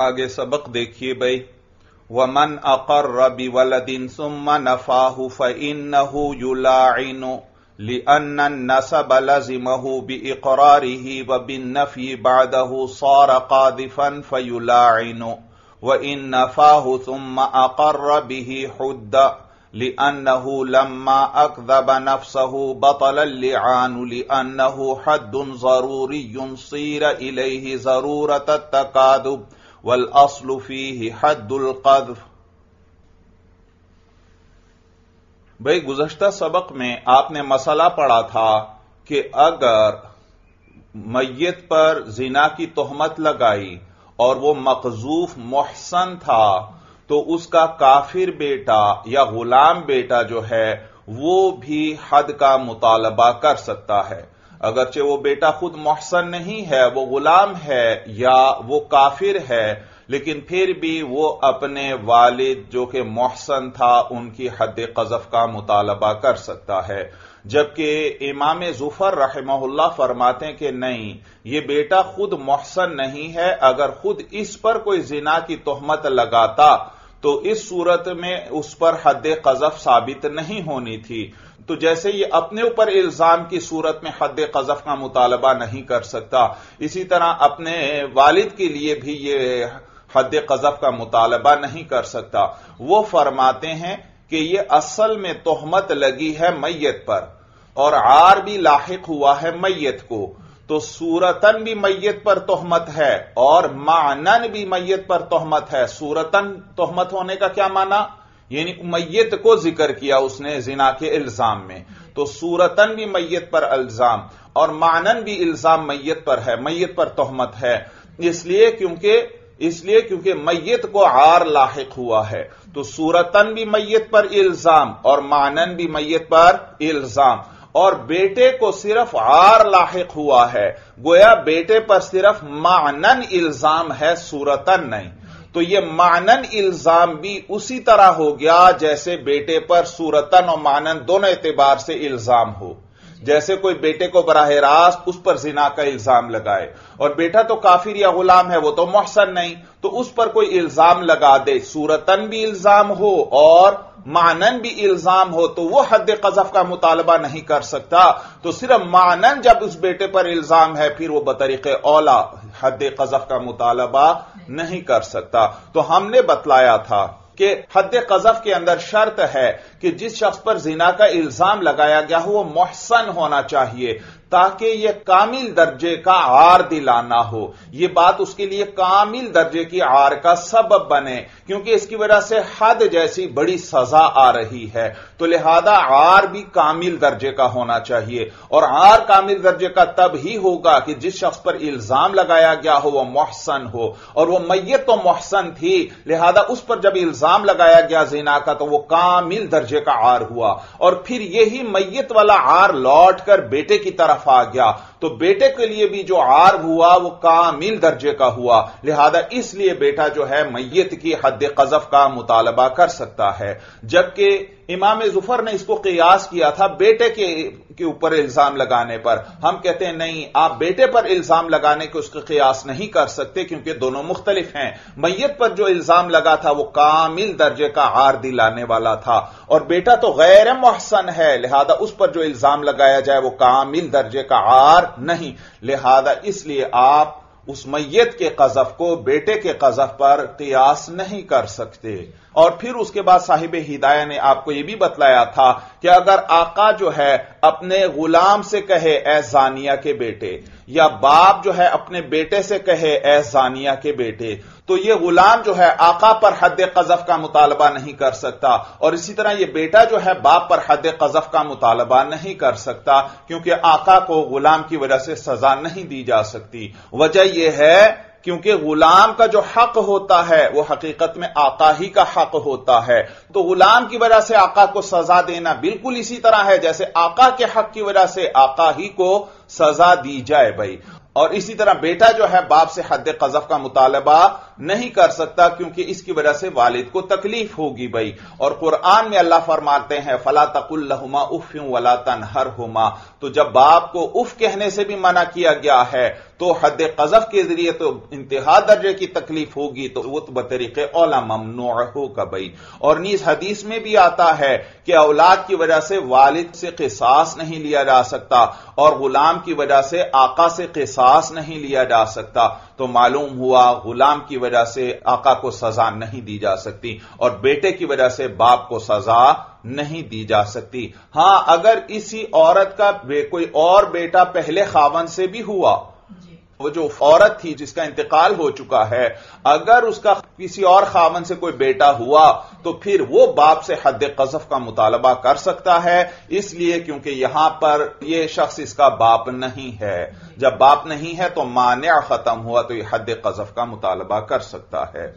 आगे सबक देखिए भाई वमन अकर रबी वलदिन सुम्मा नफाहु फ़इन्नहु युलाइनु लिअन्न नसब लजिमहु बिइक़रारिही व बिन्नफ़ी बादहु सार क़ादिफ़न फ़युलाइनु व इन नफाहु सुम्मा अकर बिही हुद्द लिअन्नहु लम्मा अकदब नफ्सहु बतल लिआन लिअन्नहु हद्दुन ज़रूरियुन सीर इलैहि असलु फीहि हद्दुल कद्फ भाई, गुजश्ता सबक में आपने मसला पढ़ा था कि अगर मैयत पर जिना की तोहमत लगाई और वो मकजूफ मोहसन था तो उसका काफिर बेटा या गुलाम बेटा जो है, वो भी हद का मुतालबा कर सकता है। अगरचे वो बेटा खुद मोहसन नहीं है, वो गुलाम है या वो काफिर है, लेकिन फिर भी वो अपने वालिद जो कि मोहसन था, उनकी हद कजफ का मुतालबा कर सकता है। जबकि इमाम जुफर रहमहुल्ला फरमाते हैं कि नहीं, ये बेटा खुद मोहसन नहीं है, अगर खुद इस पर कोई जिना की तोहमत लगाता तो इस सूरत में उस पर हद कजफ साबित नहीं होनी थी। तो जैसे ये अपने ऊपर इल्ज़ाम की सूरत में हद कजफ का मुतालबा नहीं कर सकता, इसी तरह अपने वालिद के लिए भी ये हद कजफ का मुतालबा नहीं कर सकता। वो फरमाते हैं कि ये असल में तोहमत लगी है मैयत पर, और आर भी लाहिक हुआ है मैयत को। तो सूरतन भी मैयत पर तोहमत है, और मानन भी मैयत पर तोहमत है। सूरतन तोहमत होने का क्या माना? यानी मैयत को ज़िक्र किया उसने जिना के इल्ज़ाम में। तो सूरतन भी मैयत पर इल्ज़ाम और मानन भी इल्ज़ाम मैयत पर है, मैयत पर तोहमत है। इसलिए क्योंकि इसलिए क्योंकि मैयत को आर लाहिक हुआ है। तो सूरतन भी मैयत पर इल्ज़ाम और मानन भी मैयत पर इल्ज़ाम। और बेटे को सिर्फ़ आर लाहिक हुआ है। गोया बेटे पर सिर्फ़ मानन इल्ज़ाम है, सूरतन नहीं। तो यह मानन इल्ज़ाम भी उसी तरह हो गया जैसे बेटे पर सूरतन और मानन दोनों एतबार से इल्ज़ाम हो। जैसे कोई बेटे को बराह रास्त, उस पर जिना का इल्ज़ाम लगाए। और बेटा तो काफिर या गुलाम है, वो तो मोहसन नहीं। तो उस पर कोई इल्ज़ाम लगा दे, सूरतन भी इल्ज़ाम हो और मानन भी इल्ज़ाम हो तो वह हद कजफ का मुतालबा नहीं कर सकता। तो सिर्फ़ मानन जब उस बेटे पर इल्ज़ाम है, फिर वह बतरीके ओला हद कजफ का मुतालबा नहीं कर सकता। तो हमने बतलाया था कि हद कजफ के अंदर शर्त है कि जिस शख्स पर जिना का इल्ज़ाम लगाया गया हो वह मोहसन होना चाहिए। ताकि यह कामिल दर्जे का आर दिलाना हो। यह बात उसके लिए कामिल दर्जे की आर का सबब बने, क्योंकि इसकी वजह से हद जैसी बड़ी सजा आ रही है। तो लिहाजा आर भी कामिल दर्जे का होना चाहिए। और आर कामिल दर्जे का तब ही होगा कि जिस शख्स पर इल्ज़ाम लगाया गया हो, वह मोहसन हो। और वह मैयत तो मोहसन थी, लिहाजा उस पर जब इल्ज़ाम लगाया गया जीना का तो वह कामिल दर्जे का आर हुआ। और फिर यही मैयत वाला आर लौट कर बेटे की तरफ़ तरफ़ आ गया। तो बेटे के लिए भी जो आर हुआ, वो कामिल दर्जे का हुआ। लिहाजा इसलिए बेटा जो है, मैयत की हद कजफ का मुतालबा कर सकता है। जबकि इमाम जुफर ने इसको कयास किया था बेटे के के ऊपर इल्ज़ाम लगाने पर। हम कहते हैं, नहीं, आप बेटे पर इल्ज़ाम लगाने के उसका कयास नहीं कर सकते क्योंकि दोनों मुख्तलिफ़ हैं। मैयत पर जो इल्ज़ाम लगा था, वो कामिल दर्जे का आर दिलाने वाला था। और बेटा तो गैर मोहसन है, लिहाजा उस पर जो इल्ज़ाम लगाया जाए, वो कामिल दर्जे का आर नहीं। लिहाजा इसलिए आप उस मैयत के कजफ को, बेटे के कजफ पर कयास नहीं कर सकते। और फिर उसके बाद साहिब हिदाया ने आपको यह भी बतलाया था कि अगर आका जो है अपने गुलाम से कहे ए जानिया के बेटे, या बाप जो है अपने बेटे से कहे ए जानिया के बेटे तो यह गुलाम जो है आका पर हद कजफ का मुतालबा नहीं कर सकता। और इसी तरह यह बेटा जो है बाप पर हद कजफ का मुतालबा नहीं कर सकता, क्योंकि आका को गुलाम की वजह से सजा नहीं दी जा सकती। वजह यह है क्योंकि गुलाम का जो हक होता है, वो हकीकत में आका ही का हक होता है। तो गुलाम की वजह से आका को सजा देना बिल्कुल इसी तरह है, जैसे आका के हक की वजह से आका ही को सजा दी जाए भाई। और इसी तरह बेटा जो है, बाप से हद कजफ का मुतालबा नहीं कर सकता क्योंकि इसकी वजह से वालिद को तकलीफ़ होगी भाई। और कुरान में अल्लाह फरमाते हैं, फला तकुल्लहुमा उफ़्यूं वला तनहर हुमा तो जब बाप को उफ कहने से भी मना किया गया है तो हद कजफ के ज़रिए तो इंतहा दर्जे की तकलीफ़ होगी तो वो तो बतरीके ओला ममनू होगा भाई। और नीज हदीस में भी आता है कि औलाद की वजह से वालिद से किसास नहीं लिया जा सकता, और गुलाम की वजह से आका से किसास नहीं लिया जा सकता। तो मालूम हुआ गुलाम की वजह से आका को सजा नहीं दी जा सकती और बेटे की वजह से बाप को सजा नहीं दी जा सकती। हाँ, अगर इसी औरत का कोई और बेटा पहले खावन से भी हुआ वो जो औरत थी जिसका इंतकाल हो चुका है, अगर उसका किसी और खावन से कोई बेटा हुआ तो फिर वो बाप से हद कजफ का मुतालबा कर सकता है, इसलिए क्योंकि यहाँ पर यह शख्स इसका बाप नहीं है। जब बाप नहीं है तो मान्या खत्म हुआ तो यह हद कजफ का मुतालबा कर सकता है।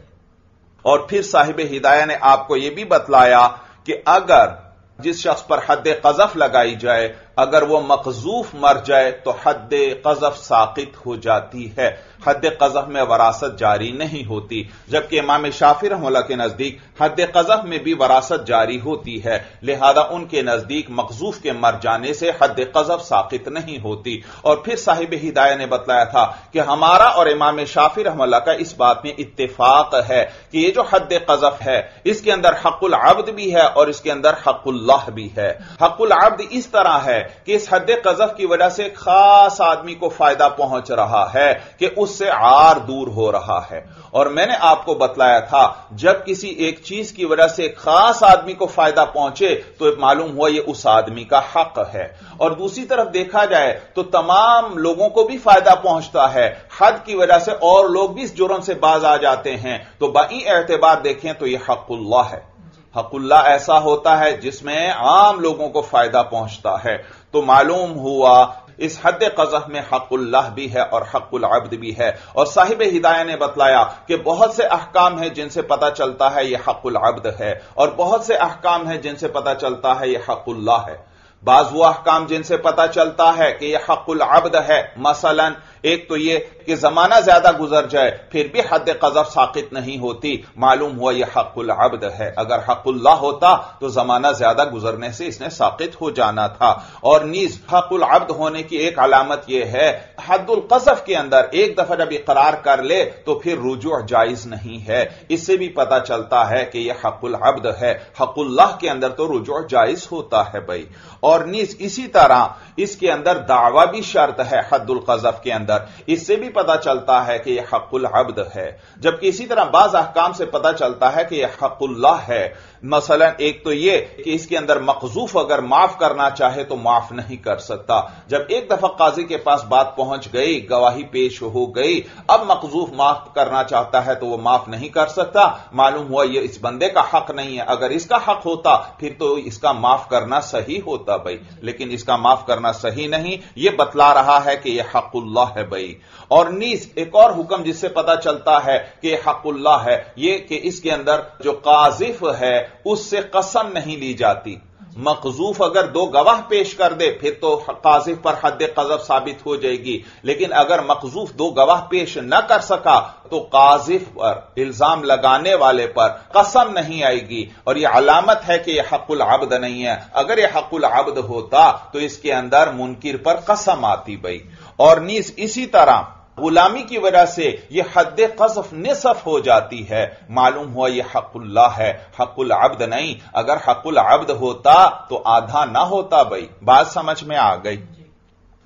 और फिर साहिब हिदाया ने आपको यह भी बतलाया कि अगर जिस शख्स पर हद कजफ लगाई जाए अगर वो मकजूफ मर जाए तो हद कजफ साकित हो जाती है। हद कजफ में वरासत जारी नहीं होती। जबकि इमाम शाफिर के नज़दीक हद कजफ में भी वरासत जारी होती है। लिहाजा उनके नज़दीक मकजूफ के मर जाने से हद कजफ साकित नहीं होती। और फिर साहिब हिदाया ने बतलाया था कि हमारा और इमाम शाफिर का इस बात में इत्तेफाक है कि ये जो हद कजफ है, इसके अंदर हकुल अब्द भी है और इसके अंदर हकुल्लाह भी है। हकुल अब्द इस तरह है कि इस हद कजफ की वजह से खास आदमी को फ़ायदा पहुँच रहा है कि उससे आर दूर हो रहा है। और मैंने आपको बतलाया था, जब किसी एक चीज़ की वजह से खास आदमी को फ़ायदा पहुँचे तो मालूम हुआ यह उस आदमी का हक है। और दूसरी तरफ़ देखा जाए तो तमाम लोगों को भी फ़ायदा पहुँचता है। हद की वजह से और लोग भी इस जुर्म से बाज आ जाते हैं। तो बाई एतबार देखें तो यह हकुल्ला है। हकुल्ला ऐसा होता है जिसमें आम लोगों को फ़ायदा पहुँचता है। तो मालूम हुआ, इस हद कजह में हकुल्लाह भी है और हकुल अब्द भी है। और साहिब हिदाया ने बतलाया कि बहुत से अहकाम है जिनसे पता चलता है यह हकुल अब्द है, और बहुत से अहकाम है जिनसे पता चलता है यह हकुल्लाह है। बाज वो अहकाम जिनसे पता चलता है कि यह हकुल अब्द है। मसलन एक तो यह कि जमाना ज़्यादा गुजर जाए, फिर भी हद कजफ साकित नहीं होती। मालूम हुआ यह हकुल अब्द है। अगर हकुल्ला होता तो जमाना ज़्यादा गुजरने से इसने साकित हो जाना था। और नीज हकुल अब्द होने की एक अलामत यह है हदुल कजफ के अंदर एक दफ़ा जब इकरार कर ले तो फिर रुजू जायज़ नहीं है। इससे भी पता चलता है कि यह हकुल अब्द है। हकुल्लाह के अंदर तो रुजू जायज़ होता है भाई। और नीज इसी तरह इसके अंदर दावा भी शर्त है हदुल कजफ के अंदर। इससे भी पता चलता है कि यह हकुल अब्द है। जबकि इसी तरह बाज अहकाम से पता चलता है कि यह हकुल्लाह है। मसलन एक तो यह कि इसके अंदर मकजूफ अगर माफ़ करना चाहे तो माफ़ नहीं कर सकता। जब एक दफ़ा काजी के पास बात पहुँच गई, गवाही पेश हो गई, अब मकजूफ माफ़ करना चाहता है तो वह माफ़ नहीं कर सकता। मालूम हुआ यह इस बंदे का हक नहीं है। अगर इसका हक होता, फिर तो इसका माफ़ करना सही होता भाई। लेकिन इसका माफ़ करना सही नहीं। यह बतला रहा है कि यह हकुल्लाह है भाई और नीस, एक और हुक्म जिससे पता चलता है कि हकुल्ला है यह कि इसके अंदर जो काजिफ है, उससे कसम नहीं ली जाती। मकजूफ अगर दो गवाह पेश कर दे, फिर तो काजिफ पर हद कजब साबित हो जाएगी। लेकिन अगर मकजूफ दो गवाह पेश न कर सका तो काजिफ पर इल्ज़ाम लगाने वाले पर कसम नहीं आएगी। और यह अलामत है कि यह हकुल अब्द नहीं है। अगर यह हकुल अब्द होता तो इसके अंदर मुनकिर पर कसम आती भाई। और नीस इसी तरह गुलामी की वजह से यह हद कजफ निसफ हो जाती है। मालूम हुआ यह हकुल्ला है, हकुल अब्द नहीं। अगर हकुल अब्द होता तो आधा ना होता भाई। बात समझ में आ गई।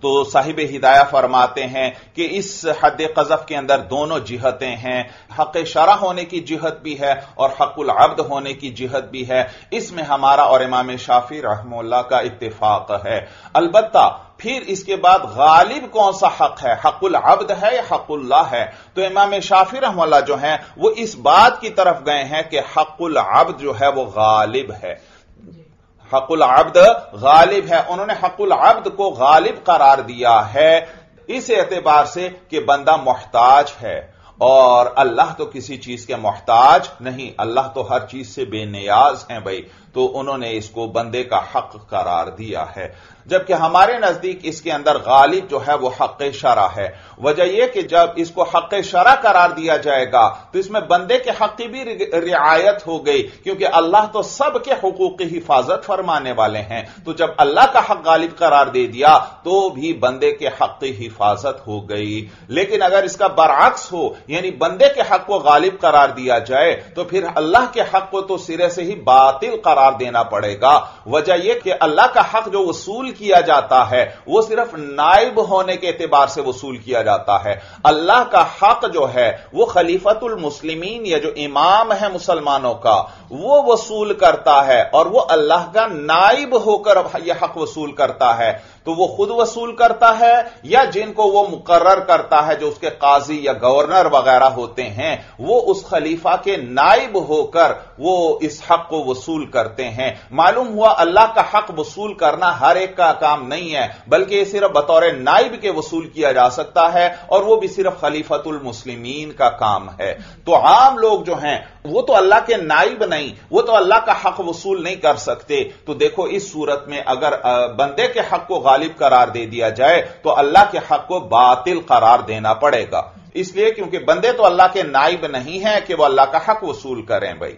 तो साहिब हिदाया फरमाते हैं कि इस हद कजफ के अंदर दोनों जिहतें हैं। हक शरा होने की जिहत भी है और हकुल अब्द होने की जिहत भी है। इसमें हमारा और इमाम शाफी रहमल्ला का इत्तेफाक है। अलबत्ता फिर इसके बाद गालिब कौन सा हक है? हकुल अब्द है या हकुल्ला है? तो इमाम शाफी रहमल्ला जो है वो इस बात की तरफ़ गए हैं कि हकुल अब्द जो है वो गालिब है। हकुल अब्द गालिब है। उन्होंने हकुल अब्द को गालिब करार दिया है इस एतबार से कि बंदा मोहताज है। और अल्लाह तो किसी चीज़ के मोहताज नहीं अल्लाह तो हर चीज़ से बेनियाज है भाई। तो उन्होंने इसको बंदे का हक करार दिया है। जबकि हमारे नज़दीक इसके अंदर गालिब जो है वह हक शरा है। वजह यह कि जब इसको हक शरा करार दिया जाएगा तो इसमें बंदे के हक की भी रियायत हो गई, क्योंकि अल्लाह तो सबके हकूक की हिफाजत फरमाने वाले हैं। तो जब अल्लाह का हक गालिब करार दे दिया तो भी बंदे के हक की हिफाजत हो गई। लेकिन अगर इसका बरअक्स हो, यानी बंदे के हक को गालिब करार दिया जाए तो फिर अल्लाह के हक को तो सिरे से ही बातिल करार देना पड़ेगा। वजह यह कि अल्लाह का हक जो वसूल किया जाता है वह सिर्फ़ नायब होने के एतबार से वसूल किया जाता है। अल्लाह का हक जो है वह खलीफतुल मुस्लिमीन, या जो इमाम है मुसलमानों का वह वसूल करता है और वह अल्लाह का नायब होकर यह हक वसूल करता है। तो वो खुद वसूल करता है या जिनको वो मुकर्र करता है, जो उसके काजी या गवर्नर वगैरह होते हैं, वो उस खलीफा के नाइब होकर वो इस हक को वसूल करते हैं। मालूम हुआ अल्लाह का हक वसूल करना हर एक का काम नहीं है, बल्कि सिर्फ़ बतौर नाइब के वसूल किया जा सकता है, और वो भी सिर्फ़ खलीफतुल मुस्लिमीन का काम है। तो आम लोग जो हैं वो तो अल्लाह के नाइब नहीं वो तो अल्लाह का हक वसूल नहीं कर सकते। तो देखो, इस सूरत में अगर बंदे के हक को गालिब करार दे दिया जाए तो अल्लाह के हक को बातिल करार देना पड़ेगा। इसलिए क्योंकि बंदे तो अल्लाह के नाइब नहीं है कि वह अल्लाह का हक वसूल करें भाई।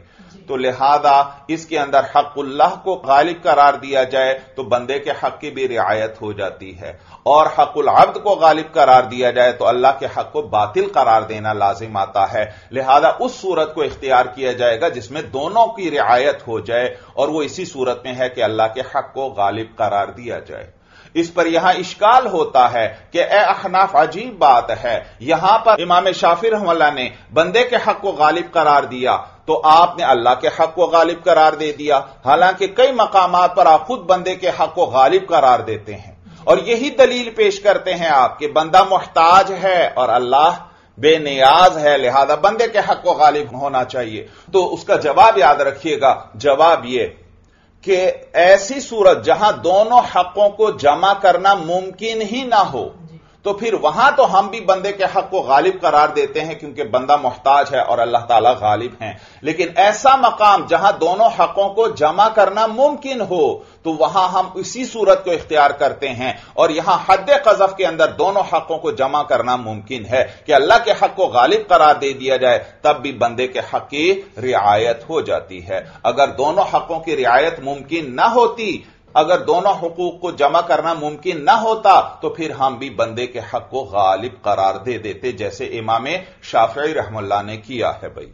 तो लिहाजा इसके अंदर हकुल्लाह को गालिब करार दिया जाए तो बंदे के हक की भी रियायत हो जाती है। और हकुल अब्द को गालिब करार दिया जाए तो अल्लाह के हक को बातिल करार देना लाजिम आता है। लिहाजा उस सूरत को इख्तियार किया जाएगा, जिसमें दोनों की रियायत हो जाए, और वो इसी सूरत में है कि अल्लाह के हक को गालिब करार दिया जाए। इस पर यहाँ इश्काल होता है कि ए अहनाफ अजीब बात है। यहाँ पर इमाम शाफिर हमला ने बंदे के हक को गालिब करार दिया तो आपने अल्लाह के हक को गालिब करार दे दिया। हालाँकि कई मकाम पर आप खुद बंदे के हक को गालिब करार देते हैं। और यही दलील पेश करते हैं आप कि बंदा मोहताज है और अल्लाह बेनियाज है, लिहाजा बंदे के हक को गालिब होना चाहिए। तो उसका जवाब याद रखिएगा, जवाब यह कि ऐसी सूरत जहाँ दोनों हकों को जमा करना मुमकिन ही ना हो। तो फिर वहाँ तो हम भी बंदे के हक को गालिब करार देते हैं क्योंकि बंदा मोहताज है और अल्लाह ताला गालिब हैं। लेकिन ऐसा मकाम जहाँ दोनों हकों को जमा करना मुमकिन हो तो वहाँ हम इसी सूरत को इख्तियार करते हैं और यहाँ हद कजफ के अंदर दोनों हकों को जमा करना मुमकिन है कि अल्लाह के हक को गालिब करार दे दिया जाए, तब भी बंदे के हक की रियायत हो जाती है। अगर दोनों हकों की रियायत मुमकिन ना होती अगर दोनों हकूक को जमा करना मुमकिन ना होता तो फिर हम भी बंदे के हक को गालिब करार दे देते, जैसे इमाम शाफी रहमुल्ला ने किया है भाई।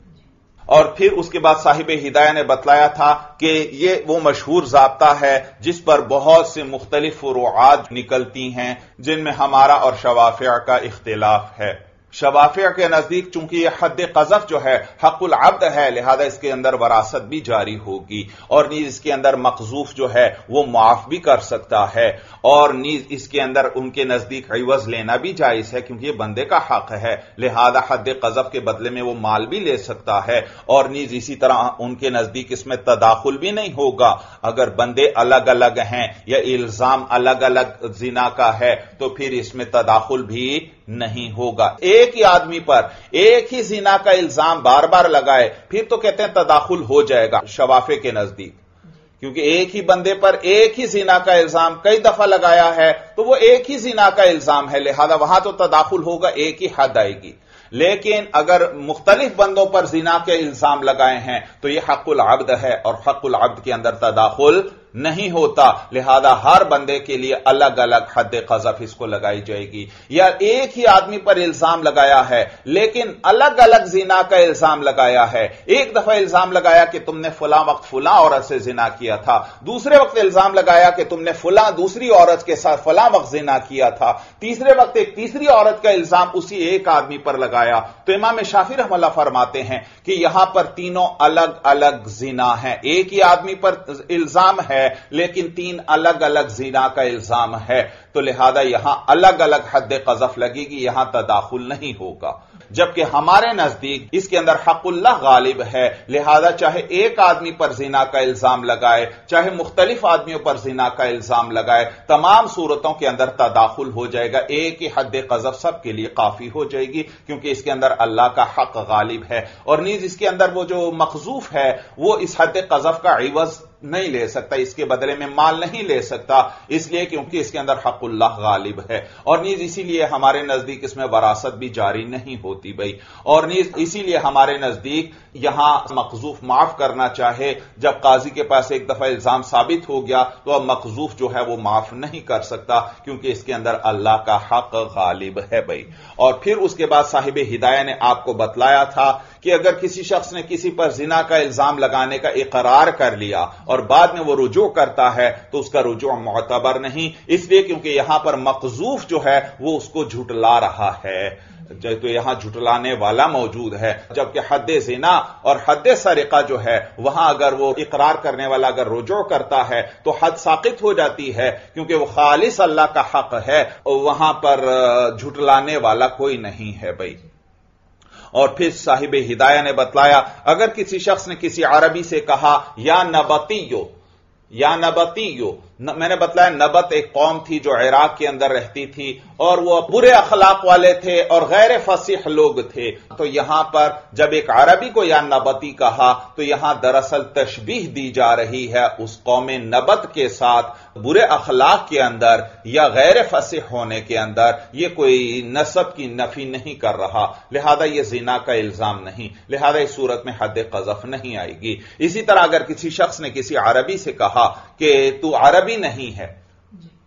और फिर उसके बाद साहिब हिदाया ने बतलाया था कि ये वो मशहूर जबता है, जिस पर बहुत से मुख्तलिफ़ फुरुआत निकलती हैं, जिनमें हमारा और शवाफिया का इख्तिलाफ है। शवाफिया के नज़दीक, चूँकि यह हद कजफ जो है, हकुल अब्द है, लिहाजा इसके अंदर वरासत भी जारी होगी। और नीज इसके अंदर मकजूफ जो है, वो माफ़ भी कर सकता है। और नीज इसके अंदर उनके नज़दीक इवज लेना भी जायज़ है, क्योंकि यह बंदे का हक है। लिहाजा हद कजफ के बदले में वो माल भी ले सकता है। और नीज इसी तरह उनके नज़दीक इसमें तदाखुल भी नहीं होगा। अगर बंदे अलग अलग हैं, या इल्ज़ाम अलग अलग जिना का है तो फिर इसमें तदाखुल भी नहीं होगा। एक ही आदमी पर एक ही जीना का इल्ज़ाम बार बार लगाए, फिर तो कहते हैं तदाखुल हो जाएगा शवाफे के नज़दीक। क्योंकि एक ही बंदे पर एक ही जीना का इल्ज़ाम कई दफ़ा लगाया है तो वो एक ही जीना का इल्ज़ाम है, लिहाजा वहाँ तो तदाखुल होगा, एक ही हद आएगी। लेकिन अगर मुख्तलिफ़ बंदों पर जीना के इल्ज़ाम लगाए हैं तो यह हकुल अब्द है, और हकुल अब्द के अंदर तदाखुल नहीं होता। लिहाजा हर बंदे के लिए अलग अलग हद कजफ इसको लगाई जाएगी। या एक ही आदमी पर इल्ज़ाम लगाया है, लेकिन अलग अलग जिना का इल्ज़ाम लगाया है। एक दफ़ा इल्ज़ाम लगाया कि तुमने फुला वक्त फुला औरत से जिना किया था। दूसरे वक्त इल्ज़ाम लगाया कि तुमने फुला दूसरी औरत के साथ फला वक्त जिना किया था। तीसरे वक्त एक तीसरी औरत का इल्ज़ाम उसी एक आदमी पर लगाया। तो इमाम शाफी रहमल्ला फरमाते हैं कि यहाँ पर तीनों अलग अलग जिना है। एक ही आदमी पर इल्ज़ाम है लेकिन तीन अलग अलग जीना का इल्ज़ाम है। तो लिहाजा यहाँ अलग अलग हद कजफ लगेगी, यहाँ तदाखुल नहीं होगा। जबकि हमारे नज़दीक इसके अंदर हकुल्लाह गालिब है। लिहाजा चाहे एक आदमी पर जीना का इल्ज़ाम लगाए, चाहे मुख्तलिफ़ आदमियों पर जीना का इल्ज़ाम लगाए, तमाम सूरतों के अंदर तदाखुल हो जाएगा। एक ही हद कजफ सबके लिए काफ़ी हो जाएगी, क्योंकि इसके अंदर अल्लाह का हक गालिब है। और नीज इसके अंदर वो जो मखजूफ है, वो इस हद कजफ का इवज नहीं ले सकता, इसके बदले में माल नहीं ले सकता, इसलिए क्योंकि इसके अंदर हकुल्लाह गालिब है। और नीज इसीलिए हमारे नज़दीक इसमें वरासत भी जारी नहीं होती भाई। और नीज इसीलिए हमारे नज़दीक यहाँ मकजूफ माफ़ करना चाहे, जब काजी के पास एक दफ़ा इल्ज़ाम साबित हो गया तो अब मकजूफ जो है वो माफ़ नहीं कर सकता, क्योंकि इसके अंदर अल्लाह का हक गालिब है भाई। और फिर उसके बाद साहिब हिदाया ने आपको बतलाया था कि अगर किसी शख्स ने किसी पर जिना का इल्ज़ाम लगाने का इकरार कर लिया और बाद में वो रुजू करता है तो उसका रुजू मोतबर नहीं। इसलिए क्योंकि यहाँ पर मकजूफ जो है, वो उसको झुटला रहा है। तो यहाँ झुटलाने वाला मौजूद है, जबकि हद जिना और हद सरिका जो है, वहाँ अगर वो इकरार करने वाला अगर रुजू करता है तो हद साकित हो जाती है, क्योंकि वो खालिस अल्लाह का हक है वहाँ पर झुटलाने वाला कोई नहीं है भाई। और फिर साहिब हिदाया ने बतलाया, अगर किसी शख्स ने किसी अरबी से कहा, या नबती यो या नबतियो न, मैंने बताया नबत एक कौम थी जो इराक के अंदर रहती थी और वह बुरे अखलाक वाले थे और गैर फसीह लोग थे। तो यहाँ पर जब एक अरबी को या नबती कहा तो यहाँ दरअसल तशबीह दी जा रही है उस कौम नबत के साथ बुरे अखलाक के अंदर या गैर फसीह होने के अंदर। यह कोई नसब की नफी नहीं कर रहा। लिहाजा यह जीना का इल्ज़ाम नहीं। लिहाजा इस सूरत में हद कजफ नहीं आएगी। इसी तरह अगर किसी शख्स ने किसी अरबी से कहा कि तू अरबी नहीं है।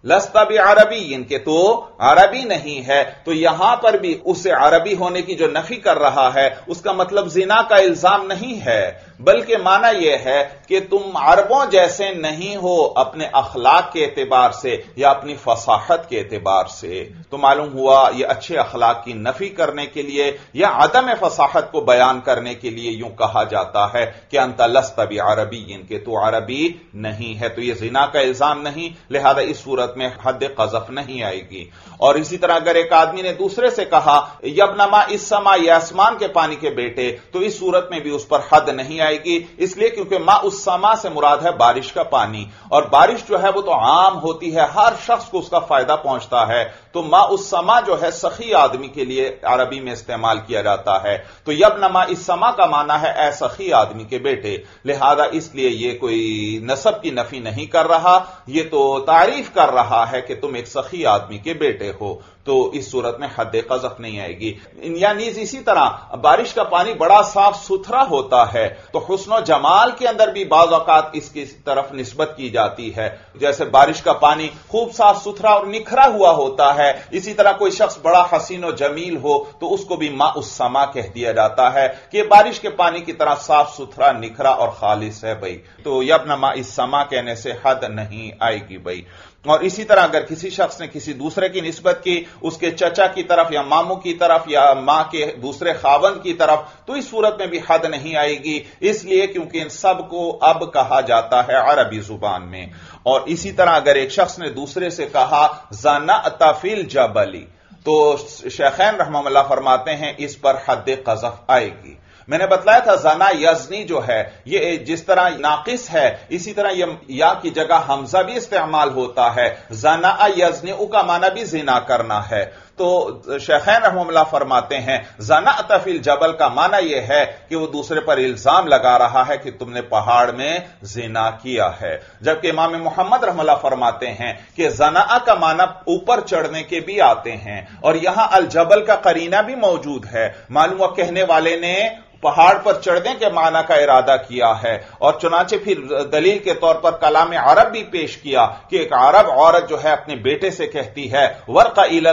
लस्ता भी अरबी इनके तो अरबी नहीं है। तो यहाँ पर भी उसे अरबी होने की जो नफी कर रहा है उसका मतलब जिना का इल्ज़ाम नहीं है। बल्कि माना यह है कि तुम अरबों जैसे नहीं हो अपने अखलाक के एतबार से या अपनी फसाहत के एतबार से। तो मालूम हुआ यह अच्छे अखलाक की नफी करने के लिए या अदम फसाहत को बयान करने के लिए यूँ कहा जाता है कि अंतलस्त भी अरबी इनके तो अरबी नहीं है तो यह जिना का इल्ज़ाम नहीं, लिहाजा इस सूरत में हद कजफ नहीं आएगी। और इसी तरह अगर एक आदमी ने दूसरे से कहा यबनमा इस समा, या आसमान के पानी के बेटे तो इस सूरत में भी उस पर हद नहीं आएगी इसलिए क्योंकि माँ उस समा से मुराद है बारिश का पानी। और बारिश जो है वो तो आम होती है। हर शख्स को उसका फ़ायदा पहुँचता है। तो माँ उस समा जो है सखी आदमी के लिए अरबी में इस्तेमाल किया जाता है। तो यबनमा इस समा का माना है ए सखी आदमी के बेटे, लिहाजा इसलिए यह कोई नसब की नफी नहीं कर रहा। यह तो तारीफ़ कर रहा है कि तुम एक सखी आदमी के बेटे हो। तो इस सूरत में हद कजफ नहीं आएगी। यानी इसी तरह बारिश का पानी बड़ा साफ़ सुथरा होता है तो हुसन जमाल के अंदर भी बाज अवकात इसकी तरफ़ नस्बत की जाती है। जैसे बारिश का पानी खूब साफ़ सुथरा और निखरा हुआ होता है, इसी तरह कोई शख्स बड़ा हसीन और जमील हो तो उसको भी माँ उस समा कह दिया जाता है कि बारिश के पानी की तरह साफ़ सुथरा, निखरा और खालिश है भाई। तो यब नमा इस समा कहने से हद नहीं आएगी भाई। और इसी तरह अगर किसी शख्स ने किसी दूसरे की नस्बत की, उसके चचा की तरफ़ या मामू की तरफ़ या माँ के दूसरे खावंद की तरफ़ तो इस सूरत में भी हद नहीं आएगी। इसलिए क्योंकि इन सबको अब कहा जाता है अरबी ज़ुबान में। और इसी तरह अगर एक शख्स ने दूसरे से कहा जाना तफिल जबली तो शेखैन रहमल्ला फरमाते हैं, इस पर हद कजफ आएगी। मैंने बतलाया था, जना यजनी जो है, ये जिस तरह नाकिस है, इसी तरह ये या की जगह हमजा भी इस्तेमाल होता है। जना यजनी का माना भी जिना करना है। तो शेखैन रहमल्ला फरमाते हैं जना तफिल जबल का माना यह है कि वो दूसरे पर इल्ज़ाम लगा रहा है कि तुमने पहाड़ में जिना किया है। जबकि इमाम मोहम्मद रहमल्ला फरमाते हैं कि जना का माना ऊपर चढ़ने के भी आते हैं, और यहाँ अल जबल का करीना भी मौजूद है। मालूम कहने वाले ने पहाड़ पर चढ़ने के माना का इरादा किया है, और चुनाचे फिर दलील के तौर पर कलाम अरब भी पेश किया कि एक अरब औरत जो है अपने बेटे से कहती है, वर्क इल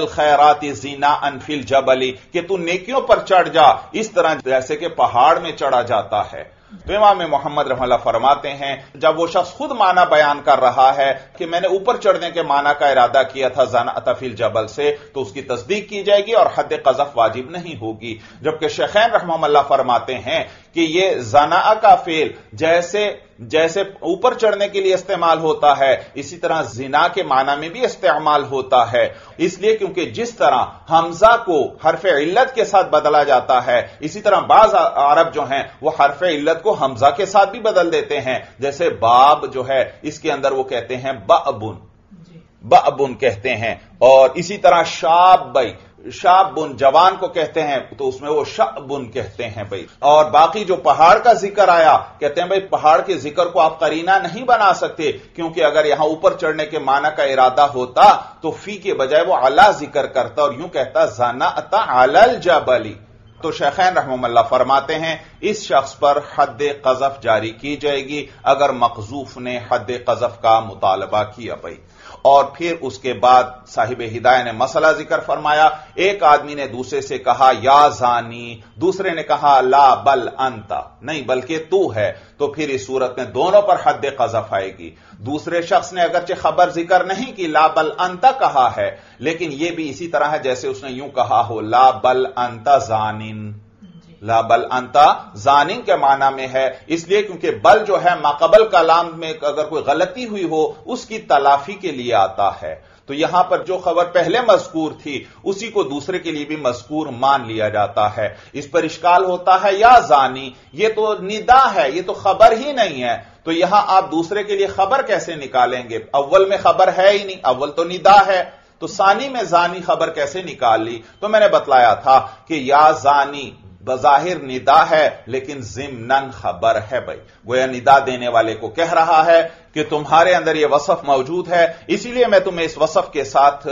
खैरात जीना अनफिल जबली, कि तू नेकियों पर चढ़ जा। इस तरह जैसे कि पहाड़ में चढ़ा जाता है। तो इमाम मोहम्मद रहमल्ला फरमाते हैं, जब वो शख्स खुद माना बयान कर रहा है कि मैंने ऊपर चढ़ने के माना का इरादा किया था जाना अतफिल जबल से तो उसकी तस्दीक की जाएगी और हद कजफ वाजिब नहीं होगी। जबकि शेखैन रहमल्ला फरमाते हैं कि ये जना का फेल जैसे जैसे ऊपर चढ़ने के लिए इस्तेमाल होता है, इसी तरह जिना के माना में भी इस्तेमाल होता है। इसलिए क्योंकि जिस तरह हमजा को हरफ इल्लत के साथ बदला जाता है, इसी तरह बाज अरब जो हैं, वो हरफ इल्लत को हमजा के साथ भी बदल देते हैं। जैसे बाब जो है इसके अंदर वो कहते हैं बबुन बबुन कहते हैं। और इसी तरह शाब बई शाबुन जवान को कहते हैं तो उसमें वो शाबुन कहते हैं भाई। और बाकी जो पहाड़ का ज़िक्र आया कहते हैं भाई पहाड़ के ज़िक्र को आप करीना नहीं बना सकते क्योंकि अगर यहाँ ऊपर चढ़ने के माना का इरादा होता तो फ़ी के बजाय वो अला ज़िक्र करता और यूँ कहता जाना अता अलल जबली। तो शेखैन रहमल्ला फरमाते हैं, इस शख्स पर हद कजफ जारी की जाएगी, अगर मकजूफ ने हद कजफ का मुतालबा किया भाई। और फिर उसके बाद साहिब हिदाय ने मसला ज़िक्र फरमाया। एक आदमी ने दूसरे से कहा, या जानी। दूसरे ने कहा, ला बल अंता। नहीं, बल्कि तू है। तो फिर इस सूरत में दोनों पर हद कजफ आएगी। दूसरे शख्स ने अगरचे खबर ज़िक्र नहीं की, ला बल अंता कहा है। लेकिन यह भी इसी तरह है जैसे उसने यूँ कहा हो, ला बल अंता जानिन। ला बल अंता जानिंग के माना में है। इसलिए क्योंकि बल जो है, माकबल कलाम में अगर कोई गलती हुई हो, उसकी तलाफी के लिए आता है। तो यहाँ पर जो खबर पहले मजकूर थी, उसी को दूसरे के लिए भी मजकूर मान लिया जाता है। इस पर इश्काल होता है, या जानी, ये तो निदा है, ये तो खबर ही नहीं है। तो यहाँ आप दूसरे के लिए खबर कैसे निकालेंगे? अव्वल में खबर है ही नहीं, अव्वल तो निदा है। तो सानी में जानी खबर कैसे निकाल? ली तो मैंने बतलाया था कि या जानी बजाहिर निदा है, लेकिन जिमनन खबर है भाई। गोया निदा देने वाले को कह रहा है कि तुम्हारे अंदर यह वसफ मौजूद है, इसीलिए मैं तुम्हें इस वसफ के साथ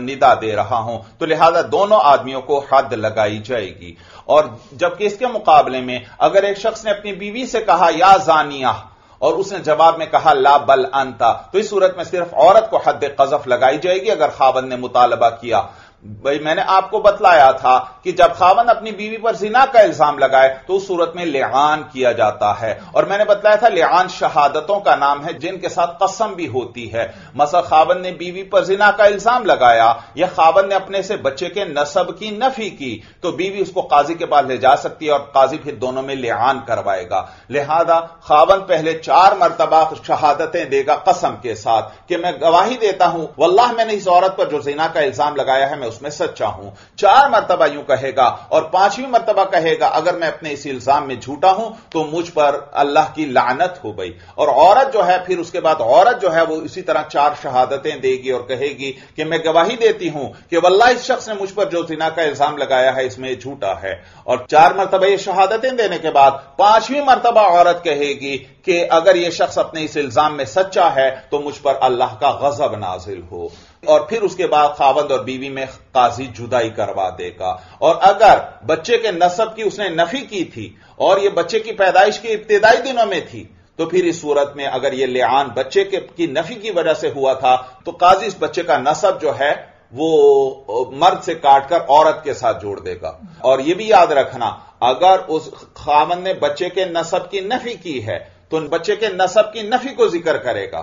निदा दे रहा हूँ। तो लिहाजा दोनों आदमियों को हद लगाई जाएगी। और जबकि इसके मुकाबले में, अगर एक शख्स ने अपनी बीवी से कहा, या जानिया, और उसने जवाब में कहा, ला बल अंता तो इस सूरत में सिर्फ़ औरत को हद कजफ लगाई जाएगी, अगर खावन ने मुतालबा किया। भाई, मैंने आपको बतलाया था कि जब खावन अपनी बीवी पर जिना का इल्ज़ाम लगाए तो उस सूरत में लिहान किया जाता है। और मैंने बतलाया था, लिहान शहादतों का नाम है, जिनके साथ कसम भी होती है। मसा खावन ने बीवी पर जिना का इल्ज़ाम लगाया, या खावन ने अपने से बच्चे के नसब की नफी की तो बीवी उसको काजी के पास ले जा सकती है और काजी फिर दोनों में लिहान करवाएगा। लिहाजा, खावन पहले चार मरतबा शहादतें देगा कसम के साथ, कि मैं गवाही देता हूँ, वल्लाह मैंने इस औरत पर जो जिना का इल्ज़ाम लगाया है, मैं उसमें सच्चा हूँ। चार मरतबा यूँ कहेगा और पांचवी मरतबा कहेगा, अगर मैं अपने इस इल्ज़ाम में झूठा हूँ तो मुझ पर अल्लाह की लानत हो गई। और औरत जो है, फिर उसके बाद औरत जो है, वो इसी तरह चार शहादतें देगी और कहेगी कि मैं गवाही देती हूँ कि वल्ला इस शख्स ने मुझ पर जो जिना का इल्ज़ाम लगाया है, इसमें झूठा है। और चार मरतबा ये शहादतें देने के बाद पांचवीं मरतबा औरत कहेगी कि अगर यह शख्स अपने इस इल्ज़ाम में सच्चा है तो मुझ पर अल्लाह का गजब नाजिल हो। और फिर उसके बाद खावंद और बीवी में काजी जुदाई करवा देगा। और अगर बच्चे के नसब की उसने नफी की थी और यह बच्चे की पैदाइश के इब्तदाई दिनों में थी तो फिर इस सूरत में अगर यह लियान बच्चे के, की नफी की वजह से हुआ था तो काजी इस बच्चे का नसब जो है, वो मर्द से काटकर औरत के साथ जोड़ देगा। और यह भी याद रखना, अगर उस खामन ने बच्चे के नसब की नफी की है तो बच्चे के नसब की नफी को ज़िक्र करेगा।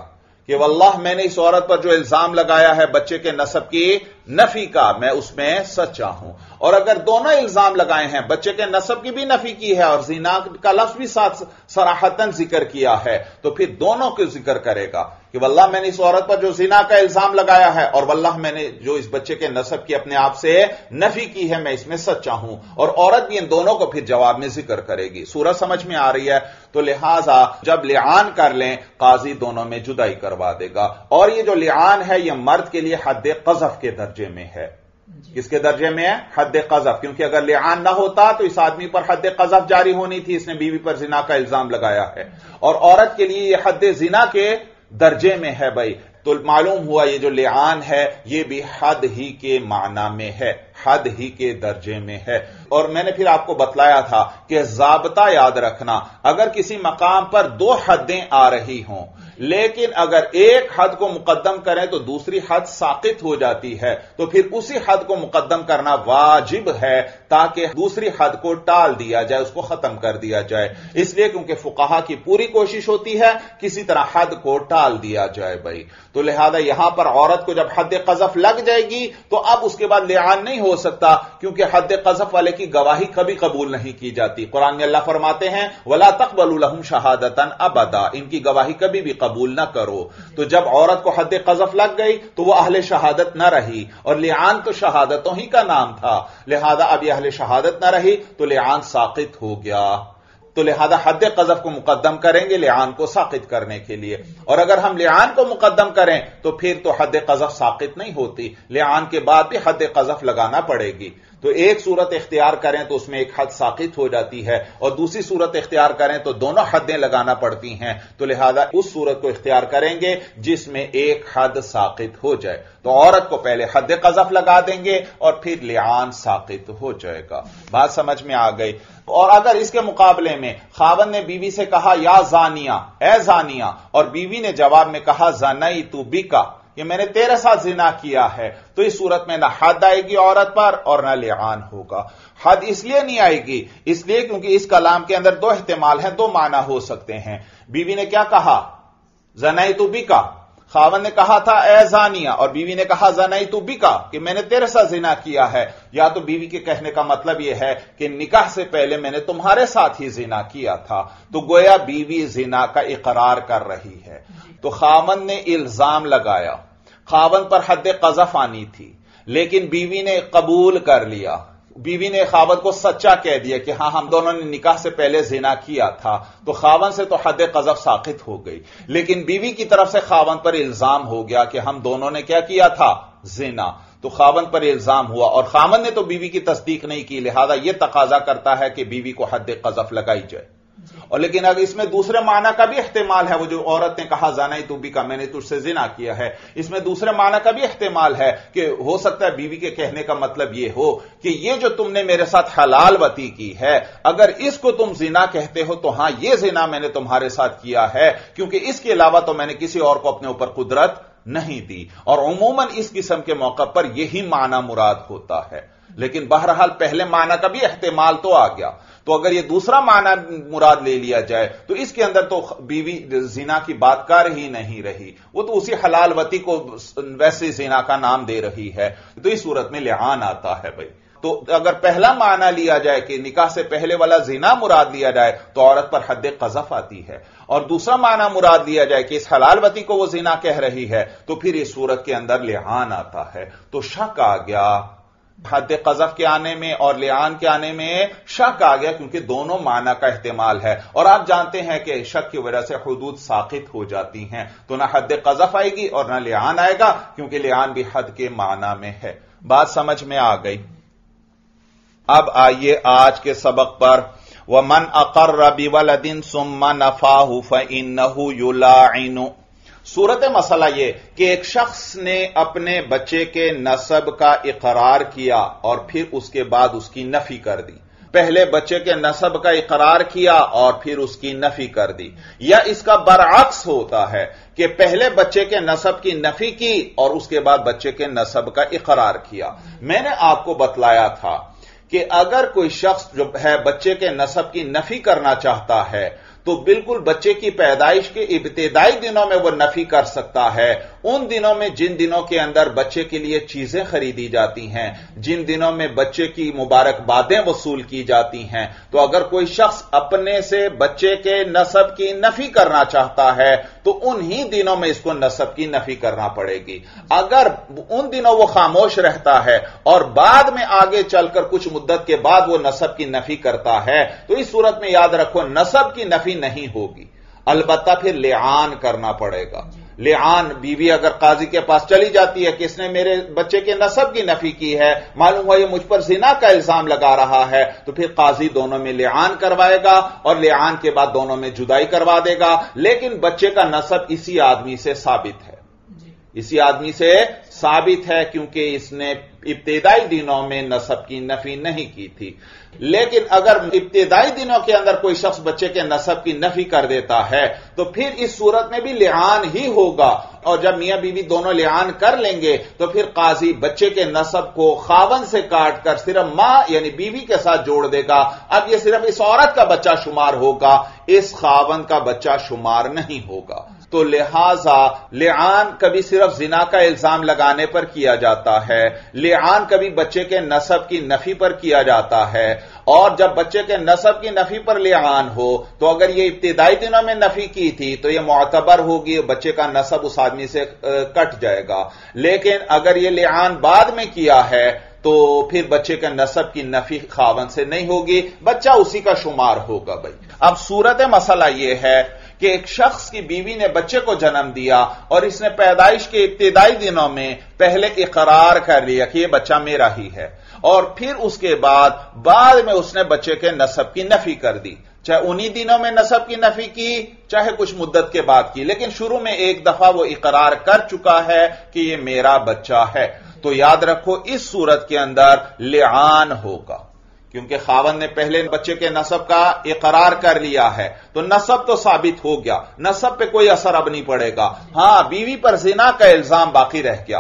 कि वल्लाह मैंने इस औरत पर जो इल्ज़ाम लगाया है बच्चे के नसब की, नफी का, मैं उसमें सच्चा हूँ। और अगर दोनों इल्ज़ाम लगाए हैं, बच्चे के नसब की भी नफी की है और जीना का लफ्ज भी साथ, सराहतन ज़िक्र किया है तो फिर दोनों को ज़िक्र करेगा? कि वल्लाह मैंने इस औरत पर जो जिना का इल्ज़ाम लगाया है और वल्लाह मैंने जो इस बच्चे के नसब की अपने आप से नफी की है मैं इसमें सच्चा हूँ। और औरत भी इन दोनों को फिर जवाब में ज़िक्र करेगी। सूरत समझ में आ रही है तो लिहाजा जब लियान कर लें काजी दोनों में जुदाई करवा देगा। और ये जो लियान है यह मर्द के लिए हद कजफ के दर्जे में है। किसके दर्जे में है? हद कजफ। क्योंकि अगर लिहान ना होता तो इस आदमी पर हद कजफ जारी होनी थी इसने बीवी पर जिना का इल्ज़ाम लगाया है। और औरत के लिए यह हद जिना के दर्जे में है भाई। तो मालूम हुआ ये जो लियान है, ये भी हद ही के माना में है। हद ही के दर्जे में है। और मैंने फिर आपको बतलाया था कि जाबता याद रखना, अगर किसी मकाम पर दो हदें आ रही हों, लेकिन अगर एक हद को मुकदम करें तो दूसरी हद साकित हो जाती है तो फिर उसी हद को मुकदम करना वाजिब है ताकि दूसरी हद को टाल दिया जाए, उसको खत्म कर दिया जाए। इसलिए क्योंकि फुकाहा की पूरी कोशिश होती है, किसी तरह हद को टाल दिया जाए भाई। तो लिहाजा यहाँ पर औरत को जब हद कजफ लग जाएगी तो अब उसके बाद लिहान नहीं हो सकता, क्योंकि हद कजफ वाले की गवाही कभी कबूल नहीं की जाती। कुरान में अल्लाह फरमाते हैं, वला तकबलूलहम शहादतन अबदा इनकी गवाही कभी भी कबूल ना करो। तो जब औरत को हद कजफ लग गई तो वह अहले शहादत ना रही, और लियान तो शहादतों ही का नाम था। लिहाजा अब यह अहले शहादत ना रही तो लियान साकित हो गया। तो लिहाजा हद कजफ को मुकदम करेंगे लिहान को साकित करने के लिए। और अगर हम लिहान को मुकदम करें तो फिर तो हद कजफ साकित नहीं होती। लिहान के बाद भी हद कजफ लगाना पड़ेगी। तो एक सूरत इख्तियार करें तो उसमें एक हद साकित हो जाती है और दूसरी सूरत इख्तियार करें तो दोनों हदें लगाना पड़ती हैं। तो लिहाजा उस सूरत को इख्तियार करेंगे जिसमें एक हद साकित हो जाए। तो औरत को पहले हद कजफ लगा देंगे और फिर लियान साकित हो जाएगा। बात समझ में आ गई? और अगर इसके मुकाबले में खावन ने बीवी से कहा, या जानिया ए जानिया, और बीवी ने जवाब में कहा जानई तू बिका कि मैंने तेरह साथ जिना किया है तो इस सूरत में ना हद आएगी औरत पर और ना लेआन होगा। हद इसलिए नहीं आएगी, इसलिए क्योंकि इस कलाम के अंदर दो अहतमाल हैं, दो माना हो सकते हैं। बीवी ने क्या कहा? जनाई तो बिका। खावन ने कहा था एजानिया और बीवी ने कहा जनाई तो बिका कि मैंने तेरे साथ जिना किया है। या तो बीवी के कहने का मतलब यह है कि निकाह से पहले मैंने तुम्हारे साथ ही जिना किया था। तो गोया बीवी जिना का इकरार कर रही है। तो खावन ने इल्ज़ाम लगाया। खावन पर हद कजफ आनी थी, लेकिन बीवी ने कबूल कर लिया। बीवी ने खावन को सच्चा कह दिया कि हाँ, हम दोनों ने निकाह से पहले जिना किया था। तो खावन से तो हद कजफ साखित हो गई। लेकिन बीवी की तरफ़ से खावन पर इल्ज़ाम हो गया कि हम दोनों ने क्या किया था? जिना। तो खावन पर इल्ज़ाम हुआ और खावन ने तो बीवी की तस्दीक नहीं की, लिहाजा यह तकाजा करता है कि बीवी को हद कजफ लगाई जाए। और लेकिन अगर इसमें दूसरे माना का भी इस्तेमाल है। वो जो औरत ने कहा, जाना ही तू भी का, मैंने तुझसे जिना किया है। इसमें दूसरे माना का भी इस्तेमाल है कि हो सकता है बीवी के कहने का मतलब ये हो कि ये जो तुमने मेरे साथ हलाल वती की है, अगर इसको तुम जिना कहते हो तो हाँ, ये जिना मैंने तुम्हारे साथ किया है, क्योंकि इसके अलावा तो मैंने किसी और को अपने ऊपर कुदरत नहीं दी। और उमूमन इस किस्म के मौका पर यही माना मुराद होता है। लेकिन बहरहाल पहले माना का भी एहतमाल तो आ गया। तो अगर यह दूसरा माना मुराद ले लिया जाए तो इसके अंदर तो बीवी जीना की बात कर ही नहीं रही। वो तो उसी हलालवती को वैसे जीना का नाम दे रही है। तो इस सूरत में लिहान आता है भाई। तो अगर पहला माना लिया जाए कि निकाह से पहले वाला जीना मुराद लिया जाए तो औरत पर हद कजफ आती है। और दूसरा माना मुराद लिया जाए कि इस हलालवती को वो जीना कह रही है तो फिर इस सूरत के अंदर लिहान आता है। तो शक आ गया हद कजफ के आने में और लियान के आने में शक आ गया क्योंकि दोनों माना का इस्तेमाल है। और आप जानते हैं कि शक की वजह से हदूद साकित हो जाती हैं। तो ना हद कजफ आएगी और ना लियान आएगा, क्योंकि लियान भी हद के माना में है। बात समझ में आ गई। अब आइए आज के सबक पर। व मन अकर रबी वलदिन सुम्मा नफाहू फ़िन युलाइनु। सूरत मसला यह कि एक शख्स ने अपने बच्चे के नसब का इकरार किया और फिर उसके बाद उसकी नफी कर दी। पहले बच्चे के नसब का इकरार किया और फिर उसकी नफी कर दी। या इसका बरअक्स होता है कि पहले बच्चे के नसब की नफी की और उसके बाद बच्चे के नसब का इकरार किया। मैंने आपको बतलाया था कि अगर कोई शख्स जो है बच्चे के नसब की नफी करना चाहता है तो बिल्कुल बच्चे की पैदाइश के इब्तदाई दिनों में वह नफी कर सकता है। उन दिनों में, जिन दिनों के अंदर बच्चे के लिए चीज़ें खरीदी जाती हैं, जिन दिनों में बच्चे की मुबारकबादें वसूल की जाती हैं तो अगर कोई शख्स अपने से बच्चे के नसब की नफी करना चाहता है तो उन्हीं दिनों में इसको नसब की नफी करना पड़ेगी। अगर उन दिनों वो खामोश रहता है और बाद में आगे चलकर कुछ मुद्दत के बाद वो नसब की नफी करता है तो इस सूरत में याद रखो, नसब की नफी नहीं होगी। अलबत्ता फिर लिआन करना पड़ेगा। लिआन बीवी अगर काजी के पास चली जाती है किसने मेरे बच्चे के नसब की नफी की है मालूम हुआ ये मुझ पर जिना का इल्ज़ाम लगा रहा है तो फिर काजी दोनों में लेआन करवाएगा और लेआन के बाद दोनों में जुदाई करवा देगा। लेकिन बच्चे का नसब इसी आदमी से साबित है। इसी आदमी से साबित है क्योंकि इसने इब्तदाई दिनों में नसब की नफी नहीं की थी। लेकिन अगर इब्तदाई दिनों के अंदर कोई शख्स बच्चे के नसब की नफी कर देता है तो फिर इस सूरत में भी लिहान ही होगा। और जब मियाँ बीवी दोनों लिहान कर लेंगे तो फिर काजी बच्चे के नसब को खावन से काट कर सिर्फ़ माँ यानी बीवी के साथ जोड़ देगा। अब यह सिर्फ़ इस औरत का बच्चा शुमार होगा, इस खावन का बच्चा शुमार नहीं होगा। तो लिहाजा, लिआन कभी सिर्फ़ जिना का इल्ज़ाम लगाने पर किया जाता है। लिआन कभी बच्चे के नसब की नफी पर किया जाता है। और जब बच्चे के नसब की नफी पर लिआन हो तो अगर ये इब्तदाई दिनों में नफी की थी तो यह मोतबर होगी बच्चे का नसब उस आदमी से कट जाएगा। लेकिन अगर यह लिआन बाद में किया है तो फिर बच्चे के नसब की नफी खावन से नहीं होगी। बच्चा उसी का शुमार होगा भाई। अब सूरत मसला यह है कि एक शख्स की बीवी ने बच्चे को जन्म दिया और इसने पैदाइश के इब्तदाई दिनों में पहले इकरार कर लिया कि यह बच्चा मेरा ही है। और फिर उसके बाद बाद में उसने बच्चे के नसब की नफी कर दी। चाहे उन्हीं दिनों में नसब की नफी की, चाहे कुछ मुद्दत के बाद की। लेकिन शुरू में एक दफ़ा वो इकरार कर चुका है कि यह मेरा बच्चा है। तो याद रखो, इस सूरत के अंदर लिआन होगा। क्योंकि खावन ने पहले बच्चे के नसब का इकरार कर लिया है। तो नसब तो साबित हो गया। नसब पे कोई असर अब नहीं पड़ेगा। हाँ, बीवी पर जिना का इल्ज़ाम बाकी रह गया।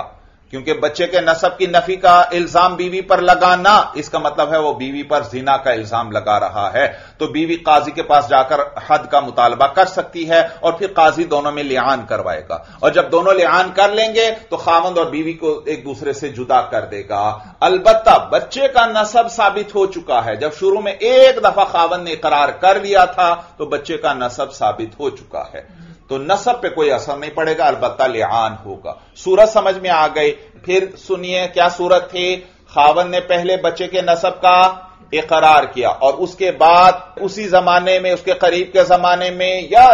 क्योंकि बच्चे के नसब की नफी का इल्ज़ाम बीवी पर लगाना, इसका मतलब है वो बीवी पर जीना का इल्ज़ाम लगा रहा है। तो बीवी काजी के पास जाकर हद का मुतालबा कर सकती है और फिर काजी दोनों में लियान करवाएगा। और जब दोनों लियान कर लेंगे तो खामंद और बीवी को एक दूसरे से जुदा कर देगा। अलबत्ता, बच्चे का नसब साबित हो चुका है। जब शुरू में एक दफ़ा खावन ने करार कर लिया था तो बच्चे का नसब साबित हो चुका है। तो नसब पे कोई असर नहीं पड़ेगा अलबत् लिहान होगा। सूरत समझ में आ गई। फिर सुनिए क्या सूरत थी। खावन ने पहले बच्चे के नसब का इकरार किया और उसके बाद उसी जमाने में, उसके करीब के जमाने में या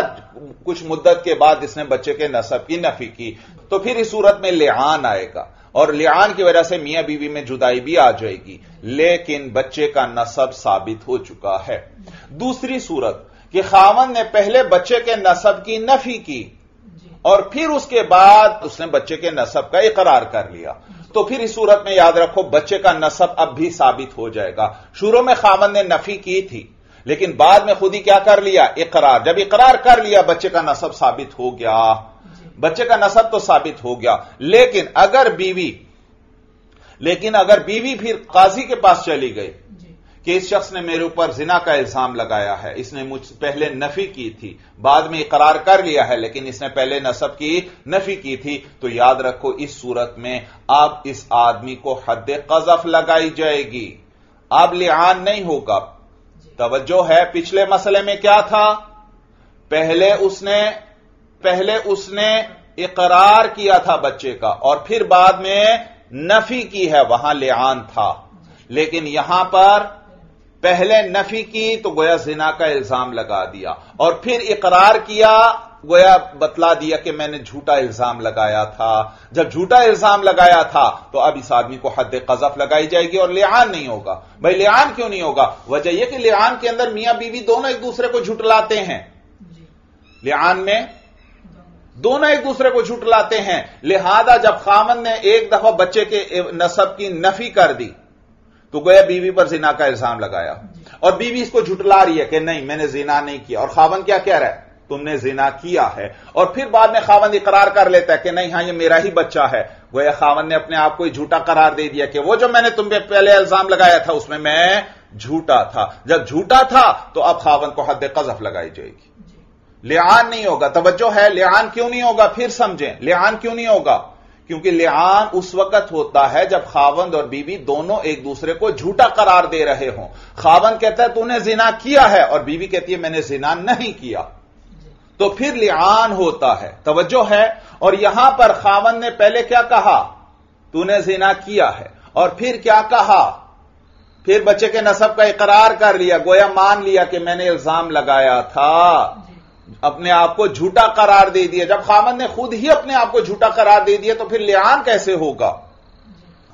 कुछ मुद्दत के बाद इसने बच्चे के नसब की नफी की। तो फिर इस सूरत में लिहान आएगा और लिहान की वजह से मियाँ बीवी में जुदाई भी आ जाएगी। लेकिन बच्चे का नसब साबित हो चुका है। दूसरी सूरत कि खावन ने पहले बच्चे के नसब की नफी की और फिर उसके बाद उसने बच्चे के नसब का इकरार कर लिया। तो फिर इस सूरत में याद रखो, बच्चे का नसब अब भी साबित हो जाएगा। शुरू में खामन ने नफी की थी, लेकिन बाद में खुद ही क्या कर लिया? इकरार। जब इकरार कर लिया, बच्चे का नसब साबित हो गया। बच्चे का नसब तो साबित हो गया। लेकिन अगर बीवी, लेकिन अगर बीवी फिर काजी के पास चली गई कि इस शख्स ने मेरे ऊपर जिना का इल्ज़ाम लगाया है। इसने मुझ पहले नफी की थी। बाद में इकरार कर लिया है लेकिन इसने पहले नसब की नफी की थी। तो याद रखो इस सूरत में अब इस आदमी को हद कजफ लगाई जाएगी। अब लिहान नहीं होगा। तवज्जो है पिछले मसले में क्या था? पहले उसने पहले उसने इकरार किया था बच्चे का और फिर बाद में नफी की है वहाँ लिहान था। लेकिन यहाँ पर पहले नफी की तो गोया जिना का इल्ज़ाम लगा दिया और फिर इकरार किया गोया बतला दिया कि मैंने झूठा इल्ज़ाम लगाया था। जब झूठा इल्ज़ाम लगाया था तो अब इस आदमी को हद कजफ लगाई जाएगी और लियान नहीं होगा। भाई लियान क्यों नहीं होगा? वजह यह कि लियान के अंदर मियाँ बीवी दोनों एक दूसरे को झुटलाते हैं। लियान में दोनों एक दूसरे को झुटलाते हैं। लिहाजा जब खामन ने एक दफ़ा बच्चे के नसब की नफी कर दी तो गोया बीवी पर जिना का इल्ज़ाम लगाया। और बीवी इसको झुटला रही है कि नहीं मैंने जिना नहीं किया। और खावन क्या कह रहा है? तुमने जिना किया है। और फिर बाद में खावन इकरार कर लेता है कि नहीं हाँ ये मेरा ही बच्चा है। गोया खावन ने अपने आप को ही झूठा करार दे दिया कि वो जो मैंने तुम पे पहले इल्ज़ाम लगाया था उसमें मैं झूठा था। जब झूठा था तो अब खावन को हद कजफ लगाई जाएगी। लियान नहीं होगा। तवज्जो है लियान क्यों नहीं होगा? फिर समझें लियान क्यों नहीं होगा? क्योंकि लिहान उस वक्त होता है जब खावंद और बीवी दोनों एक दूसरे को झूठा करार दे रहे हों। खावंद कहता है, तूने जिना किया है, और बीवी कहती है, मैंने जिना नहीं किया। तो फिर लिहान होता है। तवज्जो है। और यहाँ पर खावंद ने पहले क्या कहा? तूने जिना किया है। और फिर क्या कहा? फिर बच्चे के नसब का इकरार कर लिया। गोया मान लिया कि मैंने इल्ज़ाम लगाया था। अपने आप को झूठा करार दे दिया। जब खामन ने खुद ही अपने आप को झूठा करार दे दिया तो फिर लियान कैसे होगा?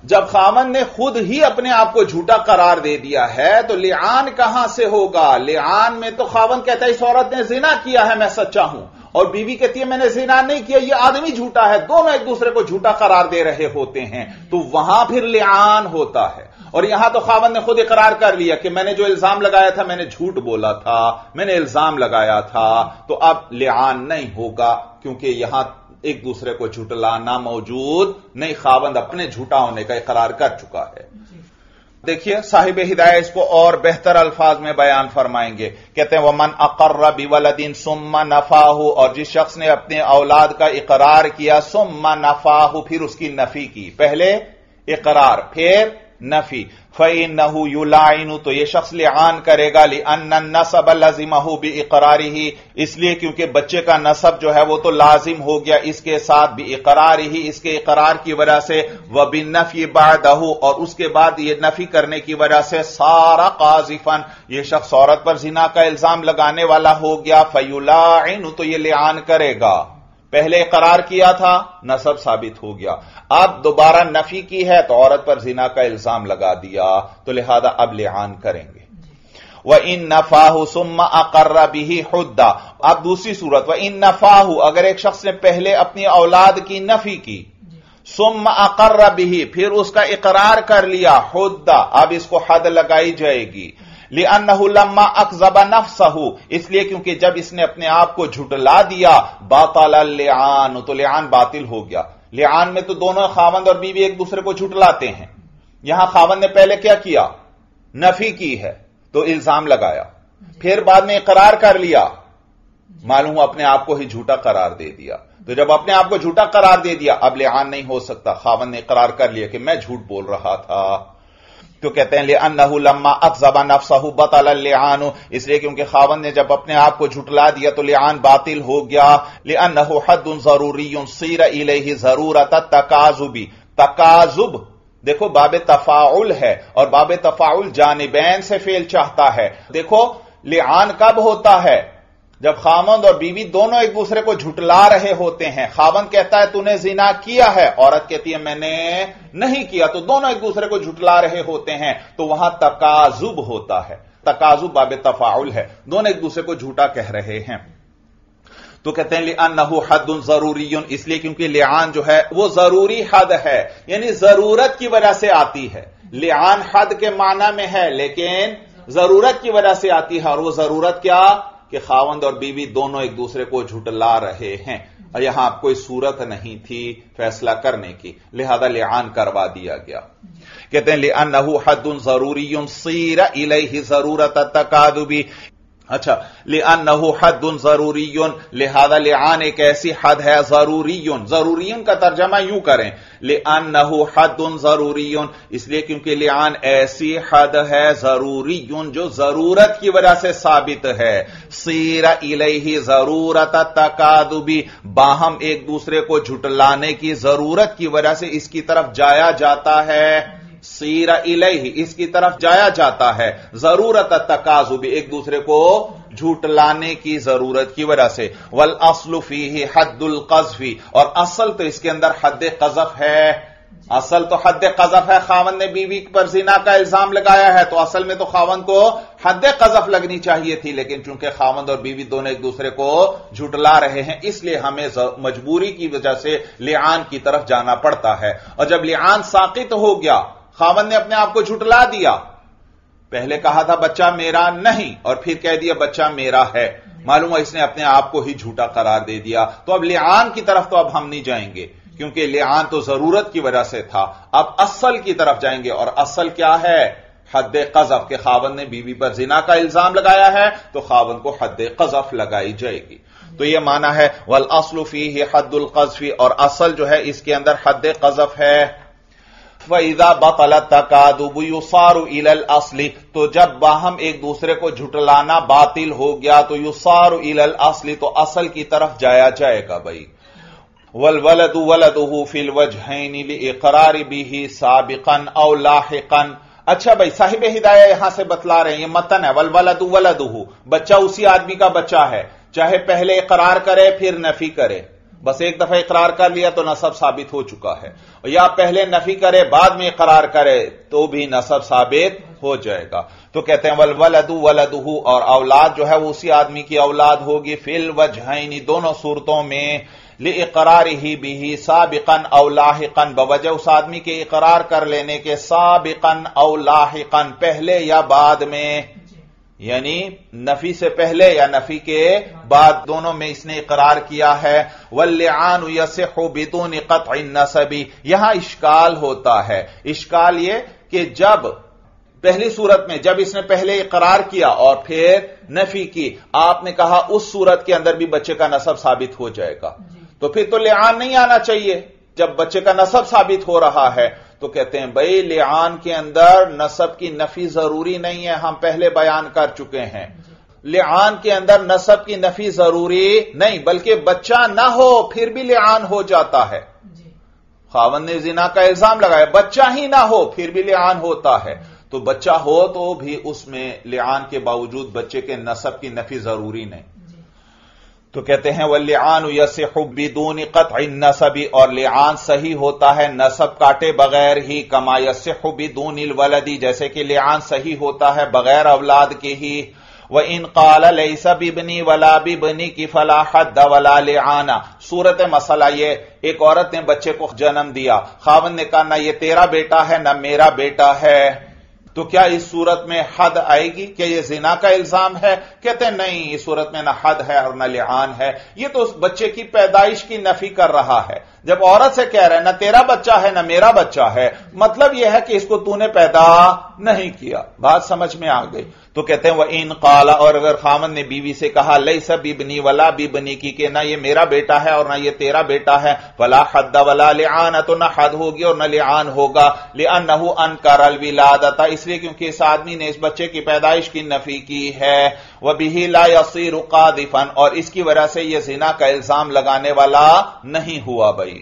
जब खामन ने खुद ही अपने आप को झूठा करार दे दिया है तो लियान कहाँ से होगा? लियान में तो खावन कहता है, इस औरत ने जिना किया है, मैं सच्चा हूँ। और बीवी कहती है, मैंने जिना नहीं किया, ये आदमी झूठा है दोनों एक दूसरे को झूठा करार दे रहे होते हैं। तो वहाँ फिर लियान होता है। और यहाँ तो खावन ने खुद इकरार कर लिया कि मैंने जो इल्ज़ाम लगाया था, मैंने झूठ बोला था, मैंने इल्ज़ाम लगाया था तो अब लियान नहीं होगा, क्योंकि यहाँ एक दूसरे को झूठलाना मौजूद नहीं। खावंद अपने झूठा होने का इकरार कर चुका है। देखिए, साहिब हिदायत इसको और बेहतर अल्फाज में बयान फरमाएँगे। कहते हैं, वमन अकर्र बिवलदीन सुम्मा नफाहू और जिस शख्स ने अपने औलाद का इकरार किया, सुम्मा नफाहू, फिर उसकी नफी की। पहले इकरार, फिर नफी। फ़ई नहू यू युलाइनु तो यह शख्स लिआन करेगा ली अन्न नसब लजिमहू भी इकरारी ही इसलिए क्योंकि बच्चे का नसब जो है, वो तो लाजिम हो गया इसके साथ भी इकरार ही इसके इकरार की वजह से। वह भी नफी बादहू, और उसके बाद ये नफी करने की वजह से सारा काजिफन, ये शख्स औरत पर जिना का इल्ज़ाम लगाने वाला हो गया। फयुलाइन तो ये लिआन करेगा। पहले करार किया था, नसब साबित हो गया। अब दोबारा नफी की है तो औरत पर जिना का इल्ज़ाम लगा दिया तो लिहाजा अब लिहान करेंगे। वह इन नफाहू सुम्मा अकर्रा भी हुद्दा। अब दूसरी सूरत वह इन नफाहू, अगर एक शख्स ने पहले अपनी औलाद की नफी की सुम अकर्र भी फिर उसका इकरार कर लिया, हुद्दा। अब इसको हद लगाई जाएगी। लिअन्नहुलम्मा अकजबा नफसहू। इसलिए क्योंकि जब इसने अपने आप को झुटला दिया बाताल लिआन तो लिआन बातिल हो गया। लिआन में तो दोनों खावंद और बीवी एक दूसरे को झुटलाते हैं। यहाँ खावंद ने पहले क्या किया? नफी की है तो इल्ज़ाम लगाया। फिर बाद में इकरार कर लिया। मालूम अपने आप को ही झूठा करार दे दिया। तो जब अपने आप को झूठा करार दे दिया, अब लिआन नहीं हो सकता। खावन ने करार कर लिया कि मैं झूठ बोल रहा था। तो कहते हैं ले लिअन्नहु लम्मा अकजबा नफसहु बतल लिआनु इसलिए क्योंकि खावन ने जब अपने आप को झुटला दिया तो लिआन बातिल हो गया। लिअन्नहु हद्दुन ज़रूरी सीर इलैहि ज़रूरत तकाजुबी तकाजुब, देखो, बाब तफाउल है और बाब तफाउल जानबैन से फेल चाहता है। देखो, लिआन कब होता है? जब खामंद और बीवी दोनों एक दूसरे को झुटला रहे होते हैं खावंद कहता है, तूने जिना किया है। औरत कहती है, मैंने नहीं किया। तो दोनों एक दूसरे को झुटला रहे होते हैं तो वहाँ तकाजुब होता है। तकाजुब बाब तफाउल है। दोनों एक दूसरे को झूठा कह रहे हैं। तो कहते हैं लियान हद उन ज़रूरी इसलिए क्योंकि लियान जो है, वो ज़रूरी हद है। यानी ज़रूरत की वजह से आती है। लियान हद के माना में है, लेकिन ज़रूरत की वजह से आती है। और वो ज़रूरत क्या? कि खावंद और बीवी दोनों एक दूसरे को झुटला रहे हैं और यहाँ कोई सूरत नहीं थी फैसला करने की। लिहाजा लिहान करवा दिया गया। कहते हैं नहू हद ज़रूरी सीर इलही ज़रूरत तकादुबी। अच्छा ले अनहू हद उन ज़रूरी लिहाजा लिआन एक ऐसी हद है ज़रूरी ज़रूरी का तर्जमा यूँ करें ले अनहू हद उन ज़रूरी इसलिए क्योंकि लिआन ऐसी हद है ज़रूरी जो ज़रूरत की वजह से साबित है सीर इलही ज़रूरत तकादुबी बाहम एक दूसरे को झुटलाने की ज़रूरत की वजह से इसकी तरफ़ जाया जाता है सीरा इलही, इसकी तरफ़ जाया जाता है। ज़रूरत तकाजु भी एक दूसरे को झूठ लाने की ज़रूरत की वजह से। वल असलुफी ही हद्दुल कजफी, और असल तो इसके अंदर हद कजफ है। असल तो हद कजफ है, खावन ने बीवी पर जीना का इल्ज़ाम लगाया है तो असल में तो खावन को हद कजफ लगनी चाहिए थी, लेकिन चूँकि खावन और बीवी दोनों एक दूसरे को झुटला रहे हैं, इसलिए हमें मजबूरी की वजह से लिआन की तरफ़ जाना पड़ता है। और जब लिआन साकित हो गया खावन ने अपने आप को झुटला दिया। पहले कहा था, बच्चा मेरा नहीं, और फिर कह दिया, बच्चा मेरा है। मालूम है इसने अपने आप को ही झूठा करार दे दिया। तो अब लिआन की तरफ़ तो अब हम नहीं जाएँगे, क्योंकि लिआन तो ज़रूरत की वजह से था। अब असल की तरफ़ जाएँगे, और असल क्या है? हद कजफ, के खावन ने बीवी पर जिना का इल्ज़ाम लगाया है तो खावन को हद कजफ लगाई जाएगी। तो यह माना है, वल असलुफी हदुल कजफी, और असल जो है, इसके अंदर हद कजफ है। फैजा बतल इलल असली तो जब बाहम एक दूसरे को झुटलाना बातिल हो गया तो युसारु इलल असली तो असल की तरफ़ जाया जाएगा भाई। वल वलदु वलदुहु फिल वजहैन इकरार भी साबिकन औ लाहिकन। अच्छा भाई, साहिब हिदाया यहाँ से बतला रहे हैं, ये मतन है, वल वलदु वलदुहु। बच्चा उसी आदमी का बच्चा है, चाहे पहले इकरार करे, फिर नफी करे। बस एक दफ़ा इकरार कर लिया तो नसब साबित हो चुका है। या पहले नफी करे, बाद में इकरार करे तो भी नसब साबित हो जाएगा। तो कहते हैं वल वलदू वलदहू, और औलाद जो है वो उसी आदमी की औलाद होगी। फिल वजहनी, दोनों सूरतों में ले इकरार ही भी साबिकन अवलाहिकन बवजह उस आदमी के इकरार कर लेने के साबिकन अवलाहिकन पहले या बाद में। यानी नफी से पहले या नफी के बाद दोनों में इसने इकरार किया है। वल्यान बितून कत नसबी। यहाँ इश्काल होता है। इश्काल ये कि जब पहली सूरत में जब इसने पहले इकरार किया और फिर नफी की आपने कहा उस सूरत के अंदर भी बच्चे का नसब साबित हो जाएगा। तो फिर तो लियान नहीं आना चाहिए। जब बच्चे का नसब साबित हो रहा है तो कहते हैं भाई लिआन के अंदर नसब की नफी ज़रूरी नहीं है हम पहले बयान कर चुके हैं। लिआन के अंदर नसब की नफी ज़रूरी नहीं बल्कि बच्चा ना हो फिर भी लिआन हो जाता है। खावन ने जिना का इल्ज़ाम लगाया बच्चा ही ना हो फिर भी लिआन होता है। तो बच्चा हो तो भी उसमें लिआन के बावजूद बच्चे के नसब की नफी ज़रूरी नहीं। तो कहते हैं वह लिआन यसिबिदून नसबी और लिआन सही होता है नसब काटे बगैर ही, कमा यसिबिदून वलदी जैसे कि लिआन सही होता है बगैर अवलाद के ही। व इन काल बिबनी वला बिबनी की फला हद वला लिआना सूरत मसला ये, एक औरत ने बच्चे को जन्म दिया। खावन ने कहा, ना ये तेरा बेटा है, ना मेरा बेटा है। तो क्या इस सूरत में हद आएगी? क्या यह जिना का इल्ज़ाम है? कहते हैं, नहीं, इस सूरत में ना हद है और ना लिहान है। यह तो उस बच्चे की पैदाइश की नफी कर रहा है। जब औरत से कह रहे हैं, ना तेरा बच्चा है, ना मेरा बच्चा है मतलब यह है कि इसको तूने पैदा नहीं किया। बात समझ में आ गई। तो कहते हैं, वह इन काला, और अगर खामन ने बीवी से कहा, लई सब बिबनी, वला बिबनी की के ना ये मेरा बेटा है और ना ये तेरा बेटा है। वला हद वला लिआन तो ना हद होगी और ना ले आन होगा। लिअन नहू अन करल विलादता, इसलिए क्योंकि इस आदमी ने इस बच्चे की पैदाइश की, नफी की है। वह बिही ला यसी रुका दिफन और इसकी वजह से यह जिना का इल्ज़ाम लगाने वाला नहीं हुआ भाई।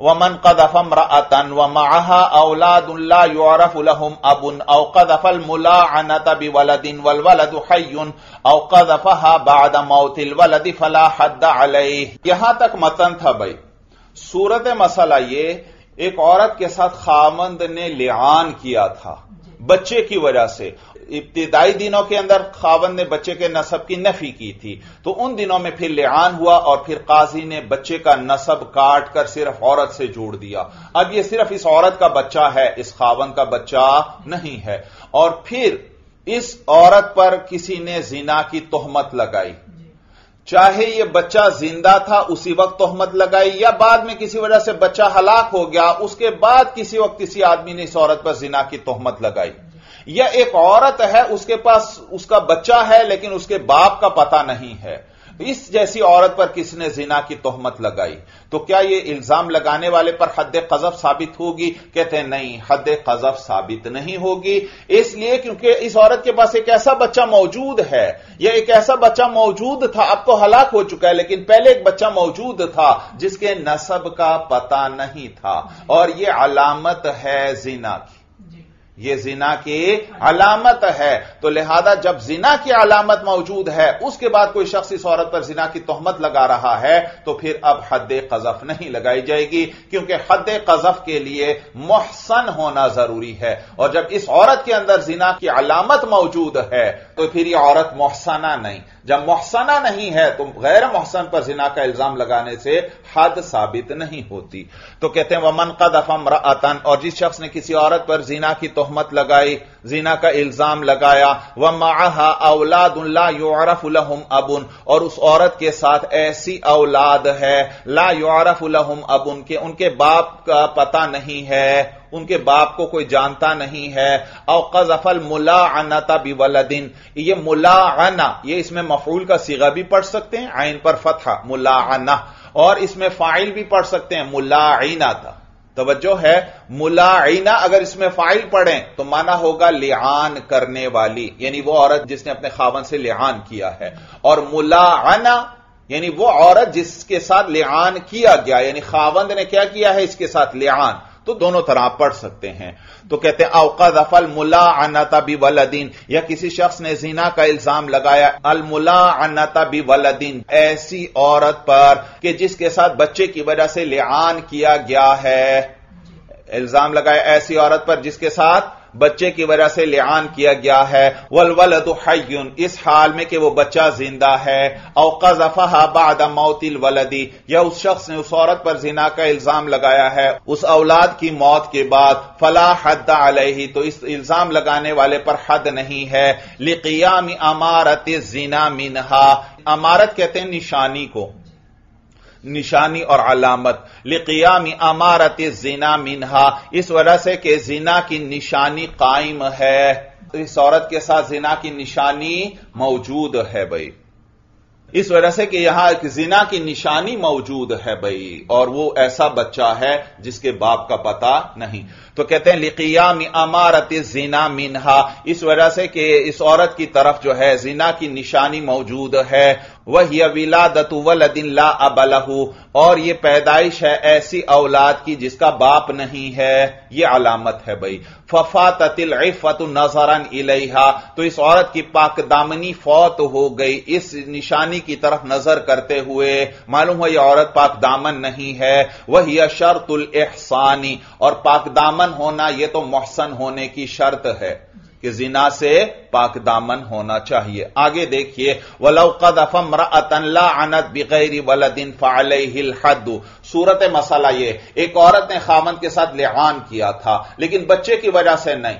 वमन कदफम रतन व माहा औलादुल्ला यूरफुलहम अबुन औकदफल मुला अनत बिवलदिन वलवलद हय्युन औकदफहा बाद मौतिल वलद फला यहाँ तक मतन था भाई सूरत मसला ये एक औरत के साथ खामंद ने लिहान किया था बच्चे की वजह से इब्तदाई दिनों के अंदर खावन ने बच्चे के नसब की नफी की थी। तो उन दिनों में फिर लिहान हुआ और फिर काजी ने बच्चे का नसब काट कर सिर्फ़ औरत से जोड़ दिया। अब यह सिर्फ़ इस औरत का बच्चा है, इस खावन का बच्चा नहीं है। और फिर इस औरत पर किसी ने जिना की तोहमत लगाई। चाहे यह बच्चा ज़िंदा था, उसी वक्त तोहमत लगाई, या बाद में किसी वजह से बच्चा हलाक हो गया, उसके बाद किसी वक्त किसी आदमी ने इस औरत पर जिना की तोहमत लगाई। या एक औरत है, उसके पास उसका बच्चा है, लेकिन उसके बाप का पता नहीं है। इस जैसी औरत पर किसने जिना की तोहमत लगाई? तो क्या यह इल्ज़ाम लगाने वाले पर हद कजफ साबित होगी? कहते हैं, नहीं हद कजफ साबित नहीं होगी। इसलिए क्योंकि इस औरत के पास एक ऐसा बच्चा मौजूद है, या एक ऐसा बच्चा मौजूद था, अब तो हलाक हो चुका है, लेकिन पहले एक बच्चा मौजूद था, जिसके नसब का पता नहीं था। और यह अलामत है जिना। की ये जिना की अलामत है। तो लिहाजा जब जिना की अलामत मौजूद है, उसके बाद कोई शख्स इस औरत पर जिना की तोहमत लगा रहा है तो फिर अब हद कजफ नहीं लगाई जाएगी, क्योंकि हद कजफ के लिए मोहसन होना ज़रूरी है। और जब इस औरत के अंदर जिना की अलामत मौजूद है तो फिर यह औरत मोहसना नहीं। जब मोहसना नहीं है तो गैर मोहसन पर जिना का इल्ज़ाम लगाने से हद साबित नहीं होती। तो कहते हैं, वमन कद अफम रतन और जिस शख्स ने किसी औरत पर जीना की तोहमत लगाई जीना का इल्ज़ाम लगाया व माहा औलादुल्ला यूरफुलहम अबुन और उस औरत के साथ ऐसी औलाद है, ला यूरफुलहम अबुन के उनके बाप का पता नहीं है, उनके बाप को कोई जानता नहीं है। अफल मुला अनता बिवलदिन ये मुला अना ये इसमें मफूल का सिगा भी पढ़ सकते हैं, आइन पर फतहा मुला अना और इसमें फ़ाइल भी पढ़ सकते हैं मुलाइना था तवज्जो है मुलाइना अगर इसमें फ़ाइल पढ़ें तो माना होगा लिहान करने वाली, यानी वो औरत जिसने अपने खावन से लिहान किया है। और मुलाना यानी वो औरत जिसके साथ लिहान किया गया, यानी खावंद ने क्या किया है इसके साथ लिहान तो दोनों तरह आप पढ़ सकते हैं। तो कहते हैं अवकद अफल मुला अनता बी वलदीन। या किसी शख्स ने जीना का इल्ज़ाम लगाया अलमुला अनता बी वलदीन। ऐसी औरत पर कि जिसके साथ बच्चे की वजह से लिआन किया गया है। इल्ज़ाम लगाया ऐसी औरत पर जिसके साथ बच्चे की वजह से लिआन किया गया है। वल तो हयुन इस हाल में कि वो बच्चा ज़िंदा है। औका अवकजफा बाद मौतिल वलदी या उस शख्स ने उस औरत पर जिना का इल्ज़ाम लगाया है। उस औलाद की मौत के बाद फला हद अलही तो इस इल्ज़ाम लगाने वाले पर हद नहीं है। लिकियाम अमारत जिना मिनहा, अमारत कहते हैं निशानी को। निशानी और अलामत। लिकियामी अमारत जिना मिनहा। इस वजह से कि जिना की निशानी कायम है। तो इस औरत के साथ जिना की निशानी मौजूद है भाई। इस वजह से कि यहाँ एक जिना की निशानी मौजूद है भाई। और वो ऐसा बच्चा है जिसके बाप का पता नहीं। तो कहते हैं, लिकियाम अमारत जिना मिनहा। इस वजह से कि इस औरत की तरफ़ जो है जिना की निशानी मौजूद है। वह विलादत वलदिन ला अबलहू। और ये पैदाइश है ऐसी औलाद की जिसका बाप नहीं है। ये अलामत है भाई। फफा ततिल इफ़त नजरन इलेहा। तो इस औरत की पाक दामनी फौत हो गई। इस निशानी की तरफ़ नज़र करते हुए मालूम है यह औरत पाक दामन नहीं है। वह यह शर्तुल एहसानी और पाक दामन होना यह तो मोहसन होने की शर्त है। कि जिना से पाक दामन होना चाहिए। आगे देखिए वलौकद बिगैरी वलदिन फ़ालहिल हद सूरत मसला ये, एक औरत ने खामन के साथ लिहान किया था, लेकिन बच्चे की वजह से नहीं।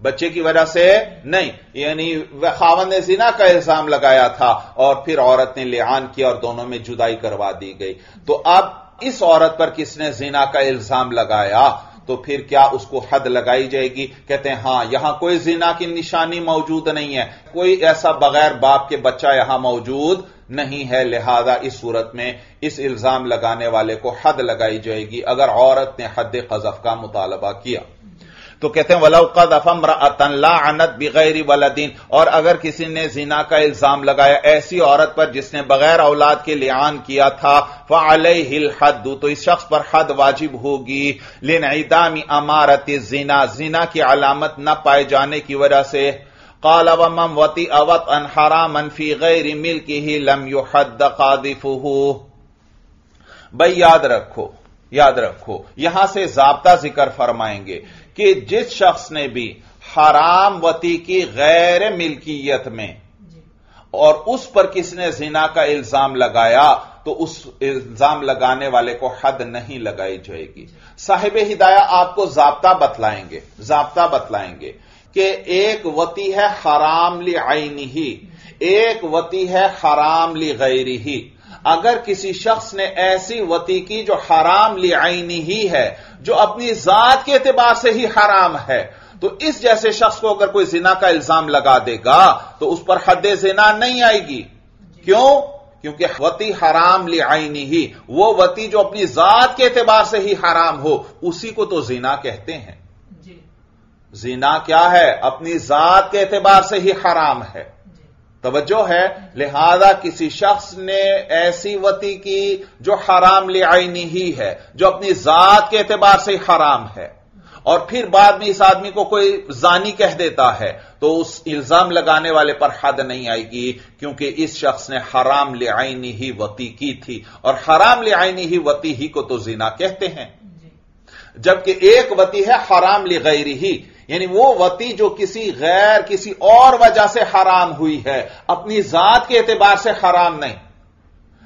बच्चे की वजह से नहीं। यानी खावन ने जिना का इल्ज़ाम लगाया था, और फिर औरत ने लिहान किया और दोनों में जुदाई करवा दी गई। तो अब इस औरत पर किसने जिना का इल्ज़ाम लगाया? तो फिर क्या उसको हद लगाई जाएगी? कहते हैं, हाँ, यहाँ कोई जिना की निशानी मौजूद नहीं है। कोई ऐसा बगैर बाप के बच्चा यहाँ मौजूद नहीं है। लिहाजा इस सूरत में इस इल्ज़ाम लगाने वाले को हद लगाई जाएगी, अगर औरत ने हद कजफ का मुतालबा किया। तो कहते हैं वलौकद अनत बगैर वलदीन। और अगर किसी ने जीना का इल्ज़ाम लगाया, ऐसी औरत पर जिसने बगैर औलाद के लियान किया था हिल हद तो इस शख्स पर हद वाजिब होगी। लिन ईदामी अमारत जीना जीना की अलामत न पाए जाने की वजह से। काल वती अवत अनहरा मनफी गैर मिल की ही लम यू हद भाई, याद रखो याद रखो, यहाँ से जबता ज़िक्र फरमाएँगे। कि जिस शख्स ने भी हराम वती की गैर मिल्कियत में और उस पर किसने जिना का इल्ज़ाम लगाया तो उस इल्ज़ाम लगाने वाले को हद नहीं लगाई जाएगी। साहिब हिदाया आपको जाब्ता बतलाएँगे जाब्ता बतलाएँगे कि एक वती है हराम ली आईनी ही एक वती है हराम ली गैरी ही। अगर किसी शख्स ने ऐसी वती की जो हराम ली आईनी ही है जो अपनी जात के एतबार से ही हराम है तो इस जैसे शख्स को अगर कोई जिना का इल्ज़ाम लगा देगा तो उस पर हद जिना नहीं आएगी। क्यों? क्योंकि वती हराम ले आईनी ही वो वती जो अपनी जात के एतबार से ही हराम हो उसी को तो जीना कहते हैं। जीना क्या है? अपनी जात के एतबार से ही हराम है। तवज्जो है लिहाजा किसी शख्स ने ऐसी वती की जो हराम ले आईनी ही है जो अपनी जात के एतबार से हराम है। और फिर बाद में इस आदमी को कोई जानी कह देता है तो उस इल्ज़ाम लगाने वाले पर हद नहीं आएगी क्योंकि इस शख्स ने हराम ले आईनी ही वती की थी। और हराम ले आईनी ही वती ही को तो जीना कहते हैं। जबकि एक वती है हराम ले गैरी ही। यानी वो वती जो किसी गैर, किसी और वजह से हराम हुई है, अपनी जात के एतबार से हराम नहीं।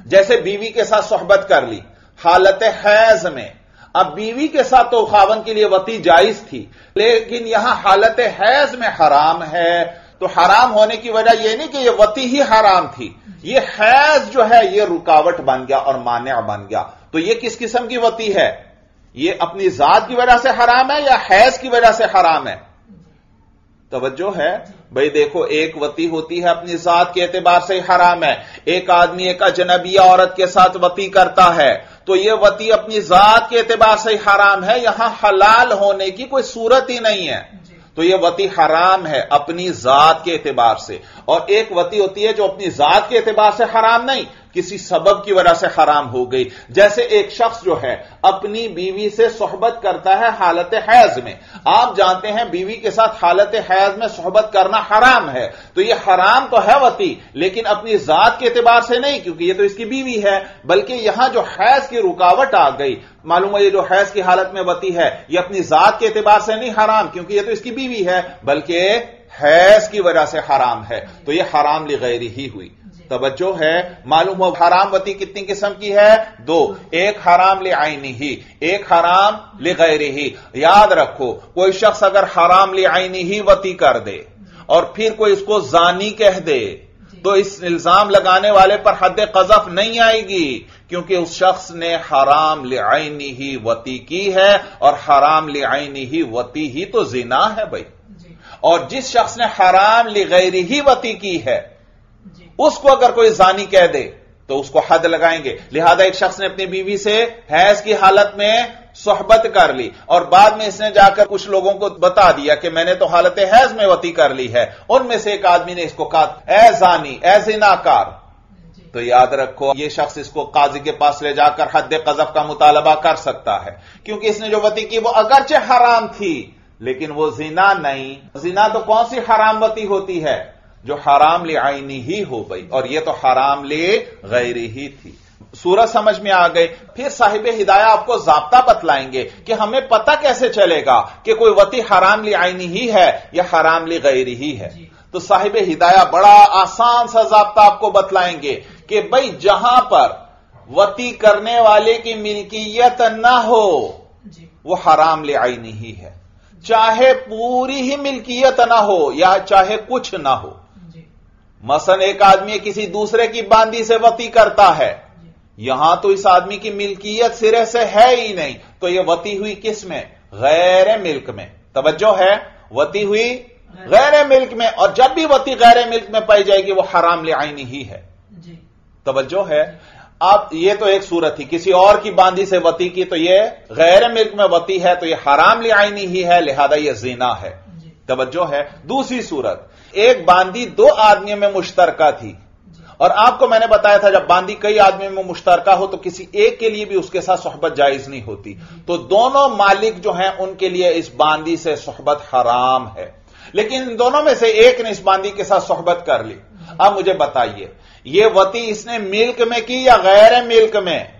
जैसे बीवी के साथ सोहबत कर ली, हालत हैज़ में। अब बीवी के साथ तो खावन के लिए वती जायज़ थी, लेकिन यहाँ हालत हैज़ में हराम है। तो हराम होने की वजह यह नहीं कि यह वती ही हराम थी यह हैज़ जो है यह रुकावट बन गया और मान्या बन गया। तो यह किस किस्म की वती है? ये अपनी जात की वजह से हराम है या हैज़ की वजह से हराम है? तवज्जो है भाई देखो एक वती होती है अपनी जात के एतबार से हराम है। एक आदमी एक अजनबिया औरत के साथ वती करता है तो यह वती अपनी जात के एतबार से हराम है। यहाँ हलाल होने की कोई सूरत ही नहीं है। तो यह वती हराम है अपनी जात के एतबार से। और एक वती होती है जो अपनी जात के एतबार से हराम नहीं किसी सबब की वजह से हराम हो गई। जैसे एक शख्स जो है, अपनी बीवी से सोहबत करता है हालत हैज़ में। आप जानते हैं, बीवी के साथ हालत हैज़ में सोहबत करना हराम है। तो यह हराम तो है वती, लेकिन अपनी जात के एतबार से नहीं, क्योंकि यह तो इसकी बीवी है, बल्कि यहाँ जो हैज़ की रुकावट आ गई। मालूम है ये जो हैज़ की हालत में वती है यह अपनी जात के एतबार से नहीं हराम, क्योंकि यह तो इसकी बीवी है, बल्कि हैज़ की वजह से हराम है। तो यह हराम ली गैरी ही हुई। तवज्जो है मालूम हो हराम वती कितनी किस्म की है? दो। एक हराम ले आईनी ही एक हराम ले गैरी ही। याद रखो कोई शख्स अगर हराम ले आईनी ही वती कर दे और फिर कोई इसको जानी कह दे तो इस इल्ज़ाम लगाने वाले पर हद कजफ नहीं आएगी क्योंकि उस शख्स ने हराम ले आईनी ही वती की है और हराम ले आईनी ही वती ही तो जिना है भाई। और जिस शख्स ने हराम ले गैरी ही वती की है उसको अगर कोई जानी कह दे तो उसको हद लगाएँगे। लिहाजा एक शख्स ने अपनी बीवी से हैज़ की हालत में सोहबत कर ली और बाद में इसने जाकर कुछ लोगों को बता दिया कि मैंने तो हालत हैज़ में वती कर ली है। उनमें से एक आदमी ने इसको कहा ए जानी ए जिनाकार। तो याद रखो ये शख्स इसको काजी के पास ले जाकर हद कजफ का मुतालबा कर सकता है। क्योंकि इसने जो वती की वो अगरचे हराम थी लेकिन वो जिना नहीं। जिना तो कौन सी हराम वती होती है? जो हराम ले आईनी ही हो गई और यह तो हराम ले गैरी ही थी। सूरज समझ में आ गए फिर साहिब हिदाया आपको जाब्ता बतलाएँगे कि हमें पता कैसे चलेगा कि कोई वती हराम ली आईनी ही है या हराम ली गैरी ही है। तो साहिब हिदाया बड़ा आसान सा जबता आपको बतलाएँगे कि भाई जहाँ पर वती करने वाले की मिल्कियत ना हो वो हराम ले आईनी ही है। चाहे पूरी ही मिल्कियत ना हो या चाहे कुछ ना हो मसन एक आदमी किसी दूसरे की बांदी से वती करता है। यहाँ तो इस आदमी की मिल्कियत सिरे से है ही नहीं। तो यह वती हुई किसमें? गैर मिल्क में। तवज्जो है? वती हुई गैर मिल्क में। और जब भी वती गैर मिल्क में पाई जाएगी वो हराम ले आईनी ही। है तवज्जो है? आप ये तो एक सूरत थी। किसी और की बांदी से वती की तो ये गैर मिल्क में वती है तो ये हराम ले आईनी ही है लिहाजा ये जीना है। तवज्जो है? दूसरी सूरत। एक बांदी दो आदमियों में मुश्तरका थी। और आपको मैंने बताया था जब बांदी कई आदमियों में मुश्तरका हो तो किसी एक के लिए भी उसके साथ सोहबत जायज़ नहीं होती। तो दोनों मालिक जो हैं उनके लिए इस बांदी से सोहबत हराम है। लेकिन इन दोनों में से एक ने इस बांदी के साथ सोहबत कर ली। अब मुझे बताइए यह वती इसने मिल्क में की या गैर मिल्क में?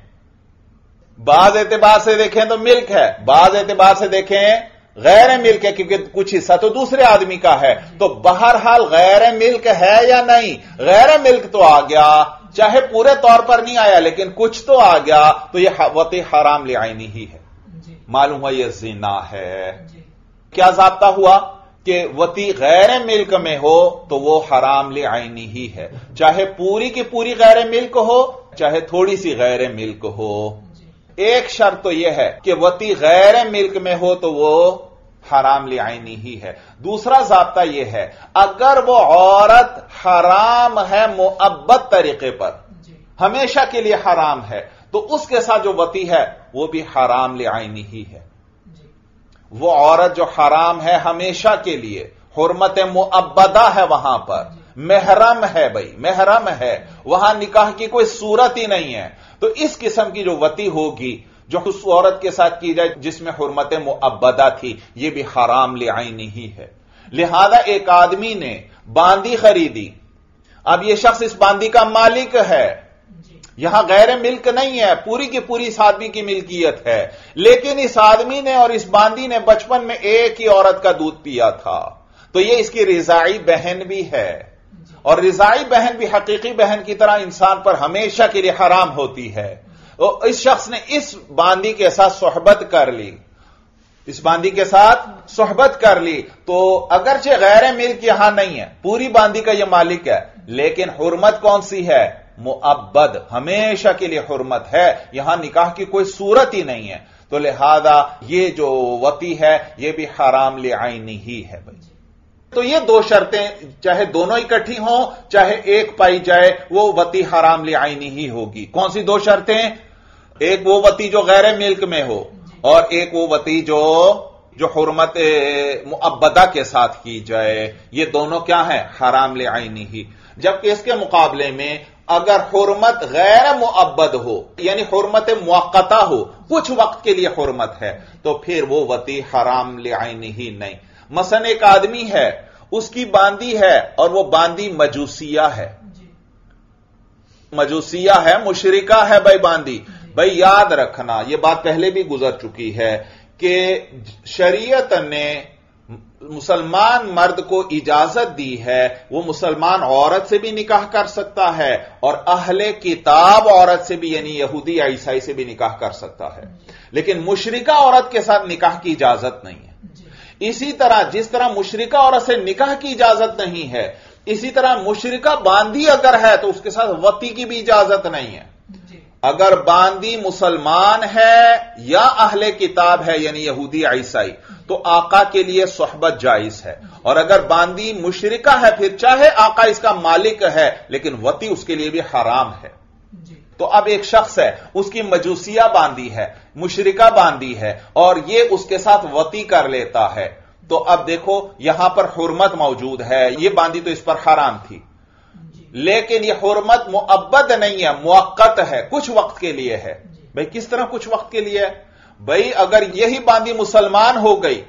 बाज एतबार से देखें तो मिल्क है। बाज एतबार से देखें गैर मिल्क है क्योंकि कुछ हिस्सा तो दूसरे आदमी का है तो बहरहाल गैर मिल्क है या नहीं? गैर मिल्क तो आ गया चाहे पूरे तौर पर नहीं आया लेकिन कुछ तो आ गया तो यह वती हराम ले आईनी ही। है मालूम हुआ यह जीना है। क्या जबता हुआ कि वती गैर मिल्क में हो तो वो हराम ले आईनी ही है। चाहे पूरी की पूरी गैर मिल्क हो चाहे थोड़ी सी गैर मिल्क हो। एक शर्त तो यह है कि वती गैर मिल्क में हो तो वो हराम ले आईनी ही है। दूसरा जबता यह है अगर वो औरत हराम है मुअब्बत तरीके पर हमेशा के लिए हराम है तो उसके साथ जो वती है वो भी हराम ले आईनी ही है। वो औरत जो हराम है हमेशा के लिए हुरमत मुअब्बदा है वहाँ पर महरम है भाई महरम है। वहाँ निकाह की कोई सूरत ही नहीं है। तो इस किस्म की जो वती होगी जो उस औरत के साथ की जाए जिसमें हुरमत मुअब्बदा थी यह भी हराम ले आईनी ही है। लिहाजा एक आदमी ने बांदी खरीदी। अब यह शख्स इस बांदी का मालिक है। यहाँ गैर मिल्क नहीं है पूरी की पूरी इस आदमी की मिल्कियत है। लेकिन इस आदमी ने और इस बांदी ने बचपन में एक ही औरत का दूध पिया था। तो यह इसकी रिजाई बहन भी है। और रिजाई बहन भी हकीकी बहन की तरह इंसान पर हमेशा के लिए हराम होती है। इस शख्स ने इस बांदी के साथ सोहबत कर ली। इस बांदी के साथ सोहबत कर ली। तो अगरचे गैर मिल्क यहाँ नहीं है। पूरी बांदी का यह मालिक है। लेकिन हुरमत कौन सी है? मुअब्बद। हमेशा के लिए हुरमत है। यहाँ निकाह की कोई सूरत ही नहीं है। तो लिहाजा ये जो वती है, ये भी हराम ले आईनी ही है भाई। तो ये दो शर्तें, चाहे दोनों इकट्ठी हों, चाहे एक पाई जाए, वो वती हराम ले आईनी ही होगी। कौन सी दो शर्तें? एक वो वती जो गैर मिल्क में हो और एक वो वती जो जो हुरमत मुअब्बदा के साथ की जाए। ये दोनों क्या है? हराम ले आईनी ही। जबकि इसके मुकाबले में अगर हुरमत गैर मुअब्बद हो यानी हुरमत मुक्ता हो कुछ वक्त के लिए हुरमत है तो फिर वो वती हराम ले आईनी ही नहीं। मसन एक आदमी है उसकी बांदी है और वो बांदी मजूसिया है। मजूसिया है मुशरिका है भाई बांदी। भाई, याद रखना यह बात पहले भी गुजर चुकी है कि शरीयत ने मुसलमान मर्द को इजाज़त दी है, वो मुसलमान औरत से भी निकाह कर सकता है और अहले किताब औरत से भी, यानी यहूदी या ईसाई से भी निकाह कर सकता है। लेकिन मुशरिका औरत के साथ निकाह की इजाज़त नहीं है। इसी तरह, जिस तरह मुशरिका औरत से निकाह की इजाज़त नहीं है, इसी तरह मुशरिका बांदी अगर है तो उसके साथ वती की भी इजाज़त नहीं है। अगर बांदी मुसलमान है या अहले किताब है यानी यहूदी ईसाई तो आका के लिए सोहबत जायज़ है। और अगर बांदी मुशरिका है फिर चाहे आका इसका मालिक है लेकिन वती उसके लिए भी हराम है। तो अब एक शख्स है उसकी मजूसिया बांदी है मुशरिका बांदी है और ये उसके साथ वती कर लेता है। तो अब देखो यहाँ पर हुरमत मौजूद है। ये बांदी तो इस पर हराम थी। लेकिन यह हुरमत मुअब्बद नहीं है मुक्कत है कुछ वक्त के लिए है। भाई किस तरह कुछ वक्त के लिए है? भाई अगर यही बांदी मुसलमान हो गई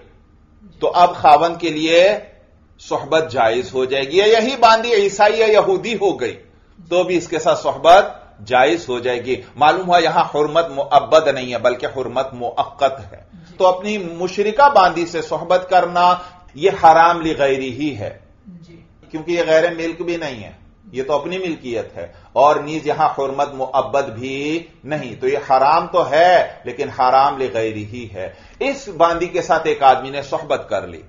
तो अब खावन के लिए सोहबत जायज़ हो जाएगी यही बांदी ईसाई या यहूदी हो गई तो भी इसके साथ सोहबत जायज़ हो जाएगी। मालूम हुआ यहाँ हुरमत मुअब्बद नहीं है बल्कि हुरमत मुअक्कत है। तो अपनी मुशरिका बांदी से सोहबत करना यह हराम ली गैरी ही है। क्योंकि यह गैर मिल्क भी नहीं है। यह तो अपनी मिल्कियत है। और नीज यहाँ हुरमत मुअब्बद भी नहीं। तो यह हराम तो है, लेकिन हराम ले गैरी ही है। इस बांदी के साथ एक आदमी ने सोहबत कर ली।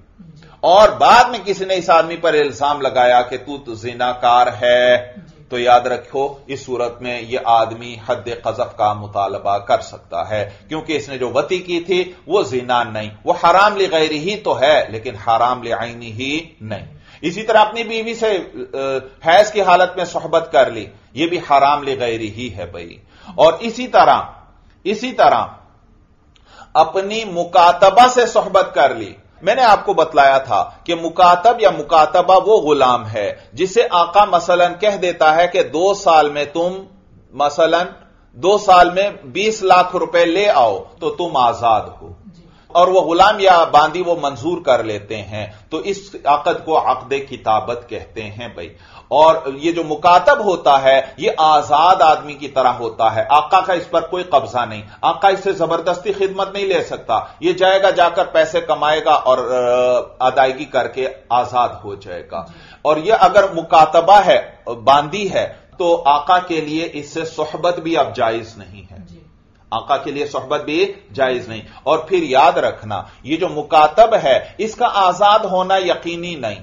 और बाद में किसी ने इस आदमी पर इल्ज़ाम लगाया कि तू तो जिनाकार है। तो याद रखो, इस सूरत में यह आदमी हद कजफ का मुतालबा कर सकता है। क्योंकि इसने जो वती की थी, वो जीना नहीं। वो हराम ले गैरी ही तो है, लेकिन हराम ले आईनी ही नहीं। इसी तरह अपनी बीवी से हैज़ की हालत में सोहबत कर ली। यह भी हराम ले गैरी ही है भाई। और इसी तरह इसी तरह अपनी मुकातबा से सोहबत कर ली। मैंने आपको बतलाया था कि मुकातब या मुकातबा वो गुलाम है, जिसे आका मसलन कह देता है कि दो साल में तुम मसलन, दो साल में बीस लाख रुपए ले आओ तो तुम आज़ाद हो। और वह गुलाम या बांदी वो मंजूर कर लेते हैं। तो इस अकद को अकद किताबत कहते हैं भाई। और ये जो मुकातब होता है, ये आज़ाद आदमी की तरह होता है। आका का इस पर कोई कब्जा नहीं। आका इससे ज़बरदस्ती खिदमत नहीं ले सकता। ये जाएगा, जाकर पैसे कमाएगा और अदायगी करके आज़ाद हो जाएगा। और यह अगर मुकातबा है, बांदी है तो आका के लिए इससे सोहबत भी अब जायज़ नहीं है। आका के लिए सोहबत भी जायज़ नहीं। और फिर याद रखना ये जो मुकातब है इसका आज़ाद होना यकीनी नहीं।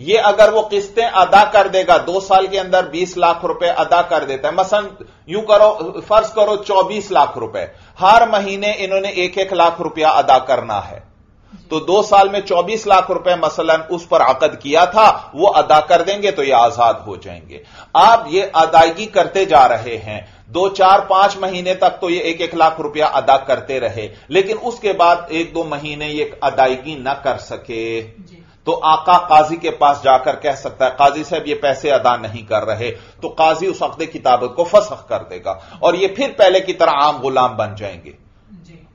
ये अगर वो किस्तें अदा कर देगा दो साल के अंदर बीस लाख रुपए अदा कर देता है मसन यूँ करो फ़र्ज़ करो चौबीस लाख रुपए। हर महीने इन्होंने एक एक लाख रुपया अदा करना है। तो दो साल में चौबीस लाख रुपए मसलन उस पर अकद किया था वो अदा कर देंगे तो ये आज़ाद हो जाएँगे। आप ये अदायगी करते जा रहे हैं दो चार पाँच महीने तक तो ये एक एक लाख रुपया अदा करते रहे। लेकिन उसके बाद एक दो महीने ये अदायगी ना कर सके। तो आका काजी के पास जाकर कह सकता है काजी साहब ये पैसे अदा नहीं कर रहे। तो काजी उस अकद किताबत को फसख कर देगा और ये फिर पहले की तरह आम गुलाम बन जाएँगे।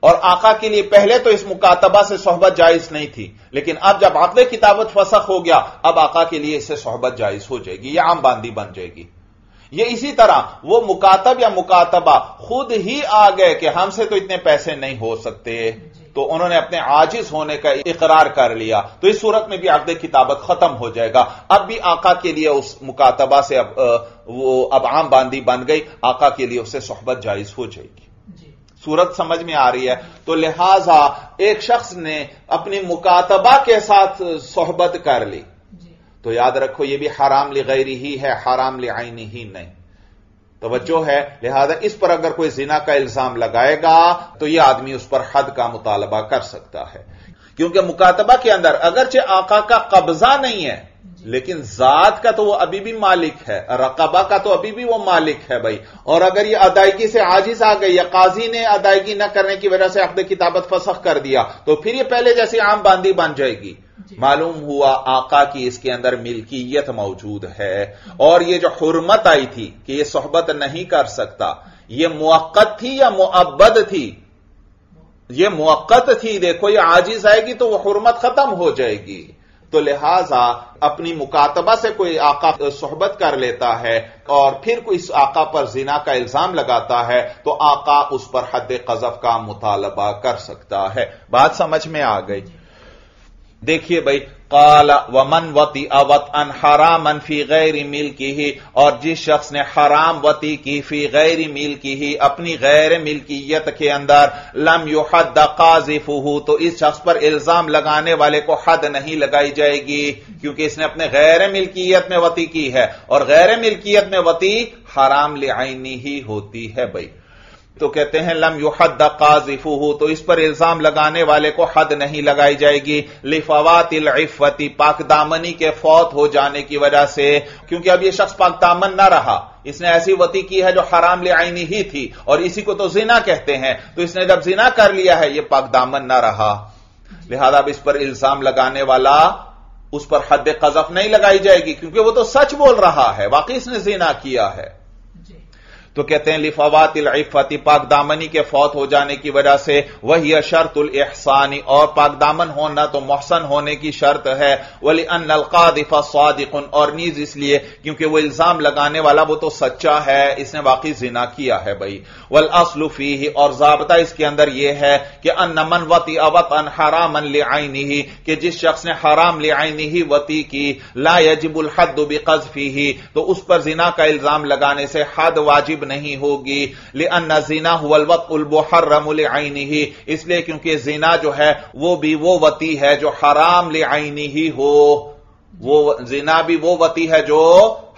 और आका के लिए पहले तो इस मुकातबा से सोहबत जायज़ नहीं थी लेकिन अब जब अकद किताबत फसख हो गया अब आका के लिए इससे सोहबत जायज़ हो जाएगी यह आम बांदी बन जाएगी। ये इसी तरह वो मुकातब या मुकातबा खुद ही आ गए कि हमसे तो इतने पैसे नहीं हो सकते। तो उन्होंने अपने आजिज होने का इकरार कर लिया। तो इस सूरत में भी अकद किताबत खत्म हो जाएगा। अब भी आका के लिए उस मुकातबा से अब वो अब आम बांदी बन गई। आका के लिए उससे सोहबत जायज़ हो जाएगी। सूरत समझ में आ रही है। तो लिहाजा एक शख्स ने अपनी मुकातबा के साथ सोहबत कर ली। तो याद रखो ये भी हराम ले गैरी ही है हराम ले आईनी ही नहीं। तवज्जो है लिहाजा इस पर अगर कोई जिना का इल्ज़ाम लगाएगा तो यह आदमी उस पर हद का मुतालबा कर सकता है। क्योंकि मुकातबा के अंदर अगरचे आका का कब्जा नहीं है लेकिन जात का तो वो अभी भी मालिक है रकबा का तो अभी भी वो मालिक है भाई। और अगर ये अदायगी से आजिज आ गई या काजी ने अदायगी न करने की वजह से अकद किताबत फसख कर दिया तो फिर ये पहले जैसी आम बांदी बन जाएगी। मालूम हुआ आका की इसके अंदर मिल्कियत मौजूद है। और ये जो हुरमत आई थी कि ये सोहबत नहीं कर सकता, ये मुक्कत थी या मुअब्बद थी? ये मुक्कत थी, देखो ये आजिज आएगी तो वह हुरमत खत्म हो जाएगी। तो लिहाजा अपनी मुकातबा से कोई आका सोहबत कर लेता है और फिर कोई इस आका पर जिना का इल्ज़ाम लगाता है तो आका उस पर हद कजफ का मुतालबा कर सकता है। बात समझ में आ गई। देखिए भाई, काला वमन वती अवत अन हराम फ़ी गैर मिल की ही, और जिस शख्स ने हराम वती की फ़ी गैर मिल की ही, अपनी गैर मिल्कियत के अंदर लम यू हद काजिफू तो इस शख्स पर इल्ज़ाम लगाने वाले को हद नहीं लगाई जाएगी, क्योंकि इसने अपने गैर मिल्कियत में वती की है, और गैर मिल्कियत में वती हराम लिआनी ही होती है भाई। तो कहते हैं, लम यू हद काजिफू तो इस पर इल्ज़ाम लगाने वाले को हद नहीं लगाई जाएगी। लिफवातिल इफ़्वती पाकदामनी के फौत हो जाने की वजह से, क्योंकि अब यह शख्स पाकदामन ना रहा। इसने ऐसी वती की है जो हराम ले आईनी ही थी, और इसी को तो जिना कहते हैं। तो इसने जब जिना कर लिया है यह पाकदामन ना रहा। लिहाजा अब इस पर इल्ज़ाम लगाने वाला, उस पर हद कजफ नहीं लगाई जाएगी, क्योंकि वो तो सच बोल रहा है। वाकई इसने जिना किया है। तो कहते हैं लिफावात इफ़ती पाकदामनी के फौत हो जाने की वजह से वही शर्तुल एहसानी और पाकदामन होना तो मोहसन होने की शर्त है। वली अनकादिफा स्वादिकुन और नीज इसलिए क्योंकि वह इल्ज़ाम लगाने वाला वो तो सच्चा है, इसने वाकई जिना किया है भाई। वल असलुफी ही और जबता इसके अंदर यह है कि अन मन वती अवत अन हरामन ले आईनी ही कि जिस शख्स ने हराम ले आईनी ही वती की, ला यजिबुल हद बिकजफी ही तो उस पर जिना का इल्ज़ाम लगाने से हद वाजिब नहीं होगी। ले अन्ना जीना हुलवत आईनी ही इसलिए क्योंकि जीना जो है, वो भी वो वती है जो हराम ले आईनी ही। हो वो जीना भी वो वती है जो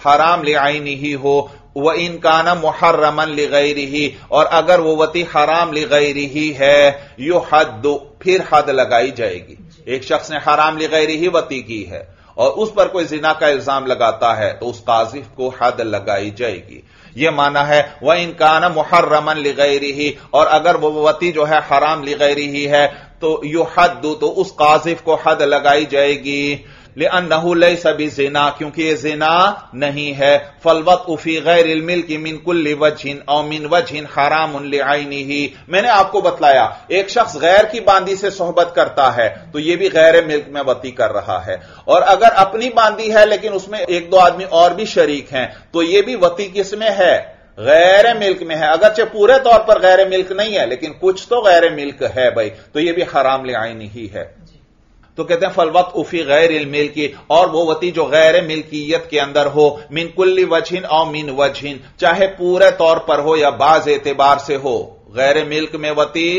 हराम ले आईनी ही। हो वह इनकाना मुहर्रमन लिगैरी ही और अगर वो वती हराम लिगैरी ही है यू हद, फिर हद लगाई जाएगी। एक शख्स ने हराम लिगैरी ही वती की है, और उस पर कोई जिना का इल्ज़ाम लगाता है तो उस काजिफ को हद लगाई जाएगी। यह माना है वह इनकान मुहर्रमन गई रही और अगर वो वती जो है हराम लि गई रही है तो यू हद दू तो उस काजिफ को हद लगाई जाएगी। ले सभी जिना क्योंकि ये जिना नहीं है फलवत उफी गैर मिल की मिन कुल्ली वजहिन और मिन वजहिन हराम आईनी ही मैंने आपको बतलाया एक शख्स गैर की बांदी से सोहबत करता है तो यह भी गैर मिल्क में वती कर रहा है और अगर अपनी बांदी है लेकिन उसमें एक दो आदमी और भी शरीक हैं तो यह भी वती किसमें है गैर मिल्क में है अगरचे पूरे तौर पर गैर मिल्क नहीं है लेकिन कुछ तो गैर मिल्क है भाई तो यह भी हराम ले आईनी ही है तो कहते हैं, फलवत उफी गैर मिल की और वो वती जो गैर मिल्कियत के अंदर हो, मिन कुल्ली वजहिन और मिन वजहिन, चाहे पूरे तौर पर हो या बाज एतबार से हो, गैर मिल्क में वती,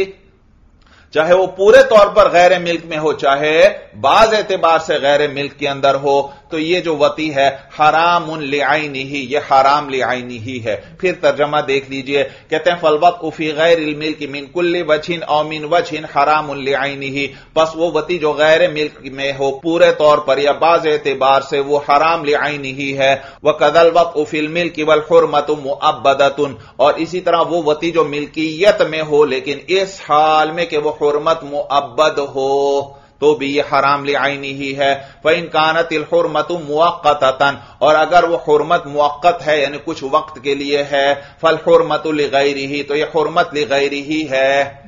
चाहे वो पूरे तौर पर गैर मिल्क में हो, चाहे बाज एतबार से गैर मिल्क के अंदर हो तो ये जो वती है हराम उन लिआनी ही, ये हराम लिआनी ही है। फिर तर्जमा देख लीजिए, कहते हैं फलवत उफी गैर मिल्क मिन कुल्ली वछिन और वछिन हराम उन लिआनी ही। बस वो वती जो गैर मिल्क में हो, पूरे तौर पर या बाज एतबार से वो हराम लिआनी ही है। वह कदल वक्त उफिल मिल्क वल हुरमत मुअब्बदतुन। और इसी तरह वो वती जो मिल्कियत में हो, लेकिन इस हाल में कि वो हुरमत मुअब्बद हो तो भी यह हराम ले आईनी ही है फ़ैन कानत हुरमत मुक्तन और अगर वह हुरमत मुक्त है यानी कुछ वक्त के लिए है फल हुरमत लगैरी ही तो यह हुरमत लगैरी ही है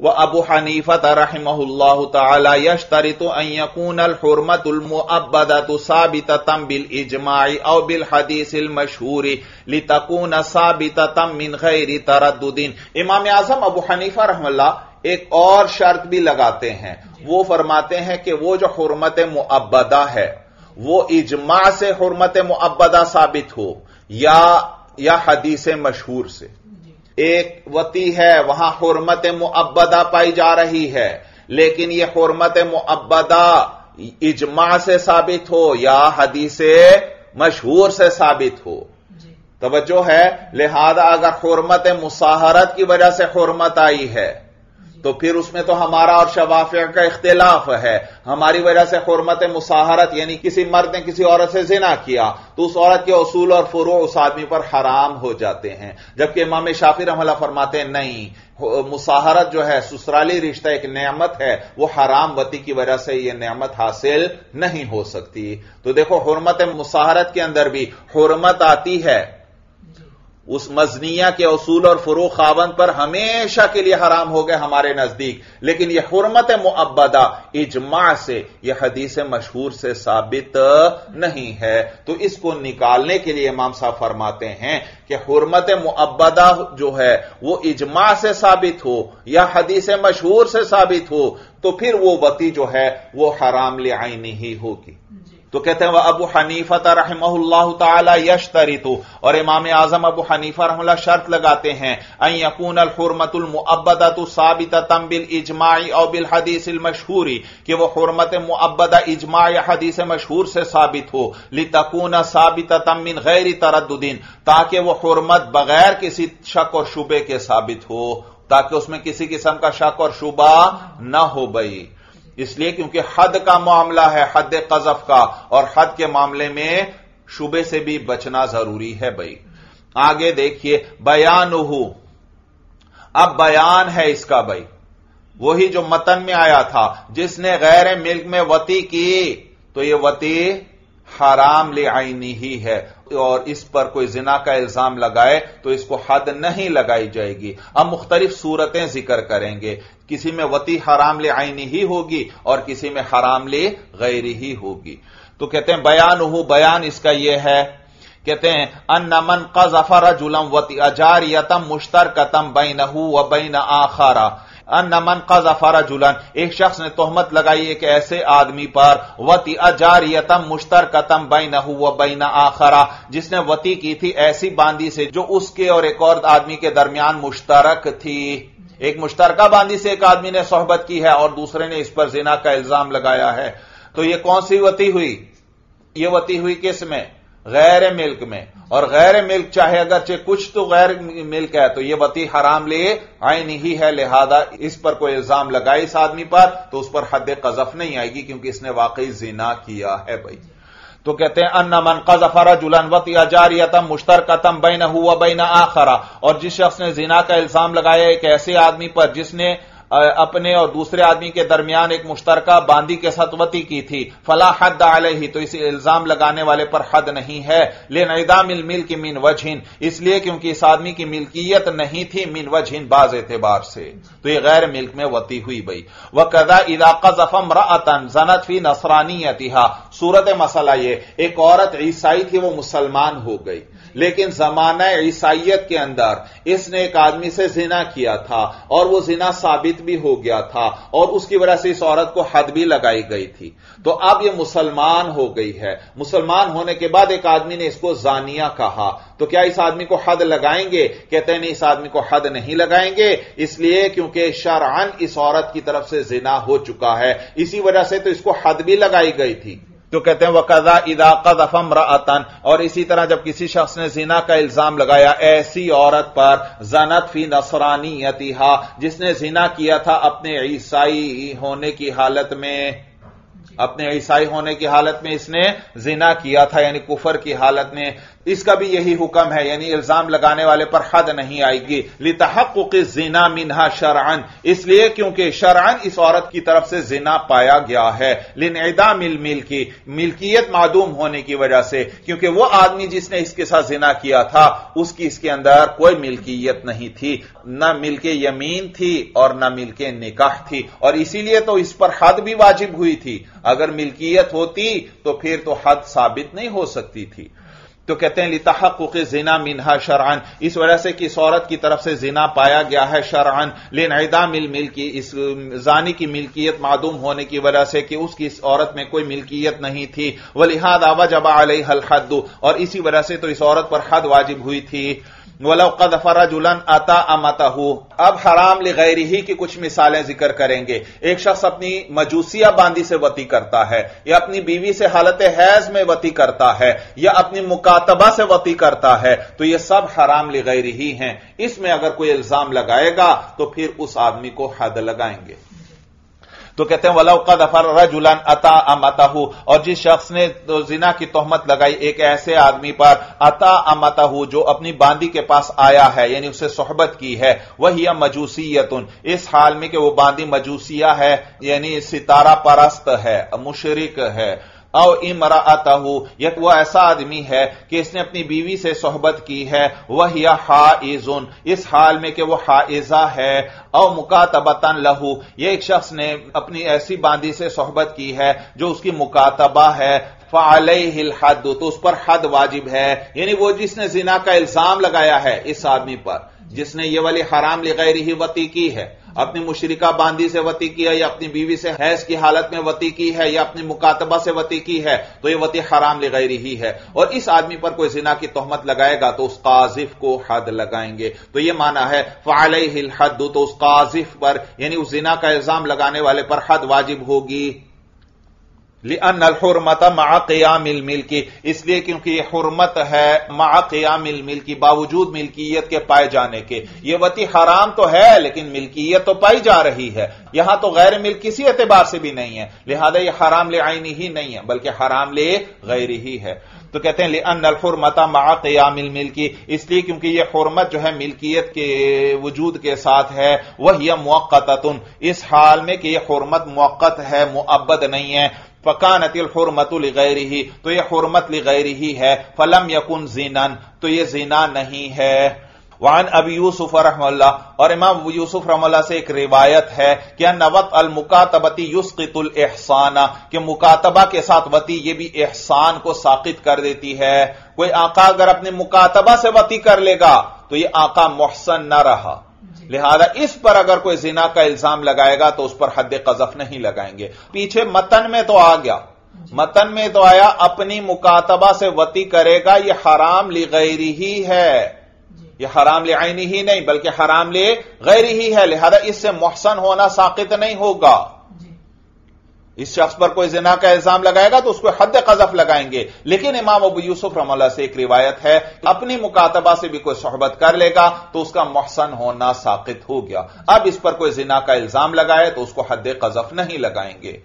वह अबू हनीफत रहमल्ला तशतरित यकून हुरमतुलमुअबदत साबिततम बिल इजमाई और बिल हदीस मशहूरी लितकून साबिततम मिन गैरी तरद्दुदीन इमाम आज़म अबू हनीफा रहमल्ला एक और शर्त भी लगाते हैं। वो फरमाते हैं कि वो जो हुरमत मुअब्बदा है वो इजमा से हुरमत मुअब्बदा साबित हो या या हदीस मशहूर से। एक वती है वहाँ हुरमत मुअब्बदा पाई जा रही है लेकिन यह हुरमत मुअब्बदा इजमा से साबित हो या हदीस मशहूर से साबित हो। तवज्जो है लिहाजा अगर हुरमत मुसाहरत की वजह से हुरमत आई है तो फिर उसमें तो हमारा और शवाफिया का इख्तिलाफ है। हमारी वजह से हुरमत मुसाहरत, यानी किसी मर्द ने किसी औरत से जिना किया तो उस औरत के असूल और फुरो उस आदमी पर हराम हो जाते हैं। जबकि इमाम शाफी रहमला फरमाते हैं, नहीं मुसाहरत जो है, ससुराली रिश्ता एक नियामत है, वो हराम वती की वजह से यह नियामत हासिल नहीं हो सकती। तो देखो, हुरमत मुसाहरत के अंदर भी हुरमत आती है उस मजनिया के असूल और फुरू खावन पर हमेशा के लिए हराम हो गए हमारे नज़दीक। लेकिन यह हुरमत मुअब्बदा, इजमा से यह हदीस मशहूर से साबित नहीं है। तो इसको निकालने के लिए इमाम साहब फरमाते हैं कि हुरमत मुअब्बदा जो है, वो इजमा से साबित हो या हदीस मशहूर से साबित हो तो फिर वो वती जो है, वो हराम ले आईनी ही होगी। तो कहते हैं, वह अबू हनीफत रहमल्ला यशतरितु। और इमाम आज़म अबू हनीफा रहमल्ला शर्त लगाते हैं, अन यकून अलहरमतुल मुअब्बदतु साबिततम बिल इजमाई और बिल हदीस मशहूरी। कि वह हरमत मुअब्बदा इजमा या हदीस मशहूर से साबित हो। लितकून साबिततम मिन गैर तरद्दुदीन। ताकि वह हरमत बगैर किसी शक और शुबे के साबित हो, ताकि उसमें किसी किस्म का शक और शुबा न हो गई इसलिए क्योंकि हद का मामला है, हद कजफ का, और हद के मामले में शुबे से भी बचना ज़रूरी है भाई। आगे देखिए बयान अब बयान है इसका भाई। वही जो मतन में आया था, जिसने गैर मिल्क में वती की तो ये वती हराम ले आईनी ही है। और इस पर कोई जिना का इल्ज़ाम लगाए तो इसको हद नहीं लगाई जाएगी। अब मुख्तलिफ़ सूरतें ज़िक्र करेंगे। किसी में वती हराम ले आईनी ही होगी, और किसी में हराम ले गैरी ही होगी। तो कहते हैं बयान हो बयान इसका यह है। कहते हैं अन नमन ज़फ़र जुलम वती अजारियतम मुश्तर कतम बैन व बैन आखारा। नमन कजफर जुलन एक शख्स ने तोहमत लगाई एक ऐसे आदमी पर वती अजारियतम मुश्तर कतम बैन व बैन आखरा। जिसने वती की थी ऐसी बांदी से जो उसके और एक और आदमी के दरमियान मुश्तरक थी। एक मुश्तरका बांदी से एक आदमी ने सोहबत की है और दूसरे ने इस पर जिना का इल्ज़ाम लगाया है। तो यह कौन सी वती हुई? ये वती हुई किसमें? गैर मिल्क में। और गैर मिल्क, चाहे अगरचे कुछ तो गैर मिल्क है तो ये वती हराम ले, आईन ही है, लिहाजा इस पर कोई इल्ज़ाम लगाए इस आदमी पर तो उस पर हद कजफ नहीं आएगी, क्योंकि इसने वाकई जिना किया है भाई। तो कहते हैं, अन्ना मन कजफरा जुलन वत या जारियतम मुश्तर कतम बैन हुआ बैन आखरा। और जिस शख्स ने जिना का इल्ज़ाम लगाया, एक ऐसे आदमी पर जिसने अपने और दूसरे आदमी के दरमियान एक मुश्तरका बांदी के सतवती की थी। फला हद ही तो इसे इल्ज़ाम लगाने वाले पर हद नहीं है। ले नईदा मिल मिल की मिन वजहिन, इसलिए क्योंकि इस आदमी की मिल्कियत नहीं थी, मिन वजहिन बाज एतबार से। तो यह गैर मिल्क में वती हुई बई। वह कदा इलाका जफम रतन जनत फ़ी नसरानियतिहा। सूरत मसला ये, एक औरत ईसाई थी, वो मुसलमान हो गई। लेकिन जमाना ईसाइत के अंदर इसने एक आदमी से जिना किया था और वो जिना साबित भी हो गया था और उसकी वजह से इस औरत को हद भी लगाई गई थी। तो अब ये मुसलमान हो गई है। मुसलमान होने के बाद एक आदमी ने इसको जानिया कहा। तो क्या इस आदमी को हद लगाएँगे? कहते हैं, नहीं, इस आदमी को हद नहीं लगाएँगे, इसलिए क्योंकि शरान इस औरत की तरफ़ से जिना हो चुका है। इसी वजह से तो इसको हद भी लगाई गई थी। तो कहते हैं वकदा इदाकद कदफम रतन और इसी तरह जब किसी शख्स ने जीना का इल्ज़ाम लगाया, ऐसी औरत पर जनत फ़ी नसरानी यतिहा जिसने जीना किया था अपने ईसाई होने की हालत में, अपने ईसाई होने की हालत में इसने जिना किया था, यानी कुफर की हालत में। इसका भी यही हुक्म है, यानी इल्ज़ाम लगाने वाले पर हद नहीं आएगी। लितहक जिना मिनहा शरअन इसलिए क्योंकि शरअन इस औरत की तरफ़ से जिना पाया गया है। लिनदा मिल मिल की मिल्कियत मादूम होने की वजह से, क्योंकि वह आदमी जिसने इसके साथ जिना किया था, उसकी इसके अंदर कोई मिल्कियत नहीं थी। न मिलके यमीन थी और न मिलके निकाह थी। और इसीलिए तो इस पर हद भी वाजिब हुई थी। अगर मिल्कियत होती तो फिर तो हद साबित नहीं हो सकती थी। तो कहते हैं लिताहक जिना मिनहा शरान इस वजह से कि इस औरत की तरफ़ से जिना पाया गया है शरान लेनदा मिल मिल की इस जानी की मिल्कियत मादूम होने की वजह से कि उसकी इस औरत में कोई मिल्कियत नहीं थी। वलिहाद आवा जबा हल हद और इसी वजह से तो इस औरत पर हद वाजिब हुई थी। वलौकद फराजुलन अता अमतहू। अब हराम गैर ही की कुछ मिसालें ज़िक्र करेंगे। एक शख्स अपनी मजूसिया बांदी से वती करता है, या अपनी बीवी से हालत हैज़ में वती करता है, या अपनी मुकातबा से वती करता है तो ये सब हराम गैर ही हैं। इसमें अगर कोई इल्ज़ाम लगाएगा तो फिर उस आदमी को हद लगाएँगे। तो कहते हैं वलौका दफर रजुलन अता अमतहू। और जिस शख्स ने तो जिना की तोहमत लगाई, एक ऐसे आदमी पर, अता अमतहू, जो अपनी बांदी के पास आया है, यानी उसे सोहबत की है, वही मजूसीयतुन। इस हाल में कि वो बांदी मजूसिया है, यानी सितारा परस्त है, मुशरिक है। और इमरातहू यह वो ऐसा आदमी है कि इसने अपनी बीवी से सोहबत की है, वह या हाइजुन, इस हाल में कि वह हाइजा है। और मुकातबतन लहू ये एक शख्स ने अपनी ऐसी बांदी से सोहबत की है जो उसकी मुकातबा है। फाल हिल हद तो उस पर हद वाजिब है। यानी वो जिसने जिना का इल्ज़ाम लगाया है इस आदमी पर, जिसने ये वाली हराम गैर ही वती की है। अपनी मुशरिका बांदी से वती की है या अपनी बीवी से हैज़ की हालत में वती की है या अपनी मुकातबा से वती की है तो यह वती हराम लि गई रही है। और इस आदमी पर कोई जिना की तोहमत लगाएगा तो उस काजिफ को हद लगाएँगे। तो यह माना है फाल हिल हद तो उस काजिफ पर, यानी उस जिना का इल्ज़ाम लगाने वाले पर हद वाजिब होगी। लिअनलहरमत माक़यामिल मिल की इसलिए क्योंकि यह हरमत है माक़यामिल मिल की, बावजूद मिल्कियत के पाए जाने के। ये वती हराम तो है, लेकिन मिल्कियत तो पाई जा रही है। यहाँ तो गैर मिल किसी एतबार से भी नहीं है। लिहाजा यह हराम ले आईनी ही नहीं है, बल्कि हराम ले गैर ही है। तो कहते हैं अनलहरमता माक़यामिल मिल की। इसलिए क्योंकि यह हरमत जो है मिल्कियत के वजूद के साथ है, वह यह इस हाल में कि यह हरमत मुक्त है, मुअब्बद नहीं है। फ़कानतिल हुरमतुल गैर ही तो यह हुरमत गैर ही है फलम यकुन जीनन तो यह जीना नहीं है वान अब यूसुफ रहमल्ला और इमाम यूसुफ रहमल्ला से एक रिवायत है कि नवत अल मुकातबती युस्कितुल एहसाना कि मुकातबा के साथ वती ये भी एहसान को साकित कर देती है कोई आका अगर अपने मुकातबा से वती कर लेगा तो ये आका मोहसन न रहा लिहाजा इस पर अगर कोई जिना का इल्ज़ाम लगाएगा तो उस पर हद कजफ नहीं लगाएँगे। पीछे मतन में तो आ गया। मतन में तो आया अपनी मुकातबा से वती करेगा यह हराम ली गैरी ही है। यह हराम ले आईनी ही नहीं बल्कि हराम ले गैरी ही है। लिहाजा इससे मोहसन होना साकित नहीं होगा। इस शख्स पर कोई जिना का इल्ज़ाम लगाएगा तो उसको हद कजफ लगाएँगे। लेकिन इमाम अबू यूसुफ रमला से एक रिवायत है, अपनी मुकातबा से भी कोई सोहबत कर लेगा तो उसका मोहसन होना साकित हो गया। अब इस पर कोई जिना का इल्ज़ाम लगाए तो उसको हद कजफ नहीं लगाएँगे।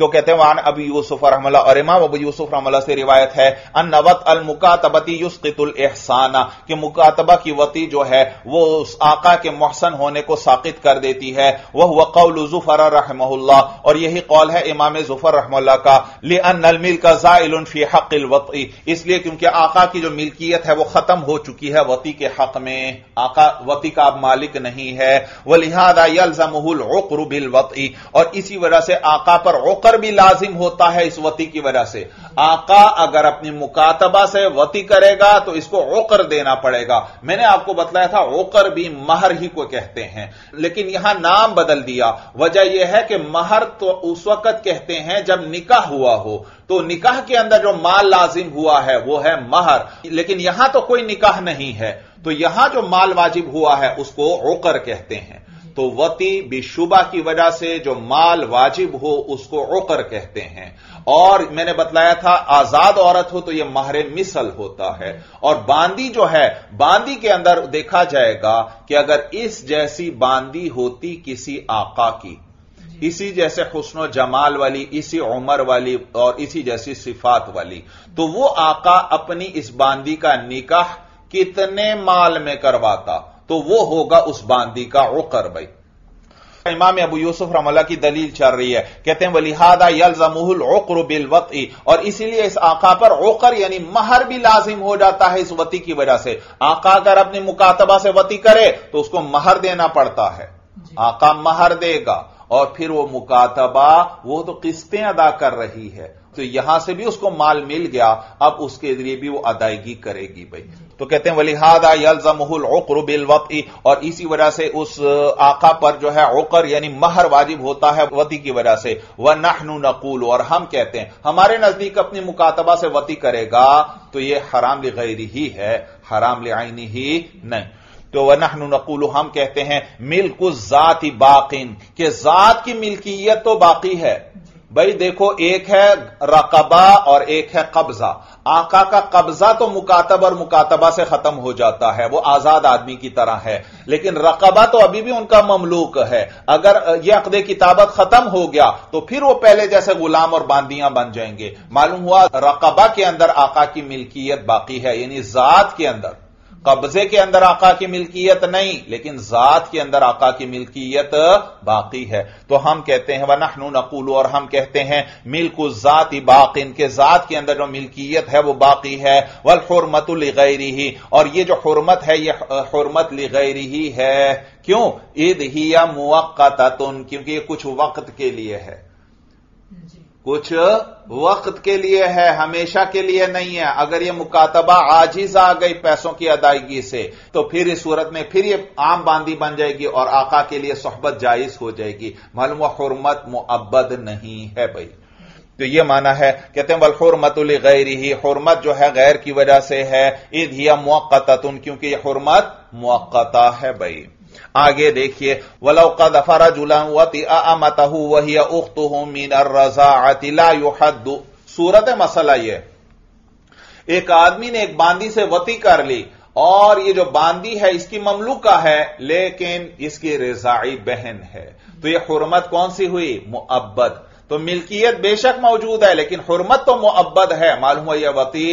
तो कहते हैं, वान अबी यूसुफ रहमला और इमाम अबू यूसुफ रहमला से रिवायत है अन नवत अल मुकातबती युस्कितुल एहसाना कि मुकातबा की वती जो है, वो उस आका के मोहसन होने को साकित कर देती है। वह वह कौल जुफर रहमल्ला और यही कौल है इमाम जुफर रहमल्ला का ले अन नलमिल का जाइल फ़ी हक़िल वती इसलिए क्योंकि आका की जो मिल्कियत है, वो खत्म हो चुकी है वती के हक में। आका, वती का अब मालिक नहीं है। वह लिहाजा यलजमहुल बिल वती। और इसी वजह से आका पर उक्र ओकर भी लाजिम होता है इस वती की वजह से। आका अगर अपनी मुकातबा से वती करेगा तो इसको ओकर देना पड़ेगा। मैंने आपको बतलाया था, ओकर भी महर ही को कहते हैं। लेकिन यहाँ नाम बदल दिया। वजह यह है कि महर तो उस वक्त कहते हैं जब निकाह हुआ हो। तो निकाह के अंदर जो माल लाजिम हुआ है, वो है महर। लेकिन यहाँ तो कोई निकाह नहीं है। तो यहाँ जो माल वाजिब हुआ है, उसको ओकर कहते हैं। तो वती बिशुबा की वजह से जो माल वाजिब हो उसको ओकर कहते हैं। और मैंने बतलाया था आज़ाद औरत हो तो यह महरे मिसल होता है। और बांदी जो है बांदी के अंदर देखा जाएगा कि अगर इस जैसी बांदी होती किसी आका की इसी जैसे हुस्न जमाल वाली इसी उमर वाली और इसी जैसी सिफात वाली तो वो आका अपनी इस बांदी का निकाह कितने माल में करवाता? तो वो होगा उस बांदी का उकर भाई। इमाम अबू यूसुफ रमला की दलील चल रही है। कहते हैं वलिहादा यलजमुल ओकर बिल वती और इसीलिए इस आका पर ओकर यानी महर भी लाजिम हो जाता है इस वती की वजह से। आका अगर अपनी मुकातबा से वती करे तो उसको महर देना पड़ता है। आका महर देगा और फिर वो मुकातबा वो तो किस्तें अदा कर रही है। तो यहाँ से भी उसको माल मिल गया, अब उसके ज़रिए भी वो अदायगी करेगी भाई। तो कहते हैं, वलिहादा यलजमहुल उक्र बिल वती और इसी वजह से उस आका पर जो है ओकर यानी महर वाजिब होता है वती की वजह से। वह नहनु नकूल और हम कहते हैं, हमारे नज़दीक अपनी मुकातबा से वती करेगा तो यह हराम गैरी ही है, हराम आईनी ही नहीं। तो वह नहनु नकूल हम कहते हैं, मिल्क जात बाकिन के जात की मिल्कियत तो बाकी है। भाई देखो, एक है रकबा और एक है कब्जा। आका का कब्जा तो मुकातब और मुकातबा से खत्म हो जाता है। वो आज़ाद आदमी की तरह है। लेकिन रकबा तो अभी भी उनका ममलूक है। अगर ये अकद किताबत खत्म हो गया तो फिर वो पहले जैसे गुलाम और बांदियाँ बन जाएँगे। मालूम हुआ, रकबा के अंदर आका की मिल्कियत बाकी है, यानी जात के अंदर। कब्जे के अंदर आका की मिल्कियत नहीं, लेकिन जात के अंदर आका की मिल्कियत बाकी है। तो हम कहते हैं, वह नहनू नकूल और हम कहते हैं, मिल्क जात बाकिन के जात के अंदर जो मिल्कियत है वो बाकी है। वल हरमत गैरी ही और ये जो हरमत है, ये हरमत गैरी ही। है क्यों? ईद ही या मुक्ता क्योंकि ये कुछ वक्त के लिए है। कुछ वक्त के लिए है, हमेशा के लिए नहीं है। अगर ये मुकातबा आजिज आ गई पैसों की अदायगी से तो फिर इस सूरत में फिर ये आम बांदी बन जाएगी और आका के लिए सोहबत जायज़ हो जाएगी। मालूम हुरमत मुअब्बद नहीं है भाई। तो ये माना है, कहते हैं वलहुरमतुल गैर ही हुरमत जो है गैर की वजह से है। ईद हिया मुक्तन क्योंकि यह हुरमत मुक्ता है भाई। आगे देखिए वलौका दफारा जुलान वती अमतहू वही उख्तु मीन रजा युहद्दु। सूरत मसला ये। एक आदमी ने एक बांदी से वती कर ली, और ये जो बांदी है, इसकी ममलूका है, लेकिन इसकी रजाई बहन है। तो यह हुरमत कौन सी हुई? मुअब्बद। तो मिल्कियत बेशक मौजूद है, लेकिन हुरमत तो मुअब्बद है। मालूम हुआ यह वती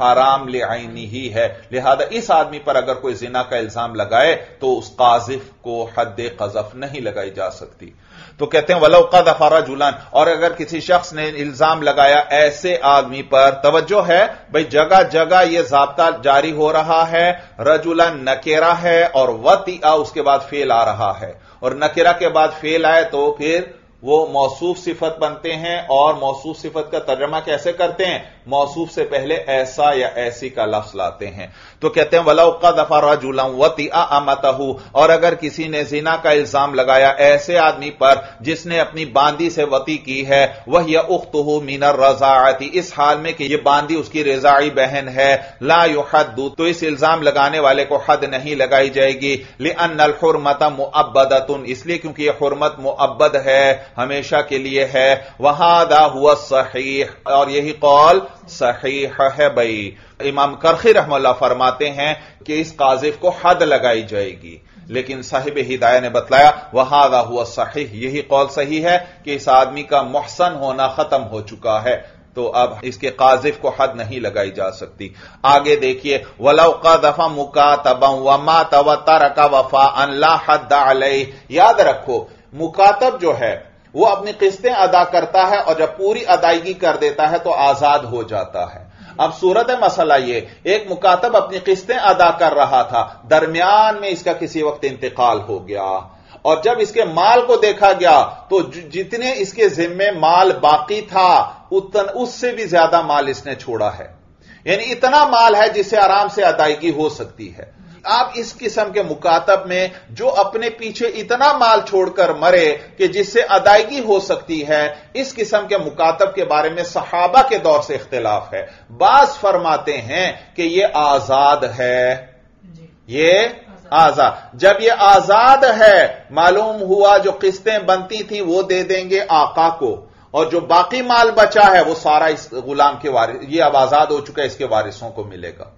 हराम लिआनी ही है। लिहाजा इस आदमी पर अगर कोई जिना का इल्ज़ाम लगाए तो उस काजिफ को हद कजफ नहीं लगाई जा सकती। तो कहते हैं वलौका दफारा जुलान और अगर किसी शख्स ने इल्ज़ाम लगाया, ऐसे आदमी पर तवज्जो है, भाई जगह जगह यह जबता जारी हो रहा है, रजुलन नकेरा है, और वतिया उसके बाद फेल आ रहा है। और नकेरा के बाद फेल आए तो फिर वो मौसूफ सिफत बनते हैं, और मौसूफ सिफत का तर्जमा कैसे करते हैं? मौसूफ से पहले ऐसा या ऐसी का लफ्ज लाते हैं। तो कहते हैं, वला वलाउका दफ़ा जुलम वती अमतहू। और अगर किसी ने जीना का इल्ज़ाम लगाया ऐसे आदमी पर जिसने अपनी बांदी से वती की है, वह यह उख्तहू मीनर रजाती इस हाल में कि यह बांदी, उसकी रजाई बहन है, ला युहदू तो इस इल्ज़ाम लगाने वाले को हद नहीं लगाई जाएगी। लिअल हुरमत मुअब्बदतुन। इसलिए क्योंकि यह हुरमत मुअब्बद है, हमेशा के लिए है। वहादा हुआ सही और यही कौल सही है भाई। इमाम करखी रहमल्ला फरमाते हैं कि इस काजिफ को हद लगाई जाएगी। लेकिन साहिब हिदाया ने बतलाया वहादा हुआ सही यही कौल सही है कि इस आदमी का मोहसन होना खत्म हो चुका है। तो अब इसके काजिफ को हद नहीं लगाई जा सकती। आगे देखिए वलौका दफ़ा मुका तबम वमा तव तरका वफा अल्लाह हद याद रखो, मुकातब जो है वो अपनी किस्तें अदा करता है और जब पूरी अदायगी कर देता है तो आज़ाद हो जाता है। अब सूरत मसला ये, एक मुकातब अपनी किस्तें अदा कर रहा था, दरमियान में इसका किसी वक्त इंतकाल हो गया। और जब इसके माल को देखा गया तो जितने इसके जिम्मे माल बाकी था, उतन, उससे भी ज़्यादा माल इसने छोड़ा है। यानी इतना माल है जिससे आराम से अदायगी हो सकती है। आप इस किस्म के मुकातब में जो अपने पीछे इतना माल छोड़कर मरे कि जिससे अदायगी हो सकती है इस किस्म के मुकातब के बारे में सहाबा के दौर से इख्तलाफ है। बास फरमाते हैं कि यह आज़ाद है। ये आज़ाद। जब ये आज़ाद है मालूम हुआ जो किस्तें बनती थी वो दे देंगे आका को। और जो बाकी माल बचा है वो सारा इस गुलाम के वारिस ये अब आज़ाद हो चुका है इसके वारिसों को मिलेगा।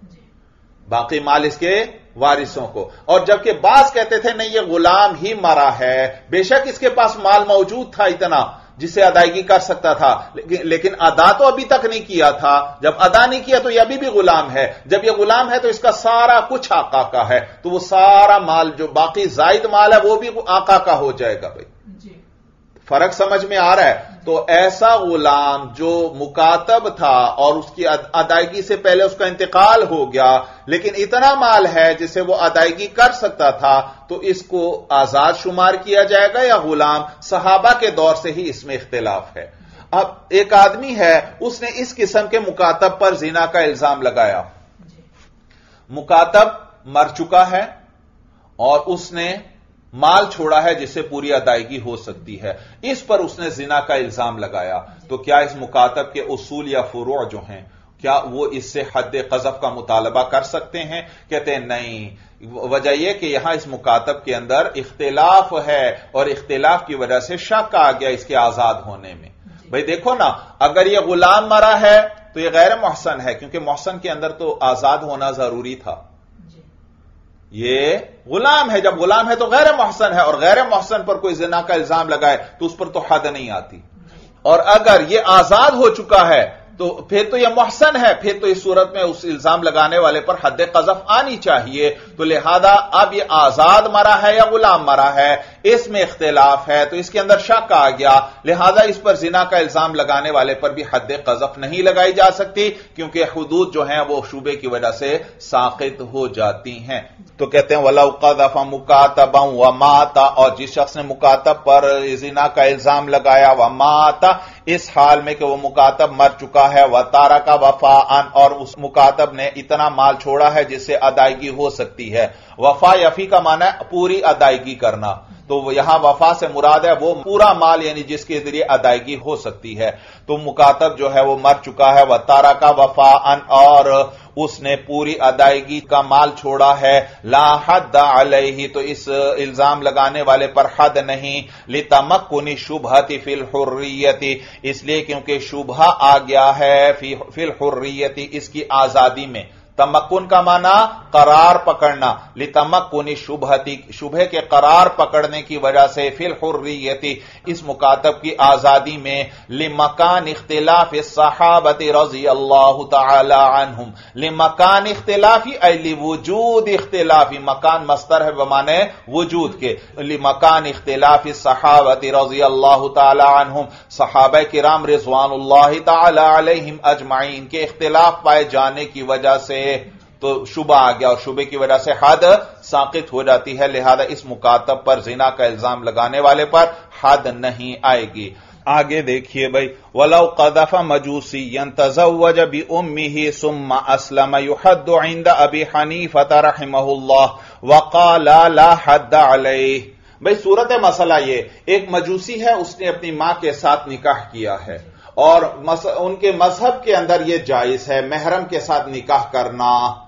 बाकी माल इसके वारिसों को। और जबकि बास कहते थे नहीं ये गुलाम ही मरा है। बेशक इसके पास माल मौजूद था इतना जिसे अदायगी कर सकता था। लेकिन लेकिन अदा तो अभी तक नहीं किया था। जब अदा नहीं किया तो यह अभी भी गुलाम है। जब यह गुलाम है तो इसका सारा कुछ आका का है। तो वो सारा माल जो बाकी जायद माल है वो भी आका का हो जाएगा भाई। फ़र्क समझ में आ रहा है? तो ऐसा गुलाम जो मुकातब था और उसकी अदायगी से पहले उसका इंतकाल हो गया लेकिन इतना माल है जिसे वो अदायगी कर सकता था तो इसको आज़ाद शुमार किया जाएगा या गुलाम? सहाबा के दौर से ही इसमें इख्तिलाफ है। अब एक आदमी है उसने इस किस्म के मुकातब पर जीना का इल्ज़ाम लगाया। मुकातब मर चुका है और उसने माल छोड़ा है जिससे पूरी अदायगी हो सकती है। इस पर उसने जिना का इल्ज़ाम लगाया। तो क्या इस मुकातब के उसूल या फुरू जो हैं क्या वो इससे हद कजफ का मुतालबा कर सकते हैं? कहते हैं नहीं। वजह यह कि यहाँ इस मुकातब के अंदर इख्तिलाफ है और इख्तिलाफ की वजह से शक आ गया इसके आज़ाद होने में। भाई देखो ना अगर यह गुलाम मरा है तो यह गैर मोहसन है क्योंकि मोहसन के अंदर तो आज़ाद होना ज़रूरी था। ये गुलाम है। जब गुलाम है तो गैर मोहसन है और गैर मोहसन पर कोई जिना का इल्ज़ाम लगाए तो उस पर तो हद नहीं आती। और अगर यह आज़ाद हो चुका है तो फिर तो यह मोहसन है, फिर तो इस सूरत में उस इल्ज़ाम लगाने वाले पर हद कजफ आनी चाहिए। तो लिहाजा अब यह आज़ाद मरा है या गुलाम मरा है? इसमें इख्तलाफ है तो इसके अंदर शक आ गया। लिहाजा इस पर जिना का इल्ज़ाम लगाने वाले पर भी हद कजफ नहीं लगाई जा सकती, क्योंकि हदूद जो है वो शूबे की वजह से साकित हो जाती हैं। तो कहते हैं, वला दफ़ा मुकातबा व माता, और जिस शख्स ने मुकातब पर जिना का इल्ज़ाम लगाया, व माता इस हाल में कि वो मुकातब मर चुका है, व तारा का वफा अन और उस मुकातब ने इतना माल छोड़ा है जिससे अदायगी हो सकती है। वफा यफी का माना पूरी अदायगी करना। तो यहाँ वफा से मुराद है, वो पूरा माल यानी जिसके ज़रिए अदायगी हो सकती है। तो मुकातब जो है वो मर चुका है वह तारा का वफा अन, और उसने पूरी अदायगी का माल छोड़ा है। ला हद अलही तो इस इल्ज़ाम लगाने वाले पर हद नहीं। लितमक्कुनी शुभती फिल हुर्रियती, इसलिए क्योंकि शुभ आ गया है फिल हुर्रियती, इसकी आज़ादी में। तमक्कुन का माना करार पकड़ना। लितमक्कुनी शुभती, शुभे के करार पकड़ने की वजह से फिल हुर्रियती, इस मुकातब की आज़ादी में। लिमकान इख्तिलाफ सहाबती रज़ी अल्लाह तहुम लिमकान इख्तिलाफी अली वजूद इख्तिलाफी। मकान मस्तर है बमाने वजूद के। लिमकान इख्तिलाफी सहाबती रज़ी अल्लाह तहुम सहाब किराम रिजवान तम अजमाइन के इख्तिलाफ पाए जाने की वजह से तो शुबा आ गया और शुबे की वजह से हद साकित हो जाती है, लिहाजा इस मुकातब पर जिना का इल्ज़ाम लगाने वाले पर हद नहीं आएगी। आगे देखिए भाई वलौ कदफा मजूसी तजवज बी उम्मी ही सुम्मा असलम युहद अबी हनीफत रहमहुल्लाह, वकाला हद अलैह। भाई सूरत मसला ये, एक मजूसी है, उसने अपनी माँ के साथ निकाह किया है। और मस, उनके मज़हब के अंदर यह जायज़ है। महरम के साथ निकाह करना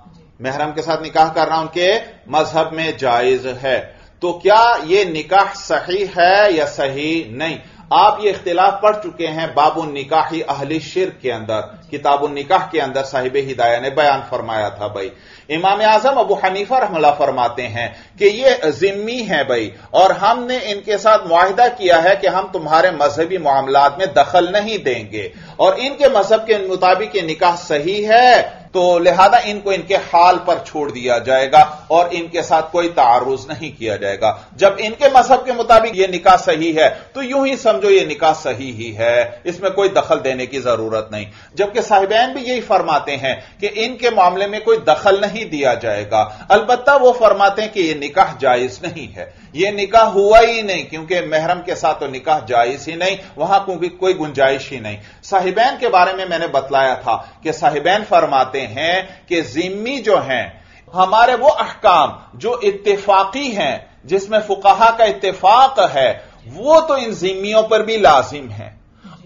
महरम के साथ निकाह करना उनके मज़हब में जायज़ है। तो क्या यह निकाह सही है या सही नहीं? आप ये इख्तिलाफ पढ़ चुके हैं बाबु निकाही अहली शिर के अंदर। किताबुल निकाह के अंदर साहिब हिदाया ने बयान फरमाया था भाई। इमाम आज़म अबू हनीफा रहमला फरमाते हैं कि ये जिम्मी है भाई, और हमने इनके साथ मुआहिदा किया है कि हम तुम्हारे मजहबी मामला में दखल नहीं देंगे। और इनके मज़हब के मुताबिक ये निकाह सही है? तो लिहाजा इनको इनके हाल पर छोड़ दिया जाएगा और इनके साथ कोई तारुज नहीं किया जाएगा। जब इनके मज़हब के मुताबिक यह निकाह सही है तो यूँ ही समझो यह निकाह सही ही है। इसमें कोई दखल देने की ज़रूरत नहीं। जबकि साहिबैन भी यही फरमाते हैं कि इनके मामले में कोई दखल नहीं दिया जाएगा। अलबत्ता वो फरमाते हैं कि यह निकाह जायज़ नहीं है। यह निकाह हुआ ही नहीं, क्योंकि महरम के साथ तो निकाह जायज़ ही नहीं, वहाँ क्योंकि कोई गुंजाइश ही नहीं। साहिबैन के बारे में मैंने बतलाया था कि साहिबैन फरमाते हैं कि जिम्मी जो हैं, हमारे वो अहकाम जो इत्तेफाकी हैं, जिसमें फुकाहा का इत्तेफाक है, वो तो इन जिम्मियों पर भी लाजिम है।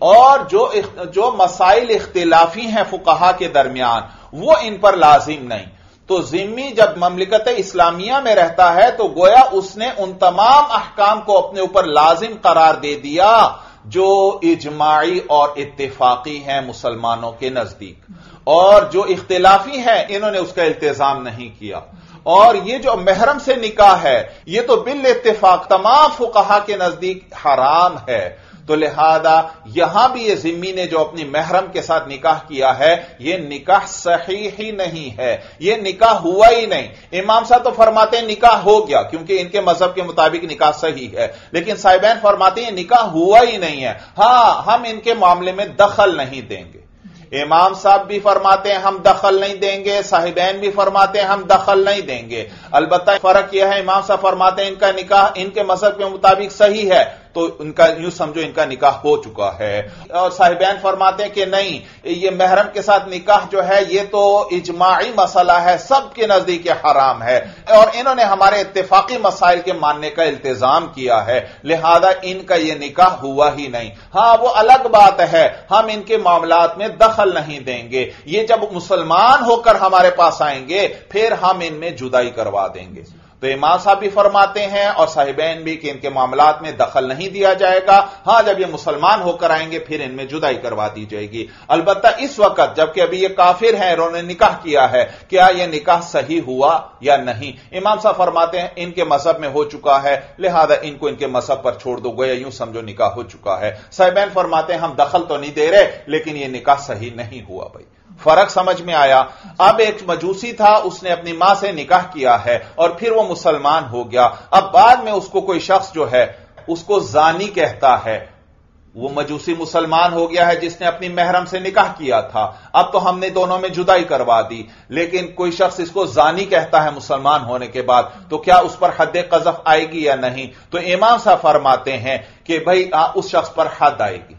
और जो जो मसाइल इख्तिलाफी हैं फुकाहा के दरमियान, वो इन पर लाजिम नहीं। तो जिम्मी जब ममलिकत इस्लामिया में रहता है तो गोया उसने उन तमाम अहकाम को अपने ऊपर लाजिम करार दे दिया, जो इजमाई और इत्तेफाकी हैं मुसलमानों के नज़दीक। और जो इख्तिलाफी हैं, इन्होंने उसका इल्तजाम नहीं किया। और ये जो महरम से निकाह है, ये तो बिल इत्तेफाक, तमाम फुकाहा के नज़दीक हराम है। तो लिहाजा, यहाँ भी ये जिम्मी ने जो अपनी महरम के साथ निकाह किया है, ये निकाह सही ही नहीं है। ये निकाह हुआ ही नहीं। इमाम साहब तो फरमाते निकाह हो गया, क्योंकि इनके मज़हब के मुताबिक निकाह सही है। लेकिन साहिबैन फरमाते हैं निकाह हुआ ही नहीं है। हाँ, हम इनके मामले में दखल नहीं देंगे। इमाम साहब भी फरमाते हैं, हम दखल नहीं देंगे, साहिबैन भी फरमाते हैं, हम दखल नहीं देंगे। अलबत्ता फ़र्क यह है, इमाम साहब फरमाते हैं, इनका निकाह इनके मज़हब के मुताबिक सही है। तो इनका यूँ समझो इनका निकाह हो चुका है। और साहिबैन फरमाते हैं कि नहीं, ये महरम के साथ निकाह जो है, ये तो इजमाही मसला है, सबके नज़दीक हराम है। और इन्होंने हमारे इतफाकी मसाइल के मानने का इल्तजाम किया है, लिहाजा इनका यह निकाह हुआ ही नहीं। हाँ, वो अलग बात है, हम इनके मामला में दखल नहीं देंगे। ये जब मुसलमान होकर हमारे पास आएँगे, फिर हम इनमें जुदाई करवा देंगे। तो इमाम साहब भी फरमाते हैं और साहिबैन भी कि इनके मामला में दखल नहीं दिया जाएगा। हाँ, जब ये मुसलमान होकर आएँगे, फिर इनमें जुदाई करवा दी जाएगी। अलबत्ता इस वक्त, जबकि अभी ये काफिर हैं, इन्होंने निकाह किया है, क्या यह निकाह सही हुआ या नहीं? इमाम साहब फरमाते हैं, इनके मज़हब में हो चुका है, लिहाजा इनको इनके मज़हब पर छोड़ दो, गया यूँ समझो निकाह हो चुका है। साहिबैन फरमाते हैं, हम दखल तो नहीं दे रहे, लेकिन यह निकाह सही नहीं हुआ, भाई। फ़र्क समझ में आया। अब एक मजूसी था उसने अपनी माँ से निकाह किया है और फिर वो मुसलमान हो गया। अब बाद में उसको कोई शख्स जो है उसको जानी कहता है। वो मजूसी मुसलमान हो गया है जिसने अपनी महरम से निकाह किया था। अब तो हमने दोनों में जुदाई करवा दी लेकिन कोई शख्स इसको जानी कहता है मुसलमान होने के बाद तो क्या उस पर हद कजफ आएगी या नहीं? तो इमाम साहब फरमाते हैं कि भाई आ, उस शख्स पर हद आएगी।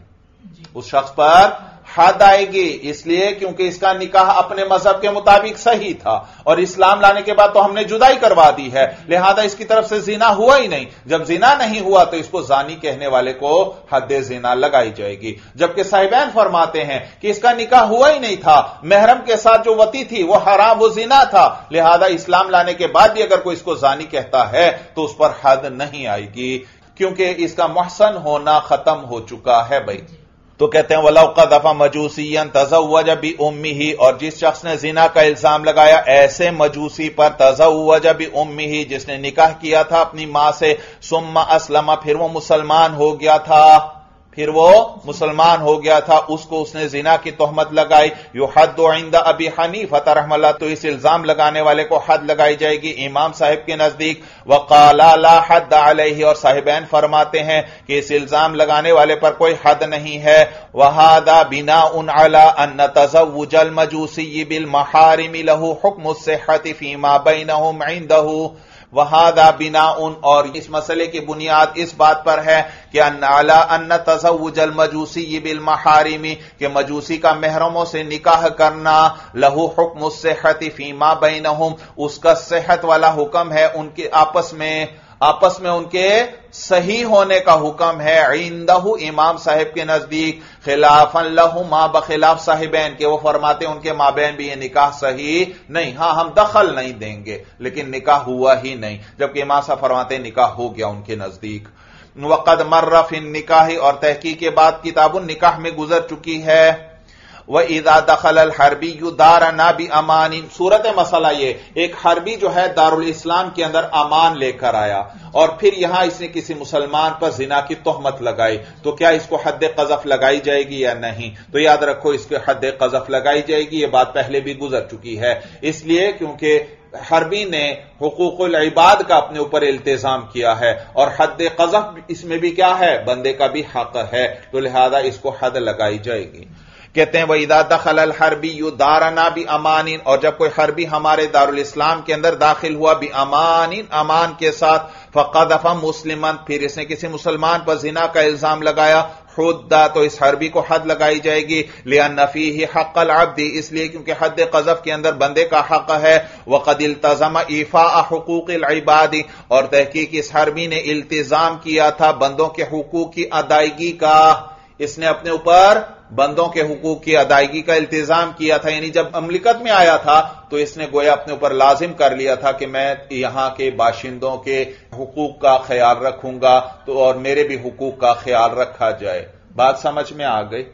उस शख्स पर हद आएगी इसलिए क्योंकि इसका निकाह अपने मज़हब के मुताबिक सही था और इस्लाम लाने के बाद तो हमने जुदाई करवा दी है। लिहाजा इसकी तरफ़ से जीना हुआ ही नहीं। जब जीना नहीं हुआ तो इसको जानी कहने वाले को हद जीना लगाई जाएगी। जबकि साहिबैन फरमाते हैं कि इसका निकाह हुआ ही नहीं था। महरम के साथ जो वती थी वह हराम, वो जीना था। लिहाजा इस्लाम लाने के बाद भी अगर कोई इसको जानी कहता है तो उस पर हद नहीं आएगी। क्योंकि इसका मोहसन होना खत्म हो चुका है भाई। तो कहते हैं वलौका दफ़ा मजूसी तजा हुआ जब भी उम्मी ही और जिस शख्स ने जिना का इल्ज़ाम लगाया, ऐसे मजूसी पर तजा हुआ जब भी उम्मी ही जिसने निकाह किया था अपनी माँ से, सुम्मा असलमा, फिर वो मुसलमान हो गया था। फिर वो मुसलमान हो गया था, उसको उसने जिना की तोहमत लगाई। यो हद आइंदा अभी हनीफत रहमल्ला तो इस इल्ज़ाम लगाने वाले को हद लगाई जाएगी इमाम साहिब के नज़दीक। वकाला हद अलही, और साहिबैन फरमाते हैं कि इस इल्ज़ाम लगाने वाले पर कोई हद नहीं है। वहादा बिना उन अला अन तजवुजल मजूसी बिल महारिमी, लहू हुक्म से हतीफीमा बैन वहादा बिना उन, और इस मसले की बुनियाद इस बात पर है कि अला अन्न तजवुजल मजूसी ये बिल महारिमी, के मजूसी का महरमों से निकाह करना, लहू हुक्म सेहत फीमा बैन उसका सेहत वाला हुक्म है उनके आपस में आपस में उनके सही होने का हुक्म है इंदहू इमाम साहिब के नज़दीक, खिलाफन लहू माँ बखिलाफ साहिबैन के, वो फरमाते उनके माबैन भी ये निकाह सही नहीं। हाँ, हम दखल नहीं देंगे, लेकिन निकाह हुआ ही नहीं, जबकि इमाम साहब फरमाते निकाह हो गया उनके नज़दीक। वक़द मर्रफ इन निकाही, और तहकीक के बाद किताबुल निकाह में गुजर चुकी है। व ईदा दखल अल हरबी यू दार ना भी अमान सूरत मसला ये, एक हरबी जो है दारुल इस्लाम के अंदर अमान लेकर आया। और फिर यहाँ इसने किसी मुसलमान पर जिना की तोहमत लगाई। तो क्या इसको हद कजफ लगाई जाएगी या नहीं? तो याद रखो, इसके हद कजफ लगाई जाएगी। यह बात पहले भी गुजर चुकी है। इसलिए क्योंकि हरबी ने हकूकुल इबाद का अपने ऊपर इल्तिजाम किया है। और हद कजफ इसमें भी क्या है? बंदे का भी हक है। तो लिहाजा इसको हद लगाई जाएगी। कहते हैं वही दखल अल हरबी यू दाराना भी अमानिन और जब कोई हरबी हमारे दारुल इस्लाम के अंदर दाखिल हुआ भी अमानिन अमान के साथ, फ़कदफ़ा मुस्लिमन, फिर इसने किसी मुसलमान पर जिना का इल्ज़ाम लगाया खुदा तो इस हरबी को हद लगाई जाएगी लिया नफी ही हक्ल अब्दी, इसलिए क्योंकि हद कजफ के अंदर बंदे का हक है व कदिल तजम ईफा हकूक इबादी, और तहकीक इस हरबी ने इल्तजाम किया था बंदों के हकूक की अदायगी का। इसने अपने ऊपर बंदों के हुकूक की अदायगी का इल्तिजाम किया था। यानी जब अमलिकत में आया था तो इसने गोया अपने ऊपर लाजिम कर लिया था कि मैं यहाँ के बाशिंदों के हुकूक का ख्याल रखूँगा तो और मेरे भी हुकूक का ख्याल रखा जाए। बात समझ में आ गई?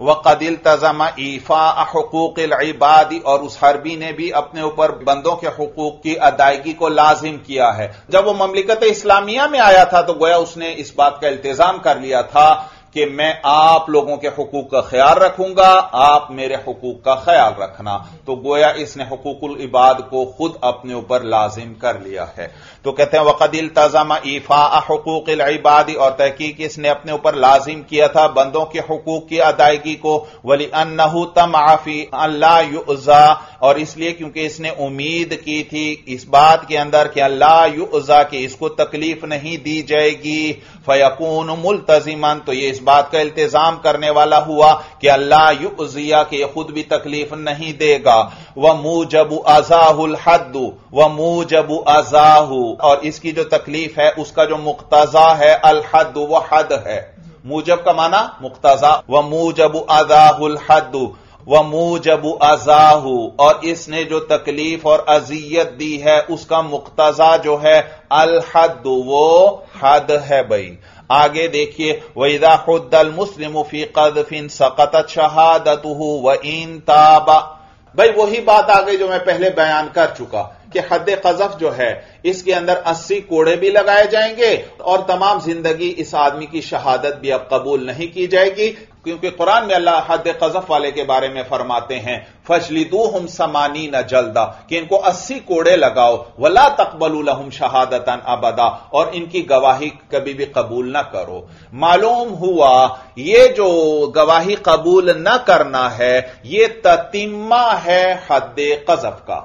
कदिल तजमा ईफा हकूक इबादी और उस हरबी ने भी अपने ऊपर बंदों के हकूक की अदायगी को लाजिम किया है। जब वो ममलिकत इस्लामिया में आया था तो गोया उसने इस बात का इल्तजाम कर लिया था कि मैं आप लोगों के हकूक का ख्याल रखूँगा, आप मेरे हकूक का ख्याल रखना। तो गोया इसने हकूकुल इबाद को खुद अपने ऊपर लाजिम कर लिया है। तो कहते हैं वक़दिल तजामा ईफा हकूक इबादी और तहकीक इसने अपने ऊपर लाजिम किया था, बंदों के हकूक की अदायगी को। वली अन्नहू तम आफी अल्लाह और इसलिए क्योंकि इसने उम्मीद की थी इस बात के अंदर कि अल्लाह युजा की इसको तकलीफ़ नहीं दी जाएगी। फयकून मुलतजिमन। तो ये इस बात का इल्तजाम करने वाला हुआ कि अल्लाह युजिया के खुद भी तकलीफ़ नहीं देगा। व मूजब अजाहुल हद्दू। व मूजब अजाहू। और इसकी जो तकलीफ़ है, उसका जो मुख्तजा है अल हद व हद है। मूजब का माना मुख्तजा व मूजब अजाहुल हद्दू। व मूजब अजाहू। और इसने जो तकलीफ़ और अजियत दी है, उसका मुख्तजा जो है अल हद वो हद है भाई। आगे देखिए वैदा खुदल मुस्लिम फ़ी कदफिन सकत शहादत व इन ताबा। भाई, वही बात आ गई जो मैं पहले बयान कर चुका। कि हद कजफ जो है, इसके अंदर अस्सी कोड़े भी लगाए जाएँगे और तमाम ज़िंदगी इस आदमी की शहादत भी अब कबूल नहीं की जाएगी, क्योंकि कुरान में अल्लाह हद कजफ वाले के बारे में फरमाते हैं फजलिदू हम समानी न जल्दा, कि इनको अस्सी कोड़े लगाओ, वला तकबलू हम शहादतन अबदा, और इनकी गवाही कभी भी कबूल ना करो। मालूम हुआ, ये जो गवाही कबूल न करना है, ये ततिम्मा है हद कजफ का।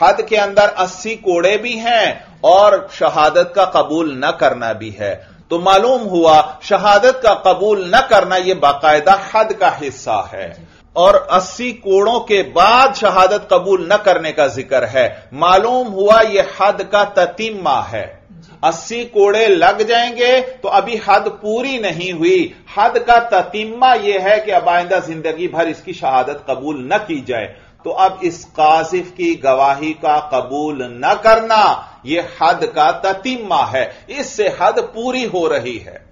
हद के अंदर अस्सी कोड़े भी हैं और शहादत का कबूल न करना भी है। तो मालूम हुआ, शहादत का कबूल न करना यह बाकायदा हद का हिस्सा है। और अस्सी कोड़ों के बाद शहादत कबूल न करने का ज़िक्र है। मालूम हुआ यह हद का ततिम्मा है। अस्सी कोड़े लग जाएँगे तो अभी हद पूरी नहीं हुई। हद का ततिम्मा यह है कि अब आइंदा ज़िंदगी भर इसकी शहादत कबूल न की जाए। तो अब इस कासिफ की गवाही का कबूल न करना यह हद का ततिम्मा है। इससे हद पूरी हो रही है।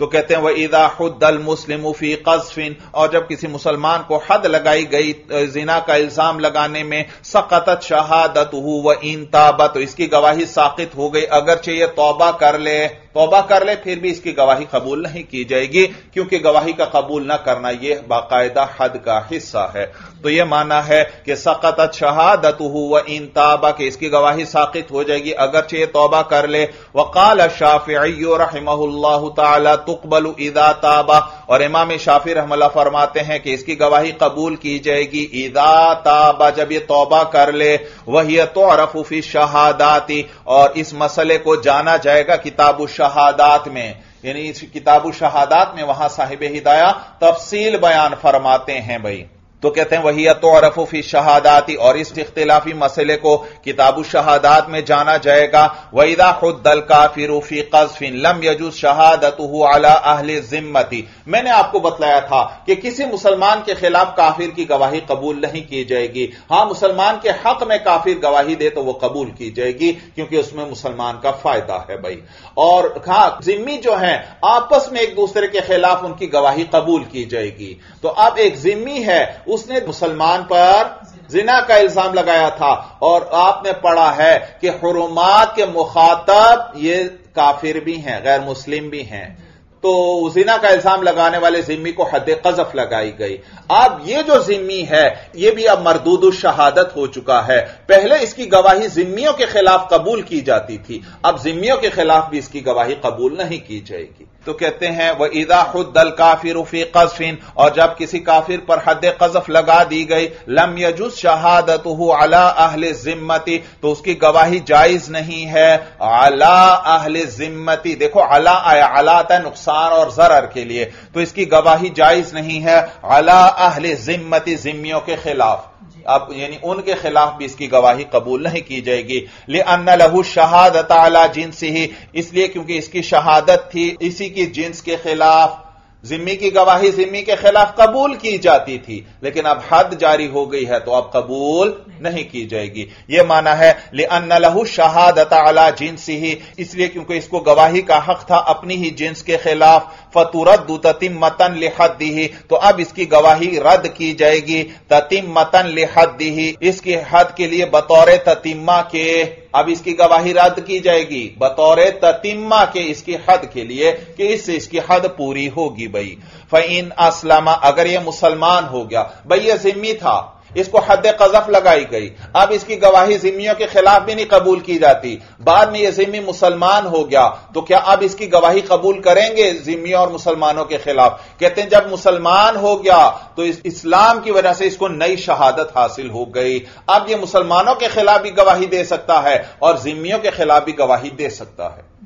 तो कहते हैं वह ईदा खुदल मुस्लिम फ़ी कजफिन और जब किसी मुसलमान को हद लगाई गई जिना का इल्ज़ाम लगाने में सकत शहादत हु व इन ताबा तो इसकी गवाही साकित हो गई। अगरचे ये तौबा कर ले, तौबा कर ले, फिर भी इसकी गवाही कबूल नहीं की जाएगी, क्योंकि गवाही का कबूल न करना यह बाकायदा हद का हिस्सा है। तो यह माना है कि सकत शहादत हु व इन ताबा के, इसकी गवाही साकित हो जाएगी, अगरचे तोबा कर ले। वकाल शाफी रहमल्ला तला तुकबल इदा ताबा। और इमाम शाफी रहमल्ला फरमाते हैं कि इसकी गवाही कबूल की जाएगी इदा ताबा, जब यह तोबा कर ले वही तो रफूफी शहादाती। और इस मसले को जाना जाएगा किताब शहादात में। यानी किताब शहादात में वहाँ साहिब हिदाया तफसील बयान फरमाते हैं भाई। तो कहते हैं, वही तो अरफी शहादाती, और इस इख्तिलाफी मसले को किताब शहादात में जाना जाएगा। वहीदा खुद दल काफिर फ़ी कजफिन लम यजूज शहादत अला अहल जिम्मती। मैंने आपको बतलाया था कि किसी मुसलमान के खिलाफ काफिर की गवाही कबूल नहीं की जाएगी। हाँ, मुसलमान के हक में काफिर गवाही दे तो वह कबूल की जाएगी, क्योंकि उसमें मुसलमान का फ़ायदा है भाई। और हाँ, जिम्मी जो है, आपस में एक दूसरे के खिलाफ उनकी गवाही कबूल की जाएगी। तो अब एक जिम्मी है उसने मुसलमान पर जिना का इल्ज़ाम लगाया था। और आपने पढ़ा है कि हरुमात के मुखातब ये काफिर भी हैं, गैर मुस्लिम भी हैं। तो जिना का इल्ज़ाम लगाने वाले जिम्मी को हद कजफ लगाई गई। अब ये जो जिम्मी है, ये भी अब मरदूद शहादत हो चुका है। पहले इसकी गवाही जिम्मियों के खिलाफ कबूल की जाती थी। अब जिम्मियों के खिलाफ भी इसकी गवाही कबूल नहीं की जाएगी। तो कहते हैं, वह ईदा खुद दल काफिर उफी कजफिन, और जब किसी काफिर पर हद कजफ लगा दी गई, लम यजुज शहादत अला अहल जिम्मती तो उसकी गवाही जायज़ नहीं है। अला अहल जिम्मती, देखो, अला आया, अला आता नुकसान और जरर के लिए तो इसकी गवाही जायज़ नहीं है। अला अहल जिम्मती, जिम्मियों के खिलाफ। अब यानी उनके खिलाफ भी इसकी गवाही कबूल नहीं की जाएगी। ले अन्ना लहू शहादत आला जिन्स ही इसलिए क्योंकि इसकी शहादत थी, इसी की जिन्स के खिलाफ जिम्मी की गवाही जिम्मी के खिलाफ कबूल की जाती थी, लेकिन अब हद जारी हो गई है तो अब कबूल नहीं की जाएगी। यह माना है ले अन्न लहू शहादत अला जिन्स ही इसलिए क्योंकि इसको गवाही का हक था अपनी ही जिन्स के खिलाफ फतुरद ततिम मतन लिहद दी ही तो अब इसकी गवाही रद्द की जाएगी। ततिम मतन लिहद दी ही इसकी हद के लिए बतौर ततिम्मा के अब इसकी गवाही रद्द की जाएगी। बतौर ततिम्मा के इसकी हद के लिए कि इससे इसकी हद पूरी होगी भाई फ़ैन असलामा, अगर यह मुसलमान हो गया भाई यह जिम्मी था। इसको हद कजफ लगाई गई। अब इसकी गवाही जिम्मियों के खिलाफ भी नहीं कबूल की जाती। बाद में यह जिम्मी मुसलमान हो गया तो क्या अब इसकी गवाही कबूल करेंगे जिम्मियों और मुसलमानों के खिलाफ? कहते हैं, जब मुसलमान हो गया तो इस इस्लाम की वजह से इसको नई शहादत हासिल हो गई। अब यह मुसलमानों के खिलाफ भी गवाही दे सकता है और जिम्मियों के खिलाफ भी गवाही दे सकता है।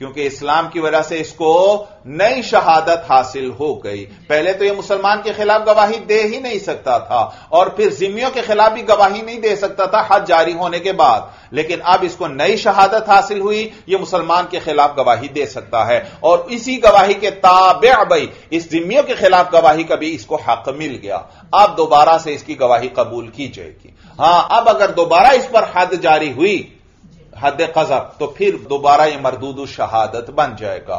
क्योंकि इस्लाम की वजह से इसको नई शहादत हासिल हो गई। पहले तो यह मुसलमान के खिलाफ गवाही दे ही नहीं सकता था, और फिर जिम्मियों के खिलाफ भी गवाही नहीं दे सकता था हज जारी होने के बाद। लेकिन अब इसको नई शहादत हासिल हुई यह मुसलमान के खिलाफ गवाही दे सकता है। और इसी गवाही के ताबे इस जिम्मियों के खिलाफ गवाही का भी इसको हक मिल गया। अब दोबारा से इसकी गवाही कबूल की जाएगी। हाँ, अब अगर दोबारा इस पर हद जारी हुई हद कजब तो फिर दोबारा यह मरदूद शहादत बन जाएगा।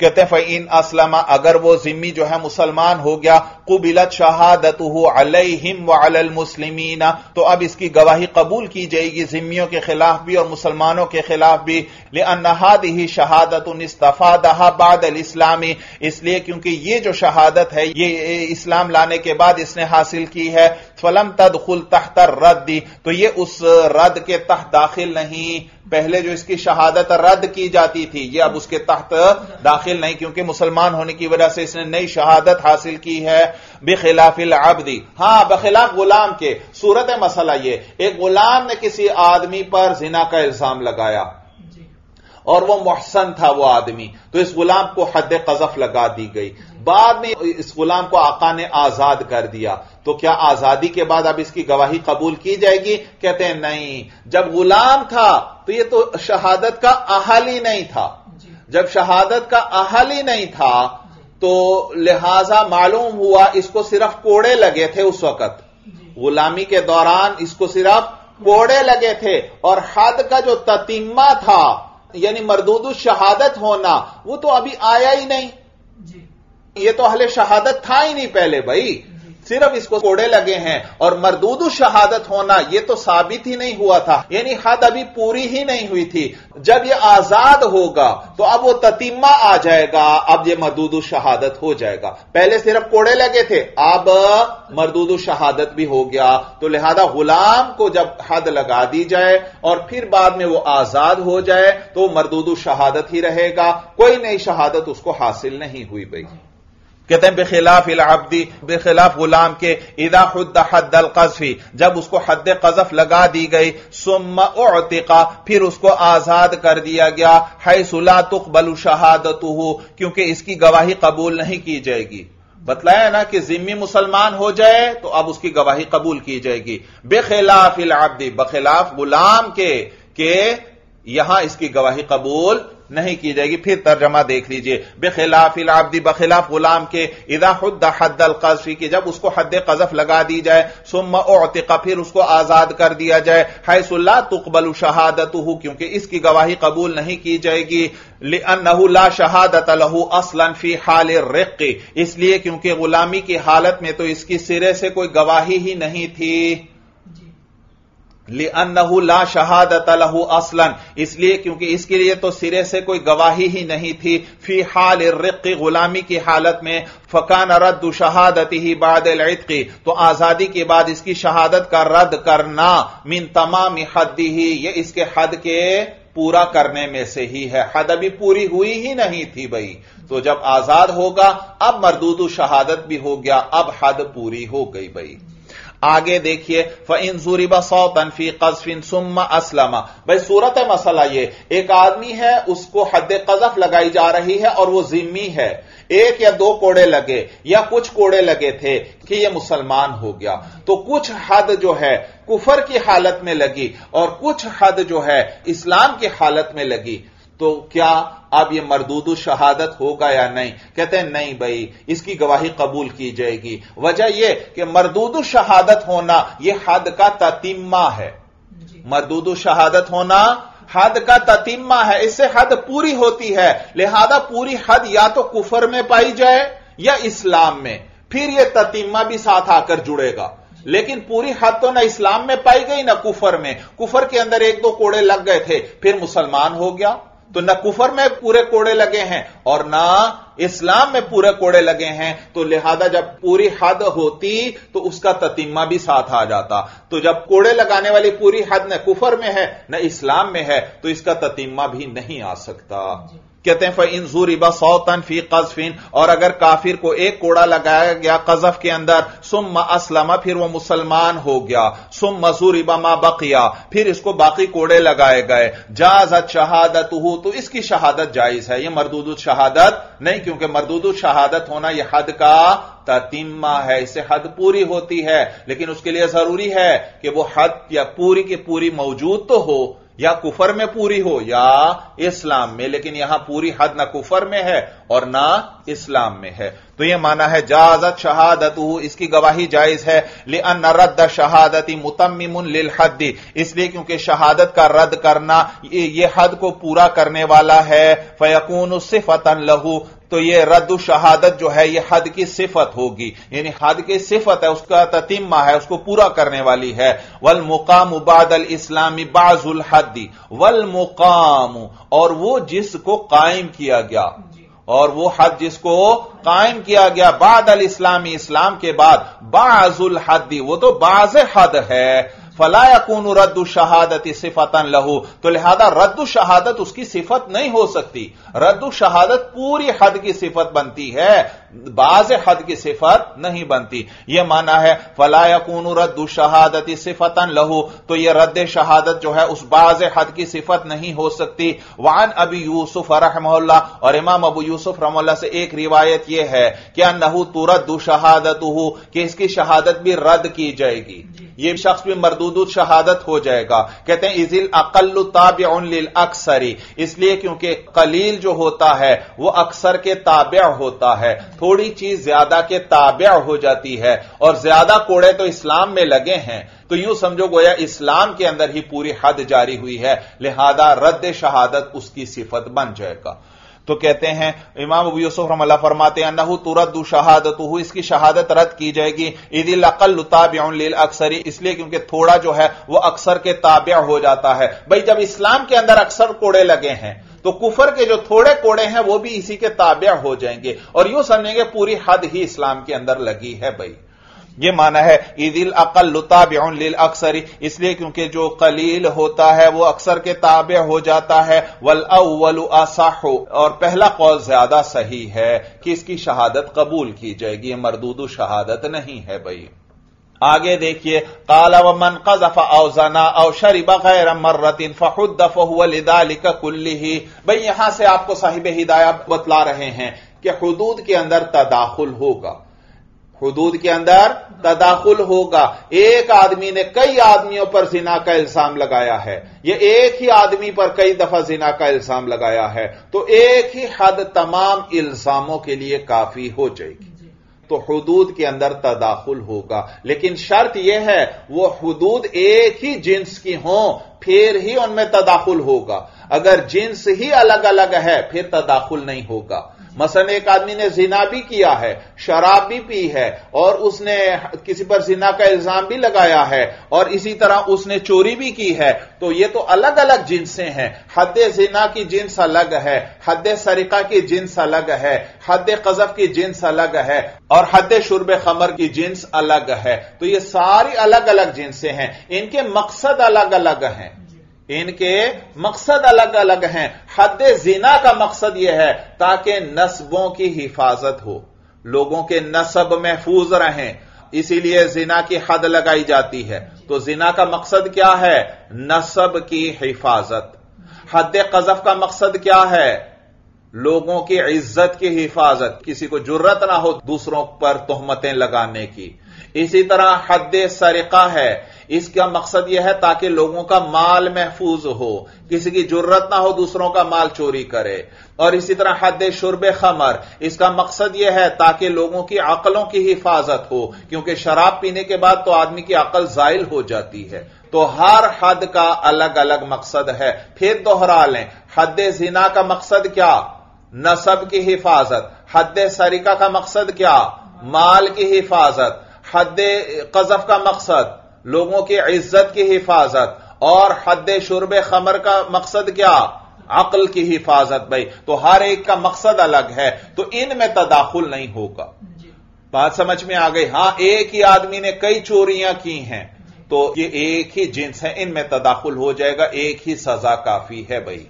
कहते हैं इन असलमा, अगर वो जिम्मी जो है मुसलमान हो गया कुबिलत शहादत अलहिम व मुस्लिमीना। तो अब इसकी गवाही कबूल की जाएगी, जिम्मियों के खिलाफ भी और मुसलमानों के खिलाफ भी। लेहाद ही शहादत इस्तफा दहा बाद इस्लामी। इसलिए क्योंकि ये जो शहादत है, ये इस्लाम लाने के बाद इसने हासिल की है। फलम तदखुल तहतर रद्दी। तो ये उस रद्द के तह दाखिल नहीं। पहले जो इसकी शहादत रद्द की जाती थी, ये अब उसके तहत दाखिल नहीं, क्योंकि मुसलमान होने की वजह से इसने नई शहादत हासिल की है। बेखिलाफिल आबदी हाँ बखिलाफ गुलाम के। सूरत मसला ये एक गुलाम ने किसी आदमी पर जिना का इल्ज़ाम लगाया। और वह मोहसन था वह आदमी। तो इस गुलाम को हद कजफ लगा दी गई। बाद में इस गुलाम को आका ने आज़ाद कर दिया। तो क्या आज़ादी के बाद अब इसकी गवाही कबूल की जाएगी? कहते हैं नहीं। जब गुलाम था तो यह तो शहादत का अहल ही नहीं था। जब शहादत का अहल ही नहीं था तो लिहाजा मालूम हुआ इसको सिर्फ़ कोड़े लगे थे उस वक्त। गुलामी के दौरान इसको सिर्फ़ कोड़े लगे थे। और हद का जो ततीमा था यानी मरदूद शहादत होना वो तो अभी आया ही नहीं। ये तो हले शहादत था ही नहीं पहले भाई। सिर्फ़ इसको कोड़े लगे हैं और मरदूद शहादत होना यह तो साबित ही नहीं हुआ था। यानी हद अभी पूरी ही नहीं हुई थी। जब यह आज़ाद होगा तो अब वो ततीमा आ जाएगा, अब यह मरदूद शहादत हो जाएगा। पहले सिर्फ़ कोड़े लगे थे, अब मरदूद शहादत भी हो गया। तो लिहाजा गुलाम को जब हद लगा दी जाए और फिर बाद में वो आज़ाद हो जाए तो मरदूद शहादत ही रहेगा। कोई नई शहादत उसको हासिल नहीं हुई भाई। कहते हैं, बेखिलाफ इलाब्दी बेखिलाफ गुलाम के, इदा हद हद कजफी। जब उसको हद कजफ लगा दी गई, सुम्मा उतिका फिर उसको आज़ाद कर दिया गया है सुला तुकबलु शहादत क्योंकि इसकी गवाही कबूल नहीं की जाएगी। बतलाया ना कि जिम्मी मुसलमान हो जाए तो अब उसकी गवाही कबूल की जाएगी। बेखिलाफ इलाब्दी बखिलाफ गुलाम के के यहाँ इसकी गवाही कबूल नहीं की जाएगी, फिर तर्जमा देख लीजिए। बेखिलाफ इलाब्दी बखिलाफ गुलाम के इदा हद हद कजफी की, जब उसको हद कजफ लगा दी जाए सुम ओतिका फिर उसको आज़ाद कर दिया जाए। हैसुल्ला तुकबल शहादत क्योंकि इसकी गवाही कबूल नहीं की जाएगी। ला शहादत लहू असलन फ़ी हाल रिक्की, इसलिए क्योंकि गुलामी की हालत में तो इसकी सिरे से कोई गवाही ही नहीं थी। लिअन्नहु ला शहादत लहू असलन। इसलिए क्योंकि इसके लिए तो सिरे से कोई गवाही ही नहीं थी। फ़ी हाल रिक्की गुलामी की हालत में फकान रद्द शहादत ही बाद इतकी। तो आज़ादी के बाद इसकी शहादत का रद्द करना मिन तमाम हद्दी ही ये इसके हद के पूरा करने में से ही है। हद अभी पूरी हुई ही नहीं थी भाई। तो जब आज़ाद होगा, अब मरदूद शहादत भी हो गया, अब हद पूरी हो गई भाई। आगे देखिए फ़िन जुरिबा सौ तनफी कजफिन सुम्मा असलमा। भाई, सूरत मसला ये, एक आदमी है, उसको हद कजफ लगाई जा रही है और वो जिम्मी है। एक या दो कोड़े लगे, या कुछ कोड़े लगे थे कि यह मुसलमान हो गया। तो कुछ हद जो है, कुफर की हालत में लगी और कुछ हद जो है, इस्लाम की हालत में लगी। तो क्या अब ये मरदूद शहादत होगा या नहीं? कहते हैं नहीं भाई इसकी गवाही कबूल की जाएगी। वजह यह कि मरदूद शहादत होना यह हद का ततीमा है। मरदूद शहादत होना हद का ततीमा है। इससे हद पूरी होती है। लिहाजा पूरी हद या तो कुफर में पाई जाए या इस्लाम में। फिर यह ततीमा भी साथ आकर जुड़ेगा। लेकिन पूरी हद तो ना इस्लाम में पाई गई ना कुफर में। कुफर के अंदर एक दो कोड़े लग गए थे फिर मुसलमान हो गया। तो ना कुफर में पूरे कोड़े लगे हैं और ना इस्लाम में पूरे कोड़े लगे हैं। तो लिहाजा जब पूरी हद होती तो उसका ततिमा भी साथ आ जाता। तो जब कोड़े लगाने वाली पूरी हद न कुफर में है, न इस्लाम में है तो इसका ततिमा भी नहीं आ सकता। कहते हैं इन जूरिबा सौतन फ़ी कजफिन और अगर काफिर को एक कोड़ा लगाया गया कजफ के अंदर सुम असलमा, फिर वो मुसलमान हो गया। सुम मसूरिबा मा बकिया, फिर इसको बाकी कोड़े लगाए गए। जाजत शहादत हो तो इसकी शहादत जायज़ है। यह मरदूद शहादत नहीं, क्योंकि मरदूद शहादत होना यह हद का ततिम्मा है। इससे हद पूरी होती है, लेकिन उसके लिए ज़रूरी है कि वो हद या पूरी की पूरी मौजूद तो हो। या कुफर में पूरी हो, या इस्लाम में, लेकिन यहाँ पूरी हद ना कुफर में है और ना इस्लाम में है। तो यह माना है, जाजत शहादत इसकी गवाही जायज़ है लिअन रद्द शहादती मुतमिन लिल हद्दी। इसलिए क्योंकि शहादत का रद्द करना ये हद को पूरा करने वाला है, फयकून सिफतन लहू तो ये रद्द शहादत जो है, ये हद की सिफत होगी। यानी हद की सिफत है, उसका ततीमा है, उसको पूरा करने वाली है। वल मुकाम उबादल इस्लामी बाजुल हद्दी। वल मुकाम, और वो जिसको कायम किया गया। और वो हद जिसको कायम किया गया बाद अल इस्लामी इस्लाम के बाद, बाजुल हद्दी। वो तो बाज हद है। फलायकून रद्द शहादत सिफतन लहू। तो लिहाजा रद्द शहादत उसकी सिफत नहीं हो सकती। रद्द शहादत पूरी हद की सिफत बनती है। बाज हद की सिफत नहीं बनती। यह माना है फलायकून रद्द शहादत सिफतन लहू। तो यह रद्द शहादत जो है, उस बाज हद की सिफत नहीं हो सकती। वान अबी यूसुफ रहमल्ला और इमाम अबू यूसुफ रमल्ला से एक रिवायत यह है क्या नहू तुरद्दु शहादत कि इसकी शहादत भी रद्द की जाएगी। ये शख्स भी मरदूद शहादत हो जाएगा। कहते हैं, इजिल अकल्लु ताबिल अक्सरी। इसलिए क्योंकि कलील जो होता है, वो अक्सर के ताब्या होता है। थोड़ी चीज़ ज़्यादा के ताब्या हो जाती है। और ज़्यादा कोड़े तो इस्लाम में लगे हैं। तो यूँ समझो गोया इस्लाम के अंदर ही पूरी हद जारी हुई है। लिहाजा रद्द शहादत उसकी सिफत बन जाएगा। तो कहते हैं, इमाम अबू यूसुफ रमल्ला फरमाते हैं नहू तुरद्दु शहादत इसकी शहादत रद्द की जाएगी। ईदिल अकल ताबिल अक्सरी, इसलिए क्योंकि थोड़ा जो है, वो अक्सर के ताबिया हो जाता है। भाई, जब इस्लाम के अंदर अक्सर कोड़े लगे हैं तो कुफर के जो थोड़े कोड़े हैं, वो भी इसी के ताबिया हो जाएँगे। और यूँ समझेंगे पूरी हद ही इस्लाम के अंदर लगी है, भाई। ये माना है ईदिल अकल लुताबिल अक्सरी इसलिए क्योंकि जो कलील होता है, वो अक्सर के ताबे हो जाता है, वल अव्वल असाहो और पहला कौल ज़्यादा सही है कि इसकी शहादत कबूल की जाएगी मरदूद शहादत नहीं है भाई। आगे देखिए, काला व मन कजफा औजना औ शरीबा गैर मर्रतिन फहुद फहुलिका कुल्ली ही भाई यहाँ से आपको साहिब हिदायत बतला रहे हैं कि हदूद के अंदर तदाखुल होगा। हदूद के अंदर तदाखुल होगा। एक आदमी ने कई आदमियों पर जिना का इल्ज़ाम लगाया है। यह एक ही आदमी पर कई दफ़ा जिना का इल्ज़ाम लगाया है। तो एक ही हद तमाम इल्जामों के लिए काफ़ी हो जाएगी। तो हदूद के अंदर तदाखुल होगा। लेकिन शर्त यह है वह हदूद एक ही जिन्स की हो फिर ही उनमें तदाखुल होगा। अगर जिन्स ही अलग अलग है फिर तदाखुल नहीं होगा। मसन एक आदमी ने जिना भी किया है, शराब भी पी है, और उसने किसी पर जिना का इल्ज़ाम भी लगाया है, और इसी तरह उसने चोरी भी की है तो ये तो अलग अलग जिनसे हैं। हद जिना की जिन्स अलग है, हद सरिका की जिन्स अलग है, हद कजफ की जिन्स अलग है, और हद शुरब खमर की जिन्स अलग है। तो ये सारी अलग अलग जिनसे हैं। इनके मकसद अलग अलग हैं। इनके मकसद अलग अलग हैं। हद जिना का मकसद यह है, ताकि नस्बों की हिफाजत हो। लोगों के नसब महफूज रहें। इसीलिए जिना की हद लगाई जाती है। तो जिना का मकसद क्या है? नसब की हिफाजत। हद कजफ का मकसद क्या है? लोगों की इज़्ज़त की हिफाजत। किसी को ज़रूरत ना हो दूसरों पर तोहमतें लगाने की। इसी तरह हद सरिका है। इसका मकसद यह है ताकि लोगों का माल महफूज हो। किसी की ज़रूरत ना हो, दूसरों का माल चोरी करे। और इसी तरह हद शुरब खमर। इसका मकसद यह है ताकि लोगों की अकलों की हिफाजत हो। क्योंकि शराब पीने के बाद तो आदमी की अकल जायल हो जाती है। तो हर हद का अलग अलग मकसद है। फिर दोहरा लें। हद जिना का मकसद क्या? नसब की हिफाजत। हद सरिका का मकसद क्या? माल की हिफाजत। हद कजफ का मकसद लोगों की इज़्ज़त की हिफाजत और हद शुरब खमर का मकसद क्या? अकल की हिफाजत भाई। तो हर एक का मकसद अलग है तो इनमें तदाखुल नहीं होगा। बात समझ में आ गई? हाँ एक ही आदमी ने कई चोरियाँ की हैं तो ये एक ही जिन्स है इनमें तदाखुल हो जाएगा एक ही सजा काफ़ी है भाई।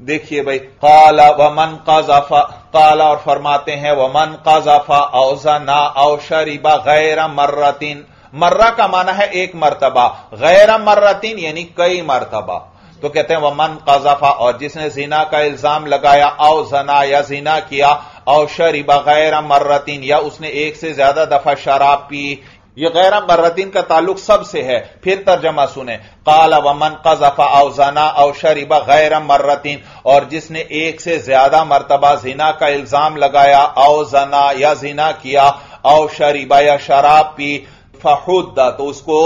देखिए भाई, काला वमन काजाफा, काला और फरमाते हैं वमन काजाफा औजा ना औशरीबा गैर मर्रतिन। मर्रा का माना है एक मरतबा। गैर मर्रतीन यानी कई मरतबा। तो कहते हैं वह मन कजाफा और जिसने जीना का इल्ज़ाम लगाया, औ जना या जीना किया, औ शरीबा गैर मर्रतीन, या उसने एक से ज़्यादा दफ़ा शराब पी यह गैर मर्रतीन का ताल्लुक सबसे है। फिर तर्जमा सुने। काला वमन कजफा औजना औ शरीबा गैर मर्रतीन और जिसने एक से ज़्यादा मरतबा जिना का इल्ज़ाम लगाया अवजना या जिना किया, औ शरीबा या शराब पी, फहुद्दा तो उसको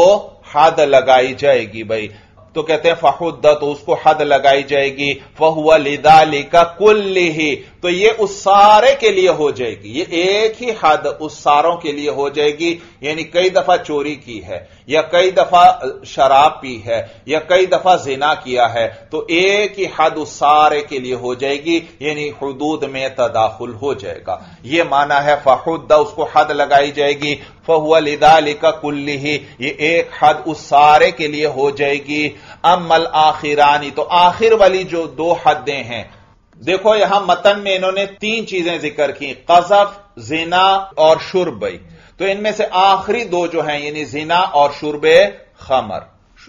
हद लगाई जाएगी भाई। तो कहते हैं फहुद्दा तो उसको हद लगाई जाएगी। फहुआ लिदाली का कुल ही तो ये उस सारे के लिए हो जाएगी। ये एक ही हद उस सारों के लिए हो जाएगी। यानी कई दफ़ा चोरी की है, या कई दफ़ा शराब पी है, या कई दफ़ा जिना किया है तो एक ही हद उस सारे के लिए हो जाएगी। यानी हदूद में तदाखुल हो जाएगा। ये माना है, फहुद्दा उसको हद लगाई जाएगी। फहुआ लिदाली का कुल्ली ही ये एक हद उस सारे के लिए हो जाएगी। अमल आखिरानी तो आखिर वाली जो दो हदें हैं। देखो, यहाँ मतन में इन्होंने तीन चीज़ें ज़िक्र की, कजफ, जिना और शुरबई तो इनमें से आखिरी दो जो हैं, यानी जिना और शुरबे खमर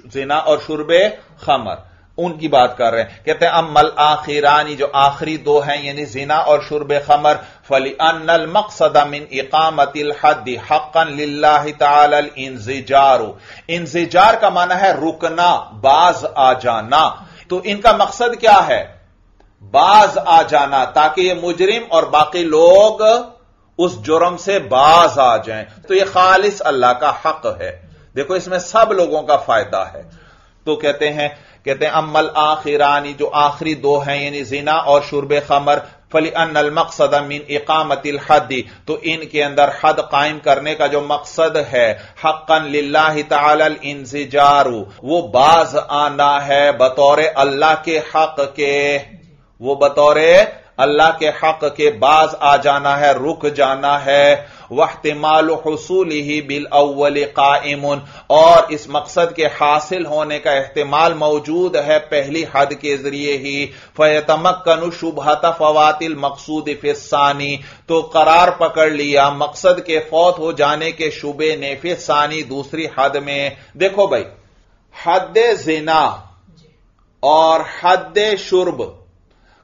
जिना और शुरबे खमर उनकी बात कर रहे हैं। कहते हैं अमल आखिरानी, जो आखिरी दो हैं, यानी जिना और शुरब खमर फली अनल मकसद मिन इकामतिल हद हक्कन तल इंजिजारो इंजिजार का माना है रुकना, बाज आ जाना। तो इनका मकसद क्या है? बाज आ जाना, ताकि ये मुजरिम और बाकी लोग उस जुर्म से बाज आ जाएँ। तो ये खालिस अल्लाह का हक है। देखो, इसमें सब लोगों का फ़ायदा है। तो कहते हैं कहते हैं अमल आखिरानी, जो आखिरी दो हैं, यानी जिना और शुरब खमर फली अन मकसद मिन इकामतिल हदी तो इनके अंदर हद कायम करने का जो मकसद है तल इंजारू वो बाज आना है बतौर अल्लाह के हक के, वो बतौर अल्लाह के हक के बाज आ जाना है रुक जाना है। वहतमाल हसूल ही बिल अव्वल कायमुन और इस मकसद के हासिल होने का एहतमाल मौजूद है पहली हद के ज़रिए ही। फयतमक्नु शुभत फवातिल मकसूद फिसानी तो करार पकड़ लिया मकसद के फौत हो जाने के शुबे ने फिसानी दूसरी हद में। देखो भाई हद जिना और हद शुर्ब।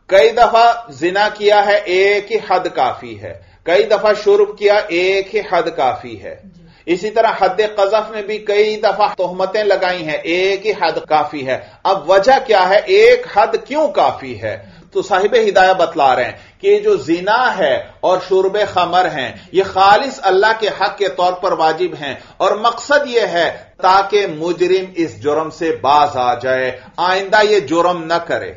कई दफ़ा जिना किया है एक ही हद काफ़ी है। कई दफ़ा शुरू किया एक ही हद काफ़ी है। इसी तरह हद कजफ में भी कई दफ़ा तोहमतें लगाई हैं एक ही हद काफ़ी है। अब वजह क्या है? एक हद क्यों काफ़ी है? तो साहिब हिदायत बतला रहे हैं कि जो जीना है और शुरब खमर हैं ये खालिस अल्लाह के हक के तौर पर वाजिब हैं। और मकसद यह है ताकि मुजरिम इस जुर्म से बाज आ जाए आइंदा ये जुर्म न करे।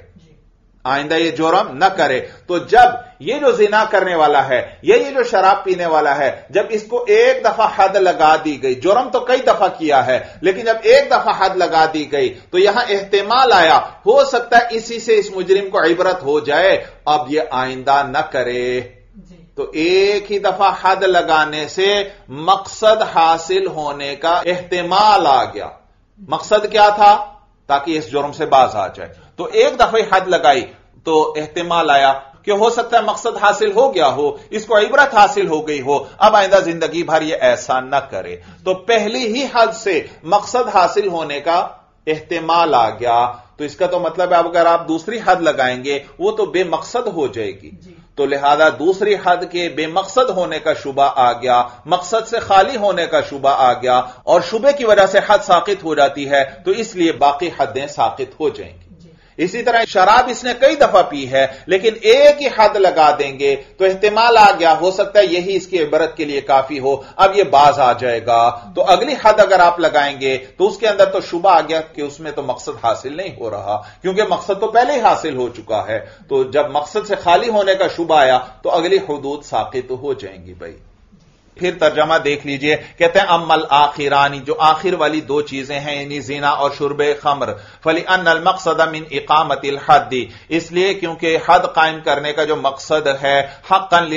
आइंदा ये जोरम न करे। तो जब ये जो जिना करने वाला है या ये जो शराब पीने वाला है जब इसको एक दफ़ा हद लगा दी गई जुर्म तो कई दफ़ा किया है लेकिन जब एक दफ़ा हद लगा दी गई तो यहाँ एहतेमाल आया हो सकता है इसी से इस मुजरिम को इबरत हो जाए अब ये आइंदा न करे। तो एक ही दफ़ा हद लगाने से मकसद हासिल होने का एहतेमाल आ गया। मकसद क्या था? ताकि इस जुर्म से बाज आ जाए। तो एक दफे हद लगाई तो एहतमाल आया कि हो सकता है मकसद हासिल हो गया हो, इसको इबरत हासिल हो गई हो, अब आइंदा ज़िंदगी भर यह ऐसा न करे। तो पहली ही हद से मकसद हासिल होने का एहतमाल आ गया। तो इसका तो मतलब है अगर आप दूसरी हद लगाएँगे वो तो बेमकसद हो जाएगी। तो लिहाजा दूसरी हद के बेमकसद होने का शुबा आ गया मकसद से खाली होने का शुबा आ गया और शुबे की वजह से हद साकित हो जाती है तो इसलिए बाकी हदें साकित हो जाएँगी। इसी तरह शराब इसने कई दफ़ा पी है, लेकिन एक ही हद लगा देंगे तो एहतमाल आ गया, हो सकता है यही इसकी इबरत के लिए काफ़ी हो, अब यह बाज आ जाएगा। तो अगली हद अगर आप लगाएँगे तो उसके अंदर तो शुबा आ गया कि उसमें तो मकसद हासिल नहीं हो रहा, क्योंकि मकसद तो पहले ही हासिल हो चुका है। तो जब मकसद से खाली होने का शुबा आया तो अगली हदूद साकित तो हो जाएँगी भाई। फिर तर्जमा देख लीजिए, कहते हैं अमल आखिरानी, जो आखिर वाली दो चीज़ें हैं, यानी जीना और शुरब खमर। फली अन मकसद मिन इकामत हदी इसलिए क्योंकि हद कायम करने का जो मकसद है हक तल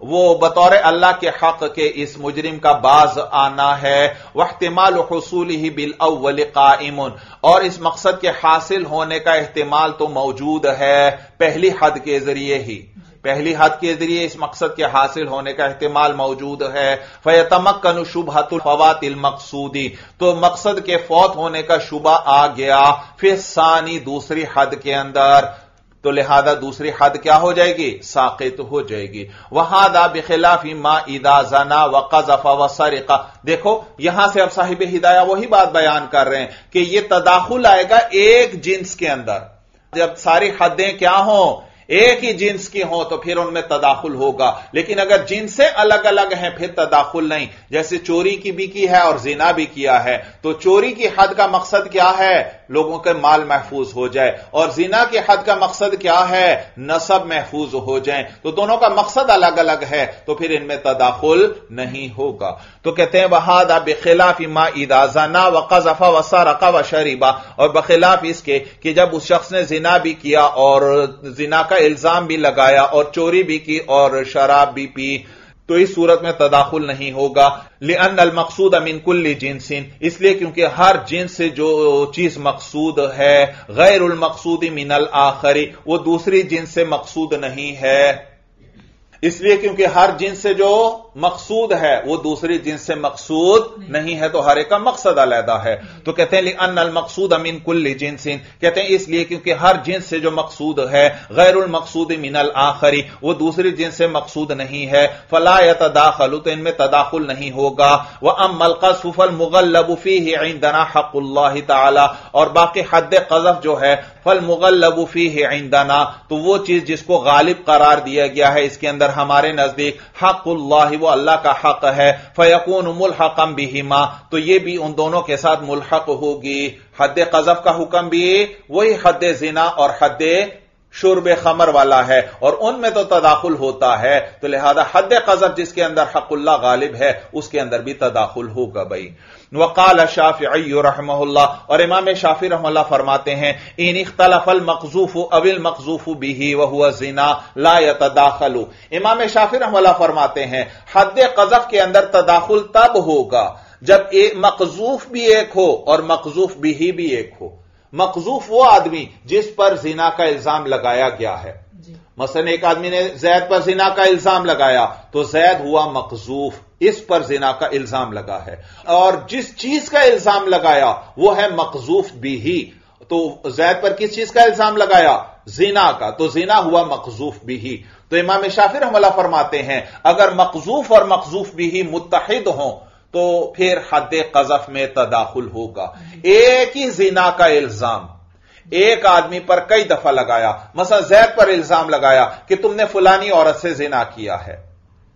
वो बतौर अल्लाह के हक के इस मुजरिम का बाज आना है। वहतमाल हसूल ही बिल अव्वल काइमुन। और इस मकसद के हासिल होने का एहतमाल तो मौजूद है, पहली हद के ज़रिए ही। पहली हद के ज़रिए इस मकसद के हासिल होने का एहतमाल मौजूद है। फयतमक शुभतुल फवातिल मकसूदी। तो मकसद के फौत होने का शुबा आ गया। फिर सानी दूसरी हद के अंदर। तो लिहाजा दूसरी हद क्या हो जाएगी? साकित हो जाएगी। वहादा बिखिलाफी मा ईदा जना व कजफा व सरिका। देखो, यहाँ से अब साहिब हिदाया वही बात बयान कर रहे हैं कि यह तदाखुल आएगा एक जिन्स के अंदर। जब सारी हदें क्या हों? एक ही जिन्स की हो तो फिर उनमें तदाखुल होगा। लेकिन अगर जींसें अलग अलग हैं, फिर तदाखुल नहीं। जैसे चोरी की भी की है और जिना भी किया है। तो चोरी की हद का मकसद क्या है? लोगों के माल महफूज हो जाए। और जिना की हद का मकसद क्या है? नसब महफूज हो जाए। तो दोनों का मकसद अलग अलग है तो फिर इनमें तदाखुल नहीं होगा। तो कहते हैं, वहादा बेखिलाफ इमा इदाजाना वक़ज़फ़ा वसा रका व शरीबा। और बखिलाफ इसके कि जब उस शख्स ने जिना भी किया और जिना का इल्ज़ाम भी लगाया और चोरी भी की और शराब भी पी तो इस सूरत में तदाखुल नहीं होगा। लिअन अल मकसूद अमीन कुल्ली जिनसिन। इसलिए क्योंकि हर जिन्स से जो चीज़ मकसूद है गैर उल मकसूद मिनल आखरी, वो दूसरी जिन्स से मकसूद नहीं है। इसलिए क्योंकि हर जिन्स से जो मकसूद है, वो दूसरी जिन्स से मकसूद नहीं नहीं है तो हर एक का मकसद अलहदा है। तो कहते हैं अन अल मकसूद अमीन कुल्ली जिनसिन। कहते हैं, इसलिए क्योंकि हर जिन्स से जो मकसूद है गैर मकसूद मिनल आखरी, वो दूसरी जिन्स से मकसूद नहीं है। फला या तदाखलु तो इनमें तदाखुल नहीं होगा। वह अम मलकसफल मुगल्लबुफी ही दना हक़ुल्ला तला। और बाकी हद कजफ जो है, फल मुगल्लबुफी ही आइंदाना तो वो चीज़ जिसको गालिब करार दिया गया है, इसके अंदर हमारे नज़दीक हक़ुल्लाह वो अल्लाह का हक है, फयकून मुलहकम बिहिमा तो ये भी उन दोनों के साथ मुलहक होगी। हद कजफ का हुक्म भी वही हद जिना और हद शुरब खमर वाला है, और उनमें तो तदाखुल होता है। तो लिहाजा हद कजब जिसके अंदर हकुल्ला गालिब है, उसके अंदर भी तदाखुल होगा भाई। वकाल शाफी रहमल्ला और इमाम शाफी रहमल्ला फरमाते हैं इन इख्तलफल मकजूफ अविल मकजूफ बिही वह जिना ला तदाखलू इमाम शाफी रहमल्ला फरमाते हैं हद कजफ के अंदर तदाखुल तब होगा जब एक मकजूफ भी एक हो और मकजूफ बिही भी एक हो। मकजूफ वो आदमी जिस पर जिना का इल्ज़ाम लगाया गया है। मसलन एक आदमी ने जैद पर जिना का इल्ज़ाम लगाया तो जैद हुआ मकजूफ। इस पर जिना का इल्ज़ाम लगा है। और जिस चीज़ का इल्ज़ाम लगाया, वो है मकजूफ भी ही। तो जैद पर किस चीज़ का इल्ज़ाम लगाया? जिना का। तो जिना हुआ मकजूफ भी ही। तो इमाम शाफिर हमला फरमाते हैं, अगर मकजूफ और मकजूफ भी ही मुतहिद हों तो फिर हद कजफ में तदाखुल होगा। एक ही जिना का इल्ज़ाम। एक आदमी पर कई दफ़ा लगाया। मसा जैद पर इल्ज़ाम लगाया कि तुमने फुलानी औरत से जिना किया है।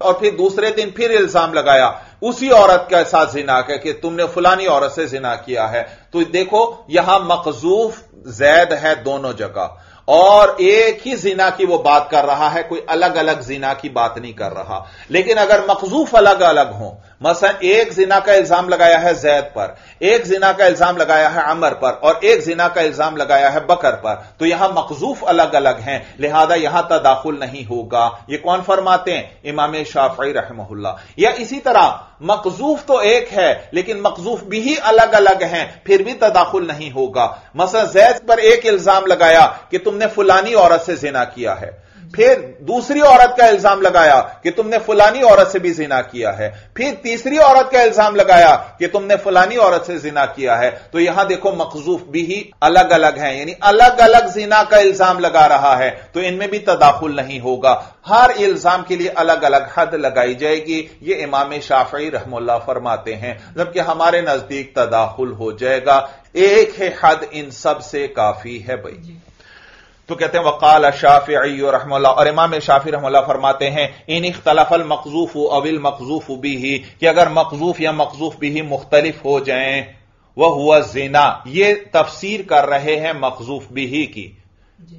और फिर दूसरे दिन फिर इल्ज़ाम लगाया, उसी औरत के साथ जिना के कि तुमने फुलानी औरत से जिना किया है। तो देखो, यहाँ मकजूफ जैद है दोनों जगह। और एक ही जिना की वो बात कर रहा है, कोई अलग अलग जिना की बात नहीं कर रहा। लेकिन अगर मकजूफ अलग अलग हो मसलन, एक जिना का इल्ज़ाम लगाया है जैद पर, एक जिना का इल्ज़ाम लगाया है अमर पर, और एक जिना का इल्ज़ाम लगाया है बकर पर तो यहाँ मकजूफ अलग अलग हैं, लिहाजा यहाँ तदाखुल नहीं होगा। ये कौन फरमाते हैं? इमाम शाफी रहमहुल्ला या इसी तरह, मकजूफ तो एक है, लेकिन मकजूफ भी ही अलग अलग हैं, फिर भी तदाखुल नहीं होगा। मसलन, जैद पर एक इल्ज़ाम लगाया कि तुमने फुलानी औरत से जिना किया है। फिर दूसरी औरत का इल्ज़ाम लगाया कि तुमने फुलानी औरत से भी जिना किया है। फिर तीसरी औरत का इल्ज़ाम लगाया कि तुमने फुलानी औरत से जिना किया है। तो यहाँ देखो मकजूफ भी ही अलग अलग है, यानी अलग अलग जिना का इल्ज़ाम लगा रहा है तो इनमें भी तदाखुल नहीं होगा। हर इल्ज़ाम के लिए अलग अलग हद लगाई जाएगी। ये इमाम शाफी रहमुल्ला फरमाते हैं, जबकि हमारे नज़दीक तदाखुल हो जाएगा। एक है हद इन सबसे काफ़ी है भाई। तो कहते हैं वकाल शाफी रहमल्ला और इमाम शाफी रहमल्ला फरमाते हैं इन इख्तलफल मकजूफ अविल मकजूफ भी ही कि अगर मकजूफ या मकजूफ भी ही मुख्तलिफ़ हो जाए वह हुआ जिना ये तफसीर कर रहे हैं मकजूफ भी ही की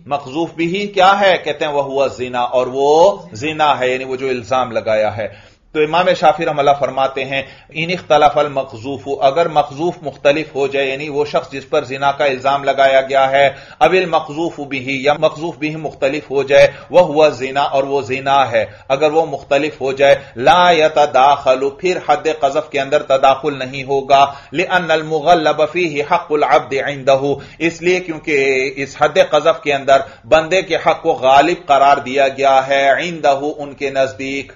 मकजूफ भी ही क्या है? कहते हैं वह हुआ जिना और वो जिना है यानी वो जो इल्ज़ाम लगाया है। तो इमाम शाफी रमला फरमाते हैं, इन इख्तलाफल मकजूफ अगर मकजूफ मुख्तलिफ़ हो जाए, यानी वो शख्स जिस पर जिना का इल्ज़ाम लगाया गया है, अविल मकजूफ भी या मकजूफ भी मुख्तलिफ़ हो जाए, वह हुआ जिना और वह जिना है। अगर वह मुख्तलिफ़ हो जाए, ला या तदाखलु फिर हद कजफ के अंदर तदाखुल नहीं होगा। लिअनमगलबफी हकुल अब्द इंदहू, इसलिए क्योंकि इस हद कजफ के अंदर बंदे के हक को गालिब करार दिया गया है, इंदहू उनके नज़दीक।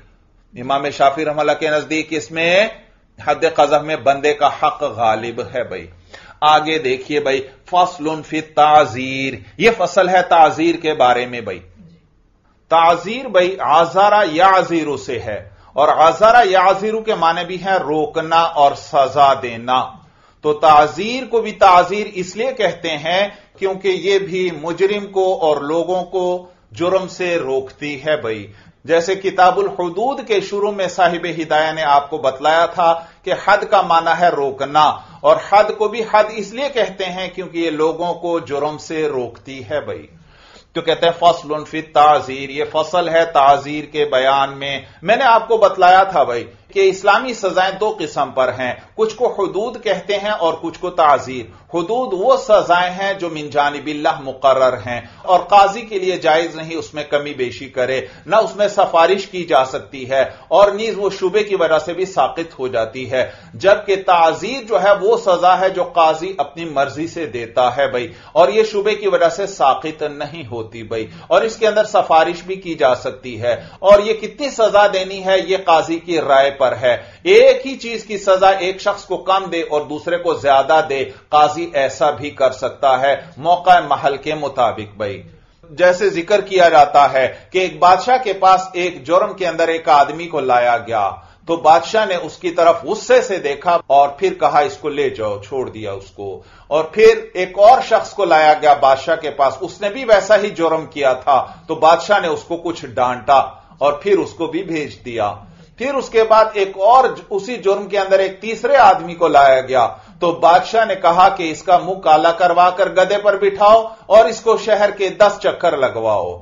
इमाम शाफी रहमल्ला के नज़दीक इसमें हद कजफ में बंदे का हक गालिब है भाई। आगे देखिए भाई फ़सल फिर ताजीर। यह फ़सल है ताजीर के बारे में भाई। ताजीर भाई, आजारा या याजीरू से है। और आजारा या याजीरू के माने भी है रोकना और सजा देना। तो ताजीर को भी ताजीर इसलिए कहते हैं क्योंकि यह भी मुजरिम को और लोगों को जुर्म से रोकती है भाई। जैसे किताबुल हदूद के शुरू में साहिब हिदाया ने आपको बतलाया था कि हद का माना है रोकना, और हद को भी हद इसलिए कहते हैं क्योंकि ये लोगों को जुर्म से रोकती है भाई तो कहते हैं फ़सल फिर ताजीर, ये फ़सल है ताजीर के बयान में। मैंने आपको बतलाया था भाई कि इस्लामी सजाएँ दो किस्म पर हैं। कुछ को हदूद कहते हैं और कुछ को ताजीर। हदूद वो सजाएँ हैं जो मिनजानिबिल्ला मुकर्र हैं। और काजी के लिए जायज़ नहीं, उसमें कमी बेशी करे। न उसमें सफारिश की जा सकती है और नीज वो शुबे की वजह से भी साकित हो जाती है। जबकि ताजीर जो है, वो सजा है जो काजी अपनी मर्ज़ी से देता है भाई। और ये शुबे की वजह से साकित नहीं होती भाई। और इसके अंदर सफारिश भी की जा सकती है। और ये कितनी सजा देनी है, ये काजी की राय पर है। एक ही चीज़ की सजा एक शख्स को कम दे और दूसरे को ज़्यादा दे, काजी ऐसा भी कर सकता है। मौका महल के मुताबिक भाई। जैसे ज़िक्र किया जाता है कि एक बादशाह के पास एक जुर्म के अंदर एक आदमी को लाया गया। तो बादशाह ने उसकी तरफ़ गुस्से से देखा और फिर कहा, इसको ले जाओ, छोड़ दिया उसको। और फिर एक और शख्स को लाया गया बादशाह के पास। उसने भी वैसा ही जुर्म किया था। तो बादशाह ने उसको कुछ डांटा और फिर उसको भी भेज दिया। फिर उसके बाद एक और उसी जुर्म के अंदर एक तीसरे आदमी को लाया गया। तो बादशाह ने कहा कि इसका मुँह काला करवा कर गधे पर बिठाओ और इसको शहर के दस चक्कर लगवाओ।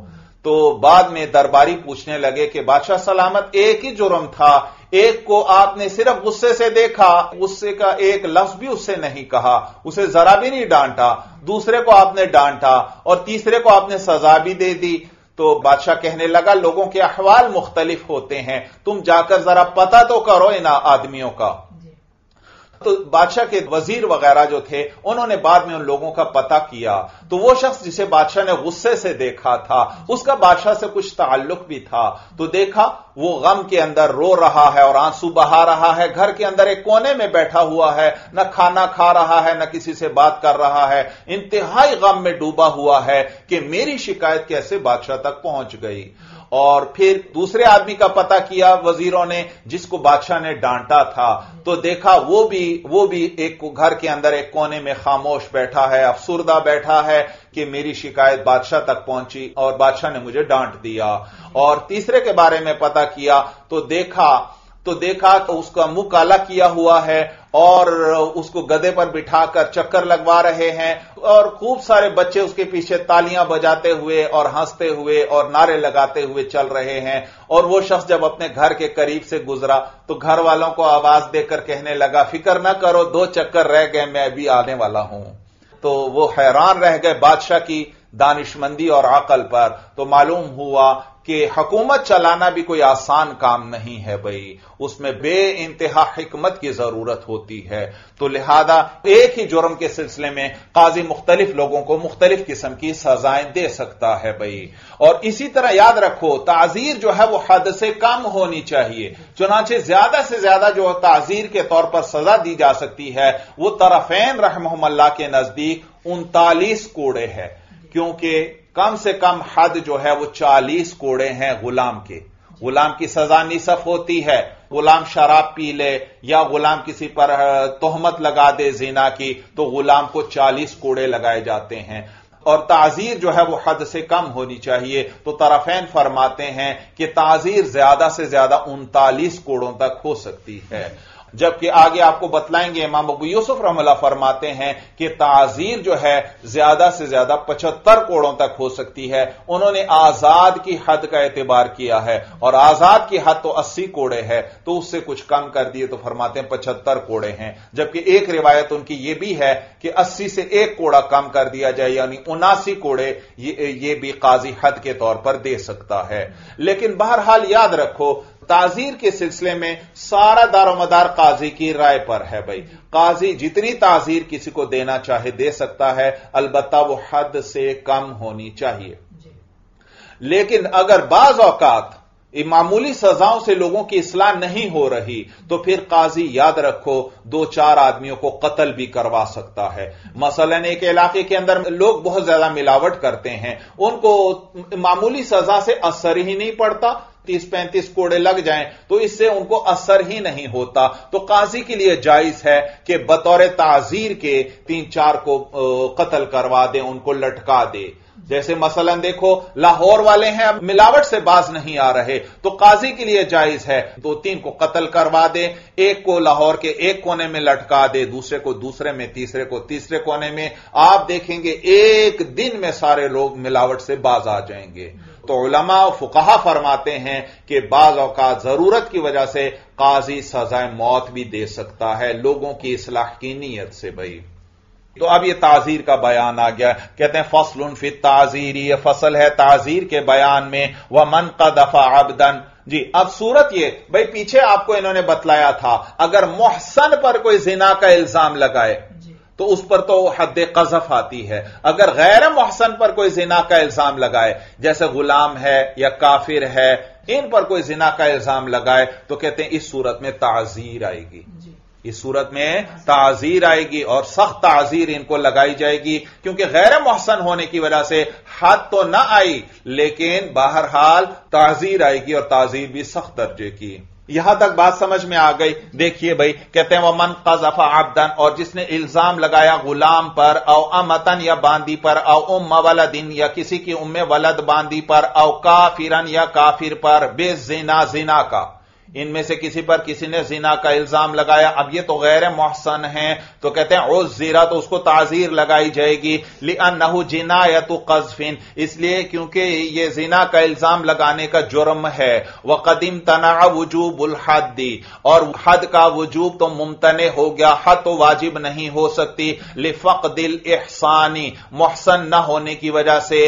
तो बाद में दरबारी पूछने लगे कि बादशाह, सलामत एक ही जुर्म था, एक को आपने सिर्फ़ गुस्से से देखा, गुस्से का एक लफ्ज भी उससे नहीं कहा, उसे जरा भी नहीं डांटा, दूसरे को आपने डांटा और तीसरे को आपने सजा भी दे दी। तो बादशाह कहने लगा, लोगों के अहवाल मुख्तलिफ़ होते हैं। तुम जाकर जरा पता तो करो इन आदमियों का। तो बादशाह के वज़ीर वगैरह जो थे, उन्होंने बाद में उन लोगों का पता किया। तो वो शख्स जिसे बादशाह ने गुस्से से देखा था, उसका बादशाह से कुछ ताल्लुक भी था। तो देखा, वो गम के अंदर रो रहा है और आँसू बहा रहा है, घर के अंदर एक कोने में बैठा हुआ है, न खाना खा रहा है, न किसी से बात कर रहा है। इंतहाई गम में डूबा हुआ है कि मेरी शिकायत कैसे बादशाह तक पहुँच गई। और फिर दूसरे आदमी का पता किया वजीरों ने, जिसको बादशाह ने डांटा था। तो देखा वो भी वो भी एक घर के अंदर एक कोने में खामोश बैठा है, अफसुरदा बैठा है कि मेरी शिकायत बादशाह तक पहुँची और बादशाह ने मुझे डांट दिया। और तीसरे के बारे में पता किया तो देखा तो देखा तो उसका मुँह काला किया हुआ है और उसको गधे पर बिठाकर चक्कर लगवा रहे हैं और खूब सारे बच्चे उसके पीछे तालियाँ बजाते हुए और हँसते हुए और नारे लगाते हुए चल रहे हैं और वो शख्स जब अपने घर के करीब से गुजरा तो घर वालों को आवाज़ देकर कहने लगा, फ़िक्र ना करो, दो चक्कर रह गए, मैं अभी आने वाला हूँ। तो वो हैरान रह गए बादशाह की दानिशमंदी और अकल पर। तो मालूम हुआ कि हुकूमत चलाना भी कोई आसान काम नहीं है भाई। उसमें बे इंतहा हिकमत की ज़रूरत होती है। तो लिहाजा एक ही जुर्म के सिलसिले में काजी मुख्तलिफ़ लोगों को मुख्तलिफ़ किस्म की सजाएँ दे सकता है भाई। और इसी तरह याद रखो, ताजीर जो है वह हद से कम होनी चाहिए। चुनाचे ज़्यादा से ज़्यादा जो ताजीर के तौर पर सजा दी जा सकती है वह तरफेन रहमल्ला के नज़दीक उनतालीस कोड़े है। क्योंकि कम से कम हद जो है वो चालीस कोड़े हैं गुलाम के। गुलाम की सजा निसफ होती है। गुलाम शराब पी ले या गुलाम किसी पर तोहमत लगा दे जीना की तो गुलाम को चालीस कोड़े लगाए जाते हैं। और ताजीर जो है वो हद से कम होनी चाहिए। तो तरफेन फरमाते हैं कि ताजीर ज़्यादा से ज़्यादा उनतालीस कोड़ों तक हो सकती है। जबकि आगे आपको बतलाएँगे इमाम अबू यूसुफ रहमला फरमाते हैं कि ताजीर जो है ज़्यादा से ज़्यादा पचहत्तर कोड़ों तक हो सकती है। उन्होंने आज़ाद की हद का एतबार किया है और आज़ाद की हद तो अस्सी कोड़े है तो उससे कुछ कम कर दिए तो फरमाते हैं पचहत्तर कोड़े हैं। जबकि एक रिवायत उनकी यह भी है कि अस्सी से एक कोड़ा कम कर दिया जाए यानी उनासी कोड़े ये, ये भी काजी हद के तौर पर दे सकता है। लेकिन बहरहाल याद रखो ताजीर के सिलसिले में सारा दारोमदार काजी की राय पर है भाई। काजी जितनी ताजीर किसी को देना चाहे दे सकता है अलबत्ता वो हद से कम होनी चाहिए। लेकिन अगर बाज औकात मामूली सजाओं से लोगों की इसलाह नहीं हो रही तो फिर काजी याद रखो दो चार आदमियों को कत्ल भी करवा सकता है। मसलन एक इलाके के अंदर लोग बहुत ज़्यादा मिलावट करते हैं उनको मामूली सजा से असर ही नहीं पड़ता। तीस पैंतीस कोड़े लग जाएँ तो इससे उनको असर ही नहीं होता। तो काजी के लिए जायज़ है कि बतौर ताजीर के तीन चार को कत्ल करवा दे, उनको लटका दे। जैसे मसलन देखो, लाहौर वाले हैं, अब मिलावट से बाज नहीं आ रहे। तो काजी के लिए जायज़ है, दो तीन को कत्ल करवा दे, एक को लाहौर के एक कोने में लटका दे, दूसरे को दूसरे में, तीसरे को तीसरे कोने में। आप देखेंगे, एक दिन में सारे लोग मिलावट से बाज आ जाएँगे। तो उलमा फुकाहा फरमाते हैं कि बाज औकात ज़रूरत की वजह से काजी सजाए मौत भी दे सकता है, लोगों की इसलाह की नीयत से भाई। तो अब यह ताजीर का बयान आ गया। कहते हैं फ़सल फिर ताजीर यह फ़सल है ताजीर के बयान में वह मन का दफ़ा आबदन जी, अब सूरत ये, भाई, पीछे आपको इन्होंने बतलाया था, अगर मोहसन पर कोई जिना का इल्ज़ाम लगाए तो उस पर तो हद कजफ आती है। अगर गैर मोहसन पर कोई जिना का इल्ज़ाम लगाए जैसे गुलाम है या काफिर है इन पर कोई जिना का इल्ज़ाम लगाए तो कहते हैं इस सूरत में ताजीर आएगी। इस सूरत में ताजीर आएगी और सख्त ताजीर इनको लगाई जाएगी क्योंकि गैर मोहसन होने की वजह से हद तो ना आई लेकिन बहरहाल ताजीर आएगी और ताजीर भी सख्त दर्जे की। यहाँ तक बात समझ में आ गई। देखिए भाई, कहते हैं वह मन कजफा आबदन और जिसने इल्ज़ाम लगाया गुलाम पर, औ अमतन या बांदी पर, औ उम वलदिन या किसी की उम्मे वलद बांदी पर, औ काफिरन या काफिर पर बेजिना जिना का। इनमें से किसी पर किसी ने जिना का इल्ज़ाम लगाया। अब ये तो गैर मोहसन है। तो कहते हैं ओ जीरा तो उसको ताजीर लगाई जाएगी। लिअन नहू जिना या तो कजफिन। इसलिए क्योंकि ये जिना का इल्ज़ाम लगाने का जुर्म है। वह कदीम तना वजूब हदी और हद का वजूब तो मुमतने हो गया। हद तो वाजिब नहीं हो सकती। लिफक दिल एहसानी मोहसन न होने की वजह से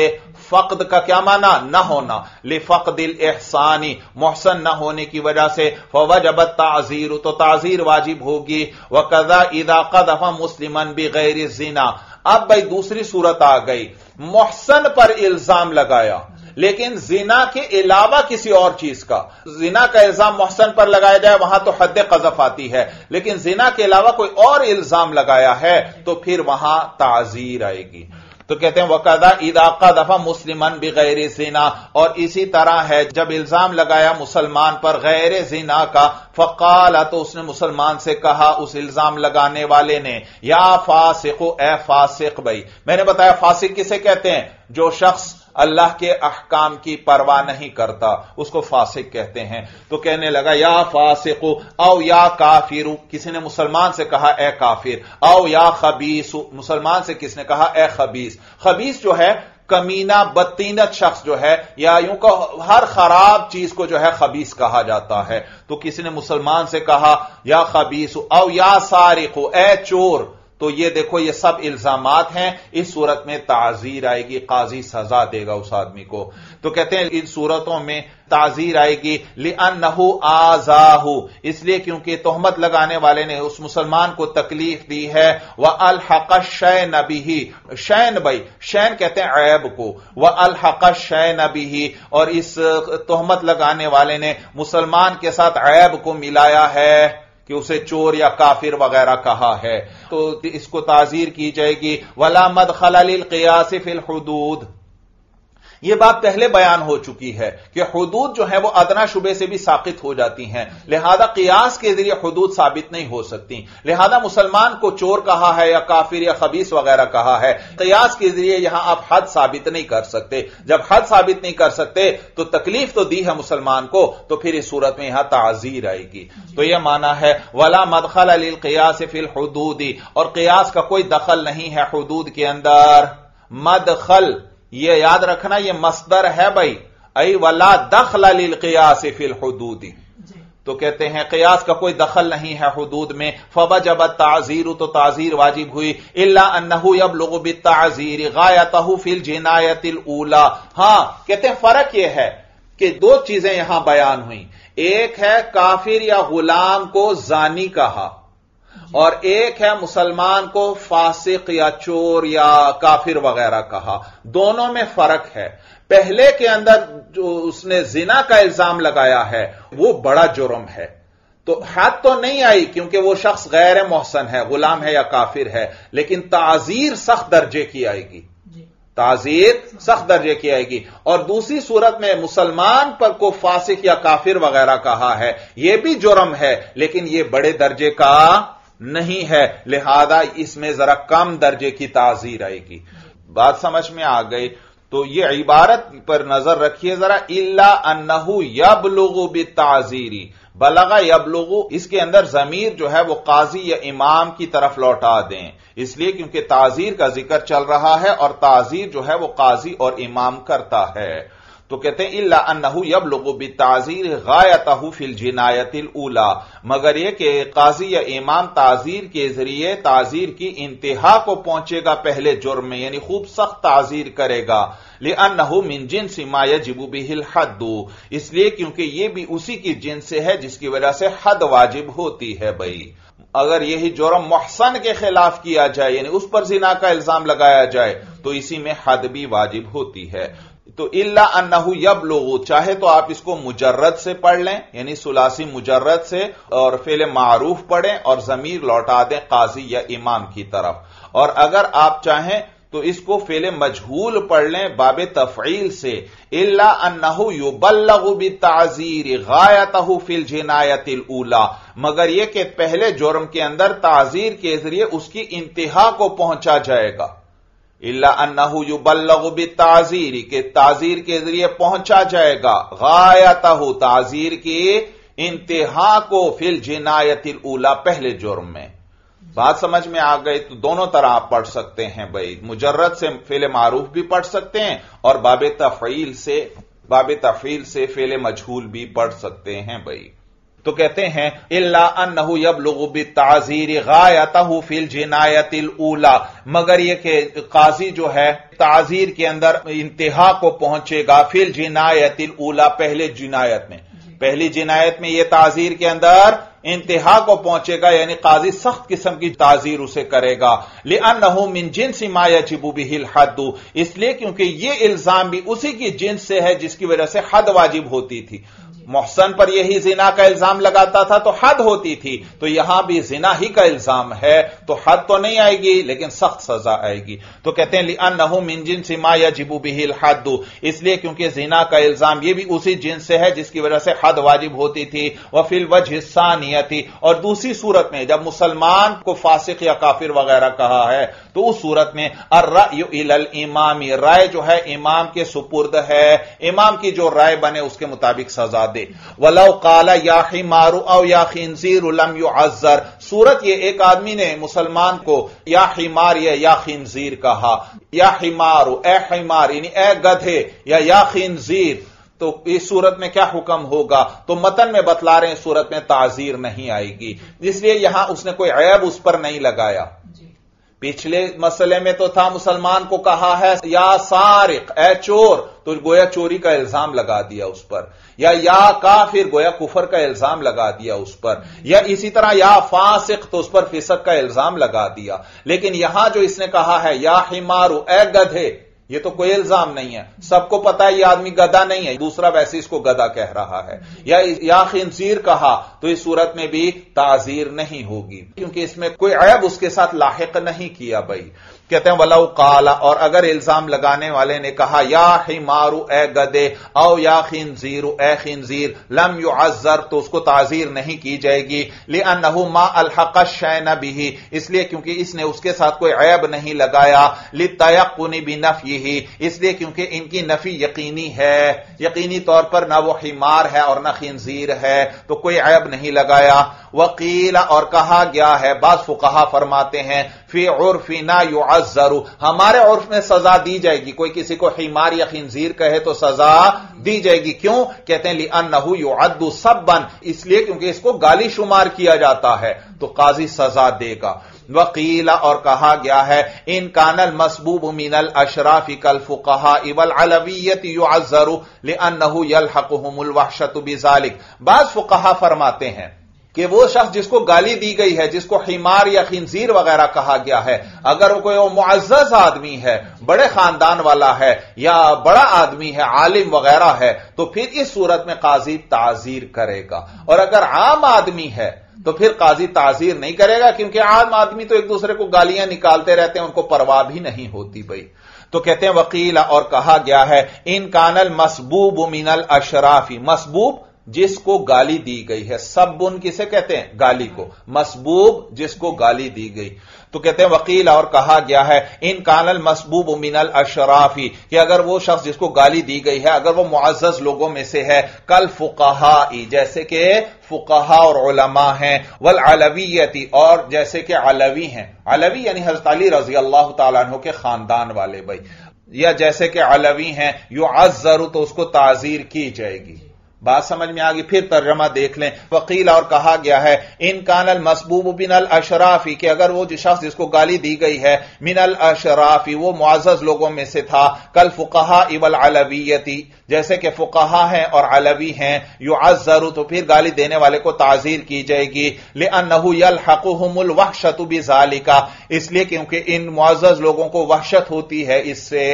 फकद का क्या माना? न होना। लिफक दिल एहसानी। मोहसन न होने की वजह से फवजबत ताजीर तो ताजीर वाजिब होगी। व कदा इदा कदफा मुस्लिमन भी गैर जीना। अब भाई दूसरी सूरत आ गई। मोहसन पर इल्ज़ाम लगाया। लेकिन जिना के अलावा किसी और चीज़ का। जिना का इल्ज़ाम मोहसन पर लगाया जाए, वहाँ तो हद कजफ आती है। लेकिन जिना के अलावा कोई और इल्ज़ाम लगाया है तो फिर वहाँ ताजीर आएगी। तो कहते हैं, वकदा इदाका दफ़ा मुस्लिमन बगैर जीना। और इसी तरह है, जब इल्ज़ाम लगाया मुसलमान पर गैर जीना का, फकाला तो उसने मुसलमान से कहा, उस इल्ज़ाम लगाने वाले ने। या फासिक, ए फासिक भाई, मैंने बताया फासिक किसे कहते हैं? जो शख्स अल्लाह के अहकाम की परवाह नहीं करता। उसको फासिक कहते हैं। तो कहने लगा, या फासिक, औ या काफिर। किसी ने मुसलमान से कहा, ए काफिर। औ या खबीस। मुसलमान से किसने कहा, ए खबीस। खबीस जो है, कमीना बदतीनत शख्स जो है, या यूँ का हर खराब चीज़ को जो है, खबीस कहा जाता है। तो किसी ने मुसलमान से कहा, या खबीस, औ या सारिक, ए चोर। तो ये देखो, ये सब इल्ज़ाम हैं। इस सूरत में ताजीर आएगी, काजी सजा देगा उस आदमी को। तो कहते हैं, इन सूरतों में ताजीर आएगी। लिअन नहू आजाहू। इसलिए क्योंकि तोहमत लगाने वाले ने उस मुसलमान को तकलीफ़ दी है। वह अलहक शय नबी ही शैन भाई, शैन कहते हैं ऐब को। वह अलहक शय नबी ही और इस तोहमत लगाने वाले ने मुसलमान के साथ ऐब को मिलाया है। कि उसे चोर या काफिर वगैरह कहा है। तो इसको ताजीर की जाएगी। वला मद खलाल कयास फिल हदूद। यह बात पहले बयान हो चुकी है कि हदूद जो है वह अदना शुबे से भी साबित हो जाती हैं। लिहाजा कियास के ज़रिए हदूद साबित नहीं हो सकती। लिहाजा मुसलमान को चोर कहा है या काफिर या खबीस वगैरह कहा है, कियास के ज़रिए यहाँ आप हद साबित नहीं कर सकते। जब हद साबित नहीं कर सकते तो तकलीफ़ तो दी है मुसलमान को तो फिर इस सूरत में यहाँ ताजीर आएगी। तो यह माना है, वला मदखल अल कयास फिल हदूदी, और कयास का कोई दखल नहीं है हदूद के अंदर। मदखल ये याद रखना ये मसदर है भाई। अई वला दखल कयास फिल हदूदी। तो कहते हैं कयास का कोई दखल नहीं है हदूद में। फबा जब ताजीर तो ताजीर वाजिब हुई। इल्ला अन्नहू अब लोगो भी ताजीर गायतहू फिल जिनायतिल ऊला। हाँ कहते हैं फ़र्क यह है कि दो चीज़ें यहाँ बयान हुई। एक है काफिर या गुलाम को जानी कहा। और एक है मुसलमान को फासिक या चोर या काफिर वगैरह कहा। दोनों में फ़र्क है। पहले के अंदर जो उसने जिना का इल्ज़ाम लगाया है वो बड़ा जुर्म है। तो हद तो नहीं आई क्योंकि वो शख्स गैर मोहसन है गुलाम है या काफिर है लेकिन ताजीर सख्त दर्जे की आएगी। ताजीर सख्त दर्जे की आएगी। और दूसरी सूरत में मुसलमान पर को फासिक या काफिर वगैरह कहा है यह भी जुर्म है लेकिन यह बड़े दर्जे का नहीं है, लिहाजा इसमें जरा कम दर्जे की ताजीर आएगी बात समझ में आ गई? तो ये इबारत पर नज़र रखिए जरा, इल्ला अन्नहु यब लोगो ताजीरी बलगा यब लोगो इसके अंदर जमीर जो है वो काजी या इमाम की तरफ़ लौटा दें। इसलिए क्योंकि ताजीर का ज़िक्र चल रहा है और ताजीर जो है वो काजी और इमाम करता है। तो कहते हैं, इल्ला अन्नहु यब लोगो ताजीर गायतहु फिल जिनायतिल उला मगर यह कि काजी या इमाम ताजीर के ज़रिए, ताजीर की इंतहा को पहुंचेगा पहले जुर्म में, यानी खूब सख्त ताजीर करेगा। ले अन्नहु मिन जिन सिमाया जिबू बिहिल हद्दू। इसलिए क्योंकि यह भी उसी की जिन से है जिसकी वजह से हद वाजिब होती है भाई। अगर यही जुर्म मोहसन के खिलाफ किया जाए, यानी उस पर जिना का इल्ज़ाम लगाया जाए तो इसी में हद भी वाजिब होती है। तो इल्ला अन्नहु यब लोगो चाहे तो आप इसको मुजर्रद से पढ़ लें, यानी सुलासी मुजर्रद से, और फेले मारूफ पढ़ें, और जमीर लौटा दें काजी या इमाम की तरफ़। और अगर आप चाहें तो इसको फेले मजहूल पढ़ लें बाब तफील से। इल्ला अन्नहु युबल्लगु ताजीर गायतहु फिल जिनायतिल उला मगर यह कि पहले जुर्म के अंदर ताजीर के ज़रिए उसकी इंतहा को पहुँचा जाएगा। इल्ला अन्नहु युबल्लगु ताजीर के ताजीर के ज़रिए पहुँचा जाएगा। गायतहु, ताजीर की इंतहा को फिल जिनायतिल उला पहले जुर्म में। बात समझ में आ गई तो दोनों तरह आप पढ़ सकते हैं भाई। मुजर्रद से फेले मारूफ भी पढ़ सकते हैं और बाब तफील से, बाब तफील से फेले मजहूल भी पढ़ सकते हैं भाई। तो कहते हैं इल्ला अन्नहु यब लोगो ताजीर गायतहु फिल जिनायतिल उला मगर यह कि काजी जो है ताजीर के अंदर इंतहा को पहुंचेगा फिल जिनायतिल उला पहले जिनायत में। पहली जिनायत में यह ताजीर के अंदर इंतहा को पहुंचेगा यानी काजी सख्त किस्म की ताजीर उसे करेगा। ले अनहू मिन जिन माया जिबू बिहिल हदू इसलिए क्योंकि यह इल्ज़ाम भी उसी की जिन्स से है जिसकी वजह से हद वाजिब होती थी। मोहसन पर यही जिना का इल्ज़ाम लगाता था तो हद होती थी। तो यहाँ भी जिना ही का इल्ज़ाम है तो हद तो नहीं आएगी, लेकिन सख्त सजा आएगी। तो कहते हैं लिया नहू मिनजिन सिमा या जिबू बिहिल हद इसलिए क्योंकि जिना का इल्ज़ाम यह भी उसी जिन से है, जिसकी वजह से हद वाजिब होती थी। वह फिल हिस्सा थी और दूसरी सूरत में, जब मुसलमान को फासिक या काफिर वगैरह कहा है तो उस सूरत में अर्र इमामी। राय जो है, इमाम के सुपुर्द है। इमाम की जो राय बने, उसके मुताबिक सजा दे। दे। वलव काला या मारू औ या उलम यू अजर सूरत ये एक आदमी ने मुसलमान को या हिमार या या कहा। या हिमारू, ए हिमार, यानी ए गधे या या तो इस सूरत में क्या हुक्म होगा? तो मतन में बतला रहे हैं, सूरत में ताजीर नहीं आएगी। इसलिए यहाँ उसने कोई ऐब उस पर नहीं लगाया। पिछले मसले में तो था, मुसलमान को कहा है, या सारिक, ए चोर तो गोया चोरी का इल्ज़ाम लगा दिया उस पर। या या काफिर, गोया कुफर का इल्ज़ाम लगा दिया उस पर। या इसी तरह, या फासिक तो उस पर फिसक का इल्ज़ाम लगा दिया। लेकिन यहाँ जो इसने कहा है, या हिमारू, ए गधे ये तो कोई इल्ज़ाम नहीं है। सबको पता है ये आदमी गदा नहीं है। दूसरा वैसे इसको गदा कह रहा है। या या खिनजीर कहा तो इस सूरत में भी ताजीर नहीं होगी। क्योंकि इसमें कोई ऐब उसके साथ लाक नहीं किया भाई। कहते हैं वलाउ काला, और अगर इल्ज़ाम लगाने वाले ने कहा, या ही मारू ए गदे औ या खिन जीरू ए खिन जीर लम यू अजर तो उसको ताजीर नहीं की जाएगी। ले नहू मा अलहक शैन भी इसलिए क्योंकि इसने उसके साथ कोई ऐब नहीं लगाया। ली तयकुनी भी नफ यही इसलिए क्योंकि इनकी नफी यकीनी है। यकीनी तौर पर ना वो हिमार है और न खिनजीर है तो कोई ऐब नहीं लगाया। वकीला, और कहा गया है बास फुकहा फरमाते हैं, फ़ी उर्फी ना यू अजरू हमारे उर्फ़ में सजा दी जाएगी। कोई किसी को हिमार या खिंजीर कहे तो सजा दी जाएगी। क्यों? कहते हैं ली अनहू यू अद्दू सब बन इसलिए क्योंकि इसको गाली शुमार किया जाता है तो काजी सजा देगा। वकीला, और कहा गया है, इन कानल मसबूब मिनल अशराफी कल फुकहा इवल अलवियत यू अजरू ले अनहू यल हकुमुल वहशत बिजालिक। बाज फुकहा फरमाते हैं कि वो शख्स जिसको गाली दी गई है, जिसको हिमार या खिंजीर वगैरह कहा गया है, अगर वो कोई मुआजज आदमी है, बड़े खानदान वाला है, या बड़ा आदमी है, आलिम वगैरह है तो फिर इस सूरत में काजी ताजीर करेगा। और अगर आम आदमी है तो फिर काजी ताजीर नहीं करेगा, क्योंकि आम आदमी तो एक दूसरे को गालियाँ निकालते रहते हैं, उनको परवाह भी नहीं होती भाई। तो कहते हैं वकील और कहा गया है, इन कानल मसबूब मिनल अशराफी। मसबूब जिसको गाली दी गई है। सब सब्बुन किसे कहते हैं? गाली को। मसबूब जिसको गाली दी गई। तो कहते हैं, वकील और कहा गया है, इन कानल मसबूब मिनल अशराफी, कि अगर वो शख्स जिसको गाली दी गई है, अगर वो मुआजज लोगों में से है, कल फुकाहा जैसे कि फुकाहा और उलमा हैं, वल अलवीयती, और जैसे कि अलवी हैं। अलवी यानी हज़रत अली रज़ी अल्लाह तु के खानदान वाले भाई। या जैसे कि अलवी हैं यू अजरू तो उसको ताजीर की जाएगी। बात समझ में आ गई फिर तर्जमा देख लें। वकील और कहा गया है इन कानल मसबूब बिनल अशराफी कि अगर वो शख्स जिसको गाली दी गई है मिनल अशराफी वो मुआजज लोगों में से था। कल फुकाहा इवल अलवीयती जैसे कि फुकाहा हैं और अलवी हैं यू अजरू तो फिर गाली देने वाले को ताजीर की जाएगी। ले अनहू यल हकुमुल वहशत बिजालिका इसलिए क्योंकि इन मुआजज लोगों को वहशत होती है इससे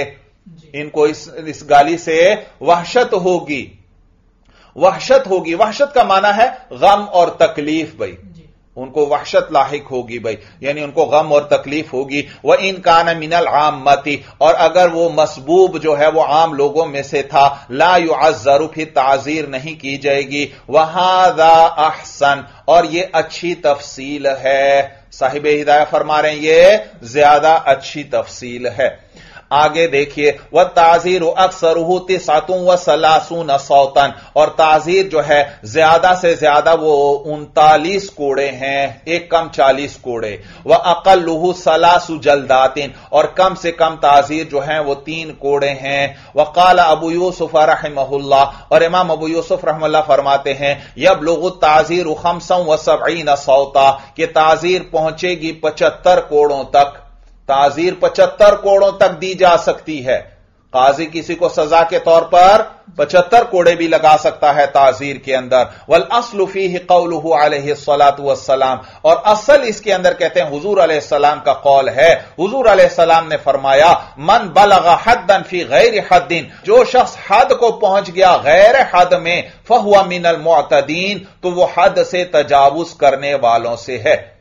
इनको इस, इस गाली से वहशत होगी। वहशत होगी। वहशत का माना है गम और तकलीफ़ भाई। उनको वहशत लाहिक होगी भाई। यानी उनको गम और तकलीफ़ होगी। वह इन कान मिनल मती और अगर वो मसबूब जो है वो आम लोगों में से था ला यु फिर ताजीर नहीं की जाएगी। वहाँ अहसन और ये अच्छी तफसील है। साहिब हिदायत फरमा रहे हैं ये ज़्यादा अच्छी तफसील है। आगे देखिए, वह ताजीर अक्सर सातों व सलासून सौतन। और ताजीर जो है, ज़्यादा से ज़्यादा वो उनतालीस कोड़े हैं, एक कम चालीस कोड़े। वह अकल लुहू सलासु जलदातिन। और कम से कम ताजीर जो है, वो तीन कोड़े हैं। वकाल अबू यूसुफ रहमहुल्ला और इमाम अबू यूसुफ रहमल्ला फरमाते हैं यब लोग ताजीर खमसम व सबईन सौता। कि ताजीर पहुंचेगी पचहत्तर कोड़ों तक। ताजीर पचहत्तर कोड़ों तक दी जा सकती है। काजी किसी को सजा के तौर पर पचहत्तर कोड़े भी लगा सकता है ताजीर के अंदर। वल असलुफी कौलू सलाम और असल इसके अंदर कहते हैं, हुजूर सलाम का कौल है। हुजूर सलाम ने फरमाया, मन बलगा हदन फ़ी गैर हद्दीन। जो शख्स हद को पहुँच गया गैर हद में, फहुआ मिनल मोतदीन तो वह हद से तजावुज करने वालों से है।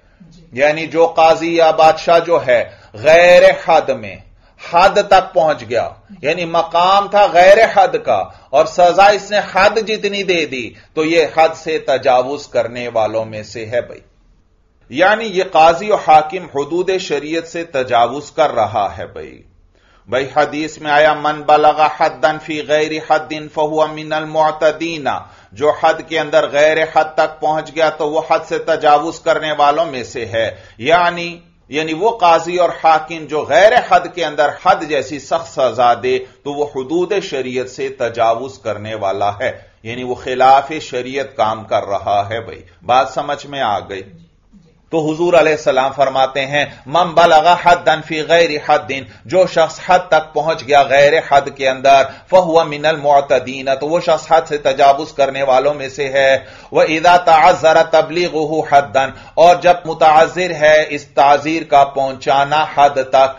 यानी जो काजी या बादशाह जो है, गैर हद में, हद तक पहुँच गया। यानी मकाम था गैर हद का, और सजा इसने हद जितनी दे दी तो यह हद से तजावुज करने वालों में से है भाई। यानी यह काजी और हाकिम हदूद शरीयत से तजावुज कर रहा है भाई। भाई, हदीस में आया, मन बलगा हदन फ़ी गैर हदिन फहुआ मिनल मोतदीना जो हद के अंदर गैर हद तक पहुँच गया तो वह हद से तजावुज करने वालों में से है। यानी यानी वो काजी और हाकिम जो गैर हद के अंदर हद जैसी सख्त सजा दे तो वह हदूद शरीयत से तजावुज करने वाला है। यानी वो खिलाफ शरीयत काम कर रहा है, भाई। बात समझ में आ गई? तो हुजूर सलाम फरमाते हैं मम बलगा हदन फ़ी गैर हद्दीन जो शख्स हद तक पहुँच गया गैर हद के अंदर फहुआ मिनल मोतदीन तो वह शख्स हद से तजावुज करने वालों में से है। वह इदा तजरा तबलीग हदन और जब मुताजिर है, इस ताजीर का पहुंचाना हद तक।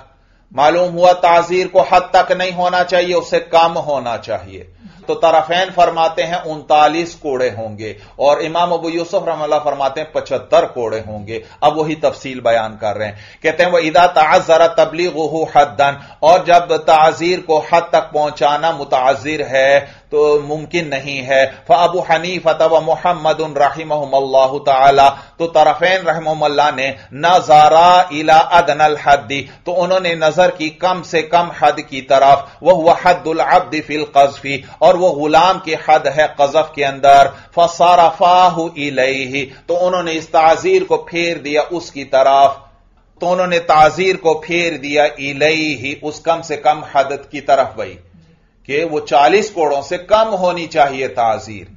मालूम हुआ ताजीर को हद तक नहीं होना चाहिए उससे कम होना चाहिए। तो तरफैन फरमाते हैं, उनतालीस कोड़े होंगे। और इमाम अबू यूसुफ रमल्ला फरमाते हैं, पचहत्तर कोड़े होंगे। अब वही तफसील बयान कर रहे हैं। कहते हैं वह इदा तजरा तबलीग हदन और जब ताजीर को हद तक पहुंचाना मुताजिर है तो मुमकिन नहीं है। फ़ाबू हनीफ व मोहम्मद रहीम तो तरफेन रहमल्ला ने नज़ारा इला अदनल हद्दी। तो उन्होंने नज़र की कम से कम हद की तरफ़। वह हदुल अब्द फिल कजफी। और वह गुलाम की हद है कजफ के अंदर। फसारफाहु इलही। तो उन्होंने इस ताजीर को फेर दिया उसकी तरफ़। तो उन्होंने ताजीर को फेर दिया इलई ही उस कम से कम हद की तरफ़ वही कि वो चालीस कोड़ों से कम होनी चाहिए ताजीर।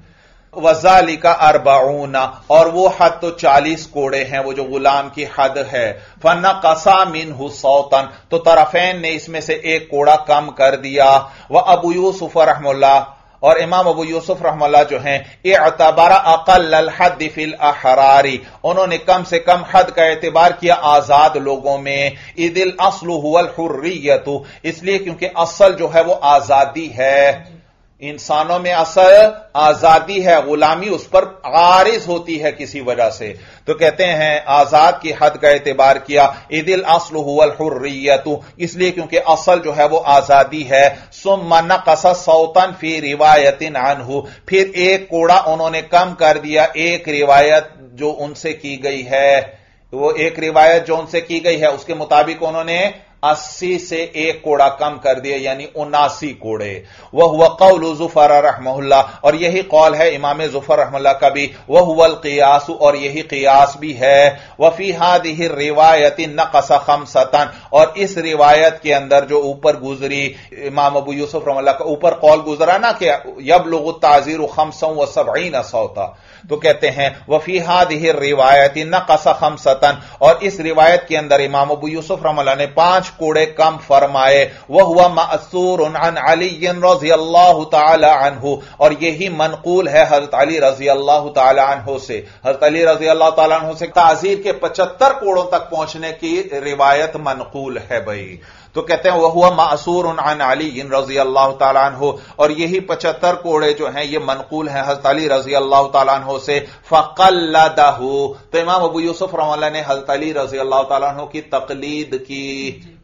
वजाली का अरबाऊना, और वो हद तो चालीस कोड़े हैं, वो जो गुलाम की हद है। फन्ना कसा मिन हुसौतन तो तरफेन ने इसमें से एक कोड़ा कम कर दिया। वह अबू यूसुफ रहमुल्ला और इमाम अबू यूसुफ रहमल्ला जो हैं एतबारा अकल हद फिल अहरारी, उन्होंने कम से कम हद का एतबार किया आज़ाद लोगों में। ईदिल असल हुर्रियत, इसलिए क्योंकि असल जो है वो आज़ादी है। इंसानों में असल आज़ादी है, गुलामी उस पर आरिज होती है किसी वजह से। तो कहते हैं, आज़ाद की हद का एतबार किया ईदिल असल हुर्रियतु। इसलिए क्योंकि असल जो है वो आज़ादी है। सुमन कसा सौतन फ़ी रिवायतिन अनहु फिर एक कोड़ा उन्होंने कम कर दिया, एक रिवायत जो उनसे की गई है। वो एक रिवायत जो उनसे की गई है, उसके मुताबिक उन्होंने अस्सी से एक कोड़ा कम कर दिए, यानी उनासी कोड़े। वह हुआ कौल जुफर रहमल्ला और यही कौल है इमाम जुफर रहमल्ला का भी। वह हुआ कियास, और यही कियास भी है। वफी हाद रिवायती नकसा खम सतन और इस रिवायत के अंदर जो ऊपर गुजरी, इमाम अबू यूसुफ रहमल्ला का ऊपर कौल गुजरा ना कि यब लोग ताजीर खमसों व सबईन सौता। तो कहते हैं, वफी हाद रिवायती नकसा खम सतन और इस रिवायत के अंदर इमाम अबू यूसुफ रमला ने पाँच पाँच कोड़े कम फरमाए, वह हुआ मसूर अली रज़ी अल्लाह तहु और यही मनकूल है हज़रत अली रज़ी अल्लाह तहु से। हज़रत अली रज़ी अल्लाह तहु से ताजीर के पचहत्तर कोड़ों तक पहुँचने की रिवायत मनकूल है भाई। तो कहते हैं वह हुआ मासूर अन अली इन रज़ी अल्लाह तहो और यही पचहत्तर कोड़े जो हैं, ये मनकूल हैं, हज़रत अली रज़ी अल्लाह तहो से। फ़कल्लदहू। तो इमाम अबू यूसुफ रमल्ला ने हज़रत अली रज़ी अल्लाह तहो की तकलीद की।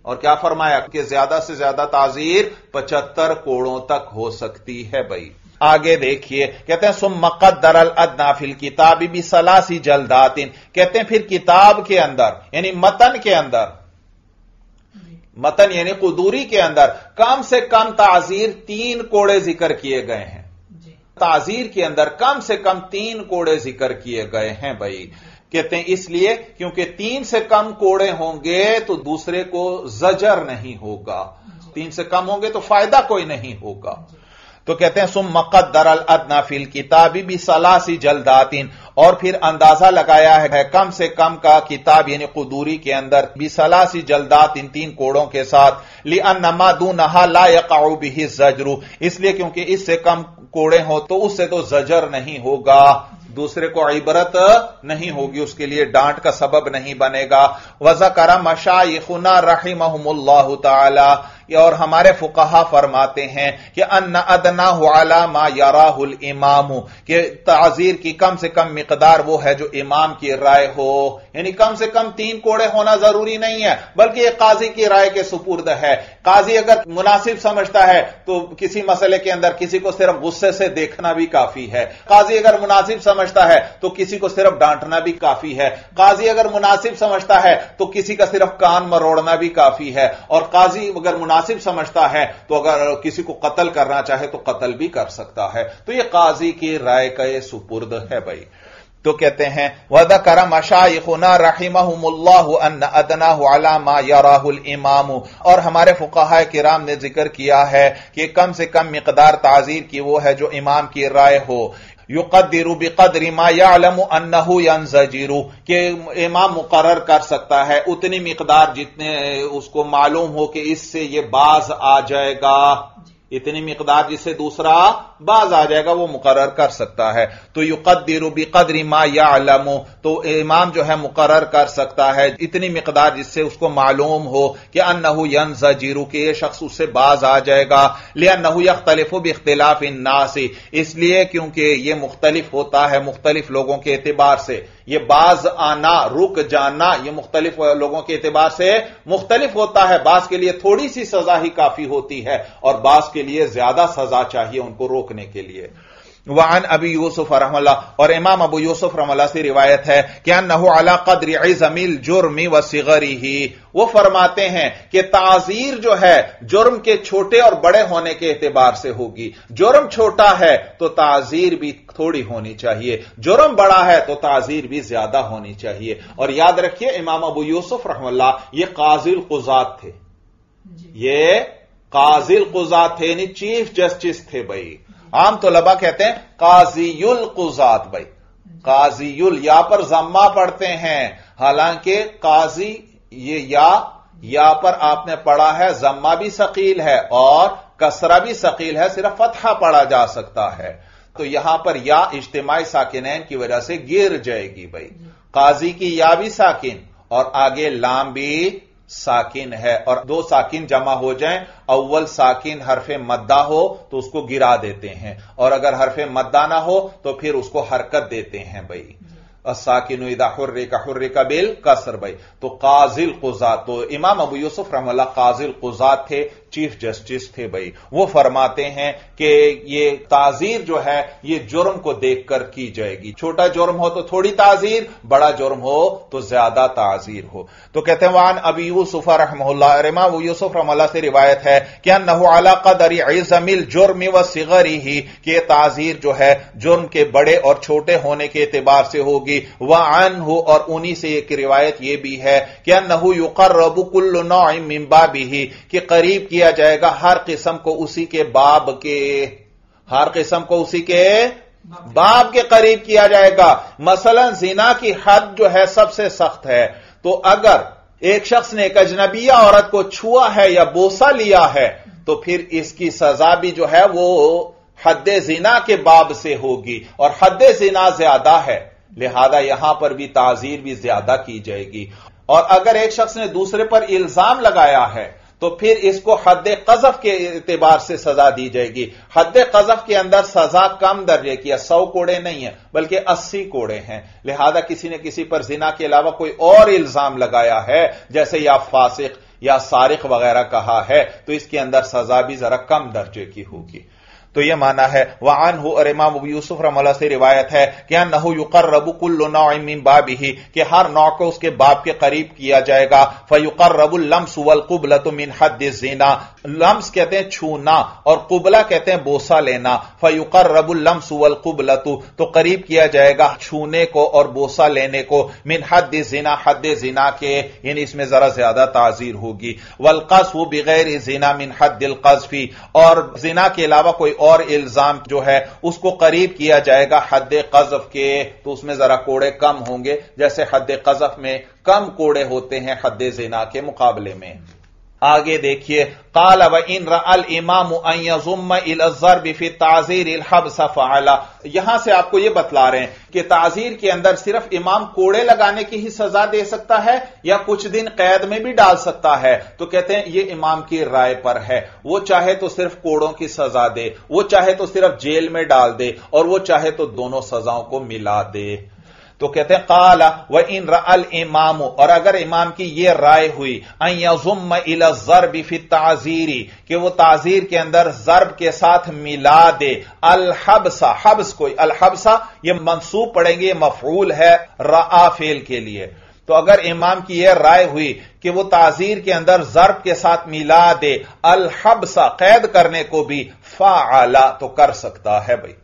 और क्या फरमाया कि ज़्यादा से ज़्यादा ताजीर पचहत्तर कोड़ों तक हो सकती है भाई। आगे देखिए, कहते हैं सुम मकद दरल अदनाफिल किताब भी सलासी जल्दातिन। कहते हैं, फिर किताब के अंदर, यानी मतन के अंदर मतन यानी कुदूरी के अंदर कम से कम ताजीर तीन कोड़े ज़िक्र किए गए हैं। ताजीर के अंदर कम से कम तीन कोड़े ज़िक्र किए गए हैं भाई। कहते हैं इसलिए क्योंकि तीन से कम कोड़े होंगे तो दूसरे को जजर नहीं होगा। तीन से कम होंगे तो फ़ायदा कोई नहीं होगा। तो कहते हैं, सुम मकद दरल अदना फिल किताबी भी सलासी जल्दातिन। और फिर अंदाज़ा लगाया है कम से कम का किताब, यानी कदूरी के अंदर भी सलासी जल्दात इन तीन कोड़ों के साथ। ली अनमा दू नहा ला जजरू। इसलिए क्योंकि इससे कम कोड़े हो तो उससे तो जजर नहीं होगा। दूसरे को इबरत नहीं होगी, उसके लिए डांट का सबब नहीं बनेगा। वजा करा रहीमहुल्लाह ताला। और हमारे फुकाहा फरमाते हैं कि अन्ना अदना वाला मा याराहुल इमाम। कि ताजीर की कम से कम मिकदार वो है जो इमाम की राय हो। यानी कम से कम तीन कोड़े होना ज़रूरी नहीं है, बल्कि एक काजी की राय के सुपुर्द है। काजी अगर मुनासिब समझता है तो किसी मसले के अंदर किसी को सिर्फ़ गुस्से से देखना भी काफ़ी है। काजी अगर मुनासिब समझता है तो किसी को सिर्फ़ डांटना भी काफ़ी है। काजी अगर मुनासिब समझता है तो किसी का सिर्फ़ कान मरोड़ना भी काफ़ी है। और काजी अगर मुनासिब समझता है तो अगर किसी को कत्ल करना चाहे तो कत्ल भी कर सकता है। तो यह काजी की राय का यह सुपुर्द है भाई। तो कहते हैं वदा करम अलामा याराहुल इमाम। और हमारे फुकाहा किराम ने ज़िक्र किया है कि कम से कम मकदार ताजीर की वो है जो इमाम की राय हो। युकदरू बिकदरी मा यालम अन्नहु यंजजीरू। के इमाम मुकर कर सकता है, उतनी मकदार जितने उसको मालूम हो कि इससे ये बाज आ जाएगा। इतनी मकदार जिससे दूसरा बाज आ जाएगा, वो मुकर कर सकता है। तो युकदर कदरी मा या अलमो तो इमाम जो है मुकर कर सकता है। इतनी मकदार जिससे उसको मालूम हो कि अनहू यन जीरू के ये शख्स उससे बाज आ जाएगा। लिया नहू यख्तलिफ इख्तलाफ इन ना से इसलिए क्योंकि ये मुख्तलिफ़ होता है, मुख्तलिफ़ लोगों के एतबार से। ये बाज आना, रुक जाना यह मुख्तलिफ़ लोगों के एतबार से मुख्तलिफ़ होता है। बास के लिए थोड़ी सी सजा ही काफ़ी होती है और बास के लिए ज़्यादा सजा चाहिए उनको रोकने के लिए। वान अबी यूसुफ रहमल्ला और इमाम अबू यूसुफ रमल्ला से रिवायत है क्या नहु अला कदर जमील जुर्मी व सिगरी ही वो फरमाते हैं कि ताजीर जो है जुर्म के छोटे और बड़े होने के एतबार से होगी जुर्म छोटा है तो ताजीर भी थोड़ी होनी चाहिए जुर्म बड़ा है तो ताजीर भी ज़्यादा होनी चाहिए और याद रखिए इमाम अबू यूसुफ रहमल्ला ये काजिल कुजात थे ये काजिल कुजात थे यानी चीफ जस्टिस थे भाई आम तो लबा कहते हैं, काजीयुल कुजात भाई। काजीयुल या पर जम्मा पढ़ते हैं। हालाँकि काजी, ये या या पर आपने पढ़ा है, जम्मा भी शकील है और कसरा भी शकील है, सिर्फ़ फतहा पढ़ा जा सकता है। तो यहाँ पर या इज्तिमाई साकिनैन की वजह से गिर जाएगी भाई। काजी की या भी साकिन और आगे लाम भी साकिन है और दो साकिन जमा हो जाएँ, अव्वल साकिन हरफे मद्दा हो तो उसको गिरा देते हैं। और अगर हरफे मद्दा ना हो तो फिर उसको हरकत देते हैं भाई। साकिन हुर्रे का हुर्रे का बिल कसर भाई तो काजिल कुजा तो इमाम अबू यूसुफ रहमल्ला काजिल कुजा थे, चीफ जस्टिस थे भाई वो फरमाते हैं कि ये ताजीर जो है, ये जुर्म को देखकर की जाएगी। छोटा जुर्म हो तो थोड़ी ताजीर, बड़ा जुर्म हो तो ज़्यादा ताजीर हो। तो कहते हैं, वान अबी यूसुफ रहमा यूसुफ रहमल्ला से रिवायत है क्या नहुआला कदरी जमिल जुर्म व सिगरी ही कि ताजीर जो है, जुर्म के बड़े और छोटे होने के एतबार से होगी। वह अन हो और उन्हीं से एक रिवायत यह भी है क्या नहू युकर रबू कुल्ल नौ मिम्बा भी कि करीब किया जाएगा हर किस्म को उसी के बाब के, हर किस्म को उसी के बाब के करीब किया जाएगा। मसलन जीना की हद जो है सबसे सख्त है। तो अगर एक शख्स ने एक अजनबिया औरत को छुआ है या बोसा लिया है तो फिर इसकी सजा भी जो है वो हद जिना के बाब से होगी, और हद जिना ज़्यादा है। लिहाजा यहाँ पर भी ताजीर भी ज़्यादा की जाएगी। और अगर एक शख्स ने दूसरे पर इल्ज़ाम लगाया है तो फिर इसको हद कजफ के एतबार से सजा दी जाएगी। हद कजफ के अंदर सजा कम दर्जे की सौ कोड़े नहीं है, बल्कि अस्सी कोड़े हैं। लिहाजा किसी ने किसी पर जिना के अलावा कोई और इल्ज़ाम लगाया है, जैसे या फासिक या सारिक वगैरह कहा है तो इसके अंदर सजा भी जरा कम दर्जे की होगी। तो यह माना है वान हो और इमाम यूसुफ रमला से रिवायत है क्या नहु युकर रबु कुल्लो नौमिन बाब ही कि हर नौ को उसके बाप के करीब किया जाएगा। फयुकर रबुल लम्स वल कुबलत मिन हद जीना। लम्स कहते हैं छूना और कुबला कहते हैं बोसा लेना। फयुकर रबुल लम्स वल कुबलतु तो करीब किया जाएगा छूने को और बोसा लेने को। मिन हद जीना हद जीना के, यानी इसमें जरा ज़्यादा ताजीर होगी। वल कस वो बगैर जीना मिन हद दिल और जीना के अलावा कोई और इल्ज़ाम जो है उसको करीब किया जाएगा हद कजफ के तो उसमें जरा कोड़े कम होंगे, जैसे हद कजफ में कम कोड़े होते हैं हद जिना के मुकाबले में। आगे देखिए, काल व इन अल इमाम ताजीर हब सफ़ाला यहाँ से आपको यह बतला रहे हैं कि ताजीर के अंदर सिर्फ़ इमाम कोड़े लगाने की ही सजा दे सकता है या कुछ दिन कैद में भी डाल सकता है। तो कहते हैं यह इमाम की राय पर है। वो चाहे तो सिर्फ़ कोड़ों की सजा दे, वो चाहे तो सिर्फ़ जेल में डाल दे और वो चाहे तो दोनों सजाओं को मिला दे। तो कहते हैं, काला व इन अल इमाम। और अगर इमाम की यह राय हुई अयुम जरब फि ताजीरी, कि वो ताजीर के अंदर जरब के साथ मिला दे। अलहबसा हब्स कोई अलहबसा ये मनसूब पड़ेंगे मफूल है रा फेल के लिए। तो अगर इमाम की यह राय हुई कि वो ताजीर के अंदर जरब के साथ मिला दे अलहबसा कैद करने को भी फाला तो कर सकता है भाई।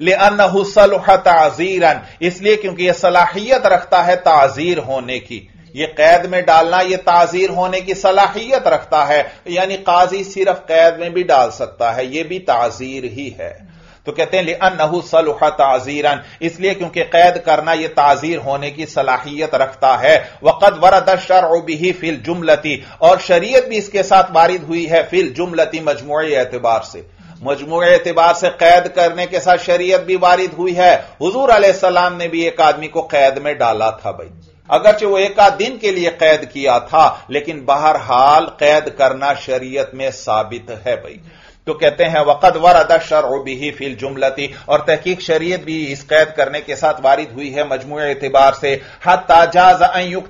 लेअनसलह ताजीरन इसलिए क्योंकि यह सलाहियत रखता है ताजीर होने की। यह कैद में डालना यह ताजीर होने की सलाहियत रखता है। यानी काजी सिर्फ़ कैद में भी डाल सकता है यह भी ताजीर ही है। तो कहते हैं अनहु सलह ताजीरन. इसलिए क्योंकि कैद करना यह ताजीर होने की सलाहियत रखता है। वक़द वरद शर शरबी फिल जुमलती. और शरीयत भी इसके साथ वारिद हुई है फिल जुमलती मजमू एतबार से। मजमू एतबार से कैद करने के साथ शरीयत भी वारिद हुई है। हजूर सलाम ने भी एक आदमी को कैद में डाला था भाई। अगरचे वो एक आध दिन के लिए कैद किया था, लेकिन बहरहाल कैद करना शरीयत में साबित है भाई। तो कहते हैं, वक़द वरदा शरबी फिल जुमलती और तहकीक शरीयत भी इस कैद करने के साथ वारिद हुई है मजमू एतबार से। हताजाज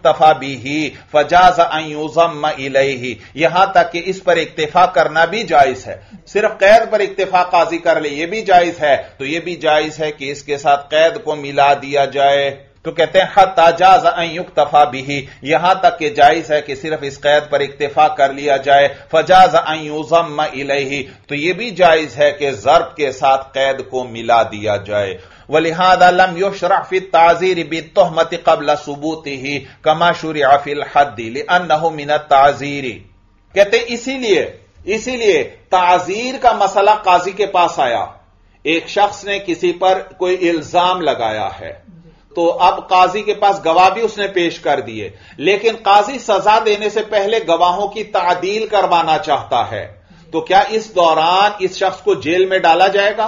तफा भी ही फजाज अयुजम ही यहाँ तक कि इस पर इतफा करना भी जायज़ है। सिर्फ़ कैद पर इतफा काजी कर ले यह भी जायज़ है। तो यह भी जायज़ है कि इसके साथ कैद को मिला दिया जाए। तो कहते हैं हद ताजाज तफा भी यहाँ तक कि जायज़ है कि सिर्फ़ इस कैद पर इतफा कर लिया जाए। फजाज अयुजम इलही। तो यह भी जायज़ है कि जर्ब के साथ कैद को मिला दिया जाए। वलिहाद लम युशरफी ताजीर बी तोहमत कबल सबूत ही कमा शुरफिल हद्दी अनहु मिन ताजीरी। कहते इसीलिए इसीलिए ताजीर का मसला काजी के पास आया। एक शख्स ने किसी पर कोई इल्ज़ाम लगाया है। तो अब काजी के पास गवाह भी उसने पेश कर दिए। लेकिन काजी सजा देने से पहले गवाहों की तादील करवाना चाहता है। तो क्या इस दौरान इस शख्स को जेल में डाला जाएगा?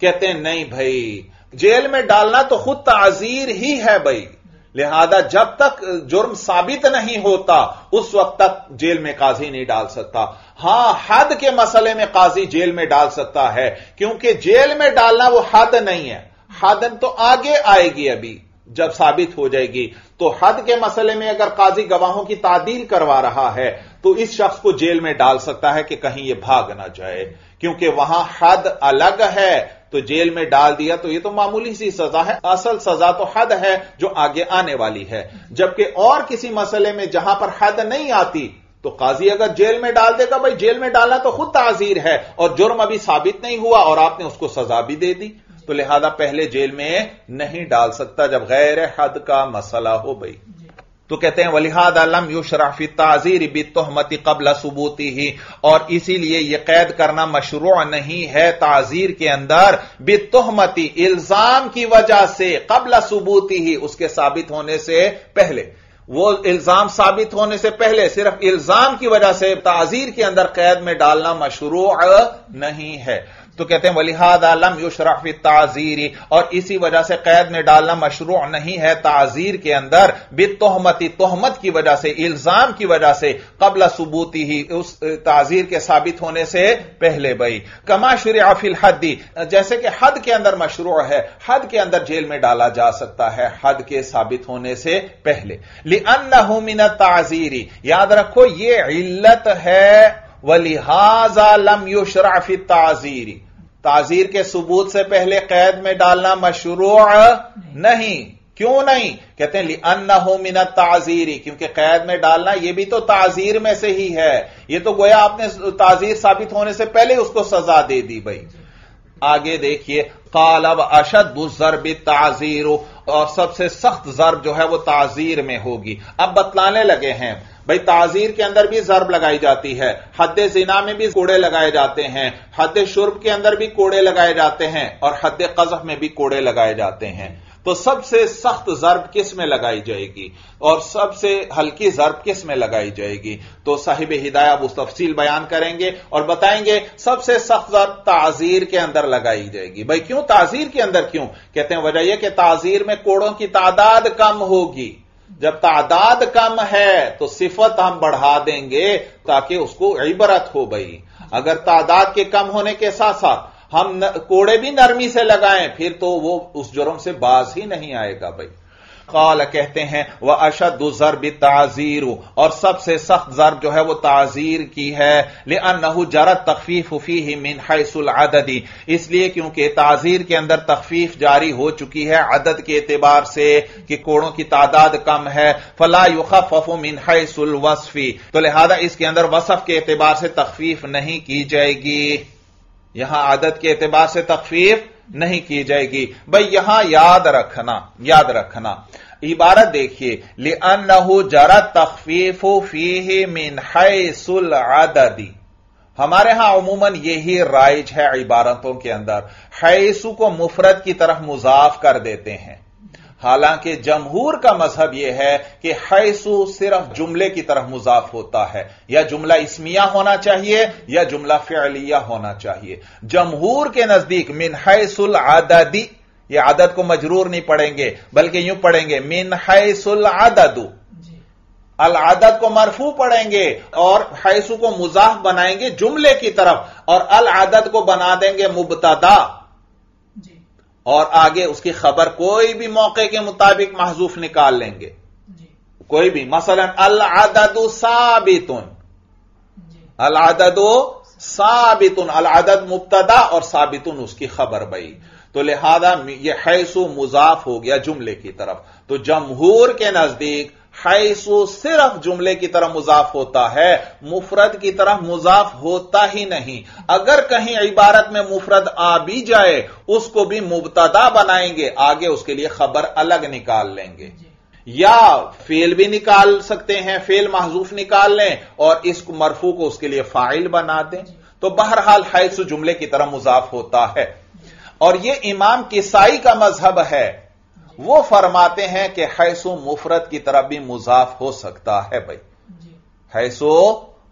कहते हैं नहीं भाई जेल में डालना तो खुद ताजीर ही है भाई। लिहाजा जब तक जुर्म साबित नहीं होता उस वक्त तक जेल में काजी नहीं डाल सकता। हाँ हद के मसले में काजी जेल में डाल सकता है क्योंकि जेल में डालना वो हद नहीं है। हद तो आगे आएगी अभी, जब साबित हो जाएगी। तो हद के मसले में अगर काजी गवाहों की तादील करवा रहा है तो इस शख्स को जेल में डाल सकता है कि कहीं यह भाग ना जाए। क्योंकि वहाँ हद अलग है तो जेल में डाल दिया तो यह तो मामूली सी सजा है। असल सजा तो हद है, जो आगे आने वाली है। जबकि और किसी मसले में जहाँ पर हद नहीं आती तो काजी अगर जेल में डाल देगा, भाई जेल में डालना तो खुद ताजीर है, और जुर्म अभी साबित नहीं हुआ, और आपने उसको सजा भी दे दी। तो लिहाजा पहले जेल में नहीं डाल सकता जब गैर हद का मसला हो भाई। तो कहते हैं वलिहाद अलम यू शराफी ताजीर बितहमती कबल सबूती ही। और इसीलिए यह कैद करना मशरू नहीं है ताजीर के अंदर। बितहमती इल्ज़ाम की वजह से कबल सबूती ही उसके साबित होने से पहले। वो इल्ज़ाम साबित होने से पहले सिर्फ़ इल्ज़ाम की वजह से ताजीर के अंदर कैद में डालना मशरू नहीं है। तो कहते हैं, वलिहाद आलम युशरफी ताजीरी और इसी वजह से कैद में डालना मशरू नहीं है ताजीर के अंदर बेतोहमती तोहमत की वजह से, इल्ज़ाम की वजह से, कबल सबूती ही, उस ताजीर के साबित होने से पहले बई। कमा शुरफिल हदी जैसे कि हद के अंदर मशरू है, हद के अंदर जेल में डाला जा सकता है, हद के साबित होने से पहले। लिन ताजीरी, याद रखो, ये इल्लत है, वलिहाजा लम युशरफी ताजीरी ताजीर के सबूत से पहले कैद में डालना मशरू नहीं। क्यों नहीं? कहते हैं अन्ना हो मिनत ताजीरी, क्योंकि कैद में डालना यह भी तो ताजीर में से ही है। यह तो गोया आपने ताजीर साबित होने से पहले उसको सजा दे दी भाई। आगे देखिए कालब अशद जरब ताजीर, और सबसे सख्त जरब जो है वो ताजीर में होगी। अब बतलाने लगे हैं भाई, ताजीर के अंदर भी जरब लगाई जाती है। हद जिना में भी कोड़े लगाए जाते हैं। हद शुर्ब के अंदर भी कोड़े लगाए जाते हैं और हद कजफ में भी कोड़े लगाए जाते हैं। तो सबसे सख्त जरब किसमें लगाई जाएगी? और सबसे हल्की जरब किसमें लगाई जाएगी? तो साहिब हिदाया उस तफसील बयान करेंगे और बताएँगे, सबसे सख्त जरब ताजीर के अंदर लगाई जाएगी। भाई, क्यों ताजीर के अंदर क्यों? कहते हैं, वजह यह कि ताजीर में कोड़ों की तादाद कम होगी। जब तादाद कम है तो सिफत हम बढ़ा देंगे ताकि उसको इबरत हो गई अगर तादाद के कम होने के साथ साथ हम न, कोड़े भी नरमी से लगाएँ फिर तो वो उस जुर्म से बाज ही नहीं आएगा भाई। काल कहते हैं वह अशद जरब ताजीर और सबसे सख्त जरब जो है वह ताजीर की है। ले नहू जरत तकफीफ ही मिन हैसुल आददी इसलिए क्योंकि ताजीर के अंदर तकफीफ जारी हो चुकी है, अदद के एतबार से कि कोड़ों की तादाद कम है। फला युखफ मिन हैसुल वसफी। तो लिहाजा इसके अंदर वसफ के एतबार से तकफीफ नहीं की जाएगी। यहाँ आदत के एतबार से तकफीफ नहीं की जाएगी। भाई, यहाँ याद रखना याद रखना। इबारत देखिए ले अनहू जरा तखफीफ फ़ी मिन हैसुल आददी हमारे यहाँ अमूमन यही राइज है इबारतों के अंदर। हैसु को मुफरत की तरफ़ मुजाफ कर देते हैं। हालाँकि जमहूर का मज़हब यह है कि हैसु सिर्फ़ जुमले की तरफ़ मुजाफ होता है। या जुमला इसमिया होना चाहिए या जुमला फ़ियलिया होना चाहिए। जमहूर के नज़दीक मिन हैसुल आददी ये आदत को मजरूर नहीं पढ़ेंगे बल्कि यूँ पढ़ेंगे मिन हैसुल आददू। अल आदत को मरफू पढ़ेंगे और हैसु को मुजाफ बनाएँगे जुमले की तरफ़ और अल आदत को बना देंगे मुबतदा। और आगे उसकी खबर कोई भी मौके के मुताबिक महजूफ निकाल लेंगे। कोई भी। मसलन अल आददो साबितुन। अल आददो साबितुन। अल आदद मुबतदा और साबितुन उसकी खबर बई। तो लिहाजा यह हैसु मुजाफ हो गया जुमले की तरफ़। तो जमहूर के नज़दीक हैसु सिर्फ़ जुमले की तरह मुजाफ होता है मुफरत की तरह मुजाफ होता ही नहीं। अगर कहीं इबारत में मुफरत आ भी जाए, उसको भी मुबतदा बनाएँगे, आगे उसके लिए खबर अलग निकाल लेंगे। या फेल भी निकाल सकते हैं, फेल महजूफ निकाल लें और इस मरफू को उसके लिए फ़ाइल बना दें। तो बहरहाल हैसु जुमले की तरह मुजाफ होता है। और यह इमाम किसाई का मज़हब है। वो फरमाते हैं कि हैसो मुफरत की तरफ़ भी मुजाफ हो सकता है भाई। हैसो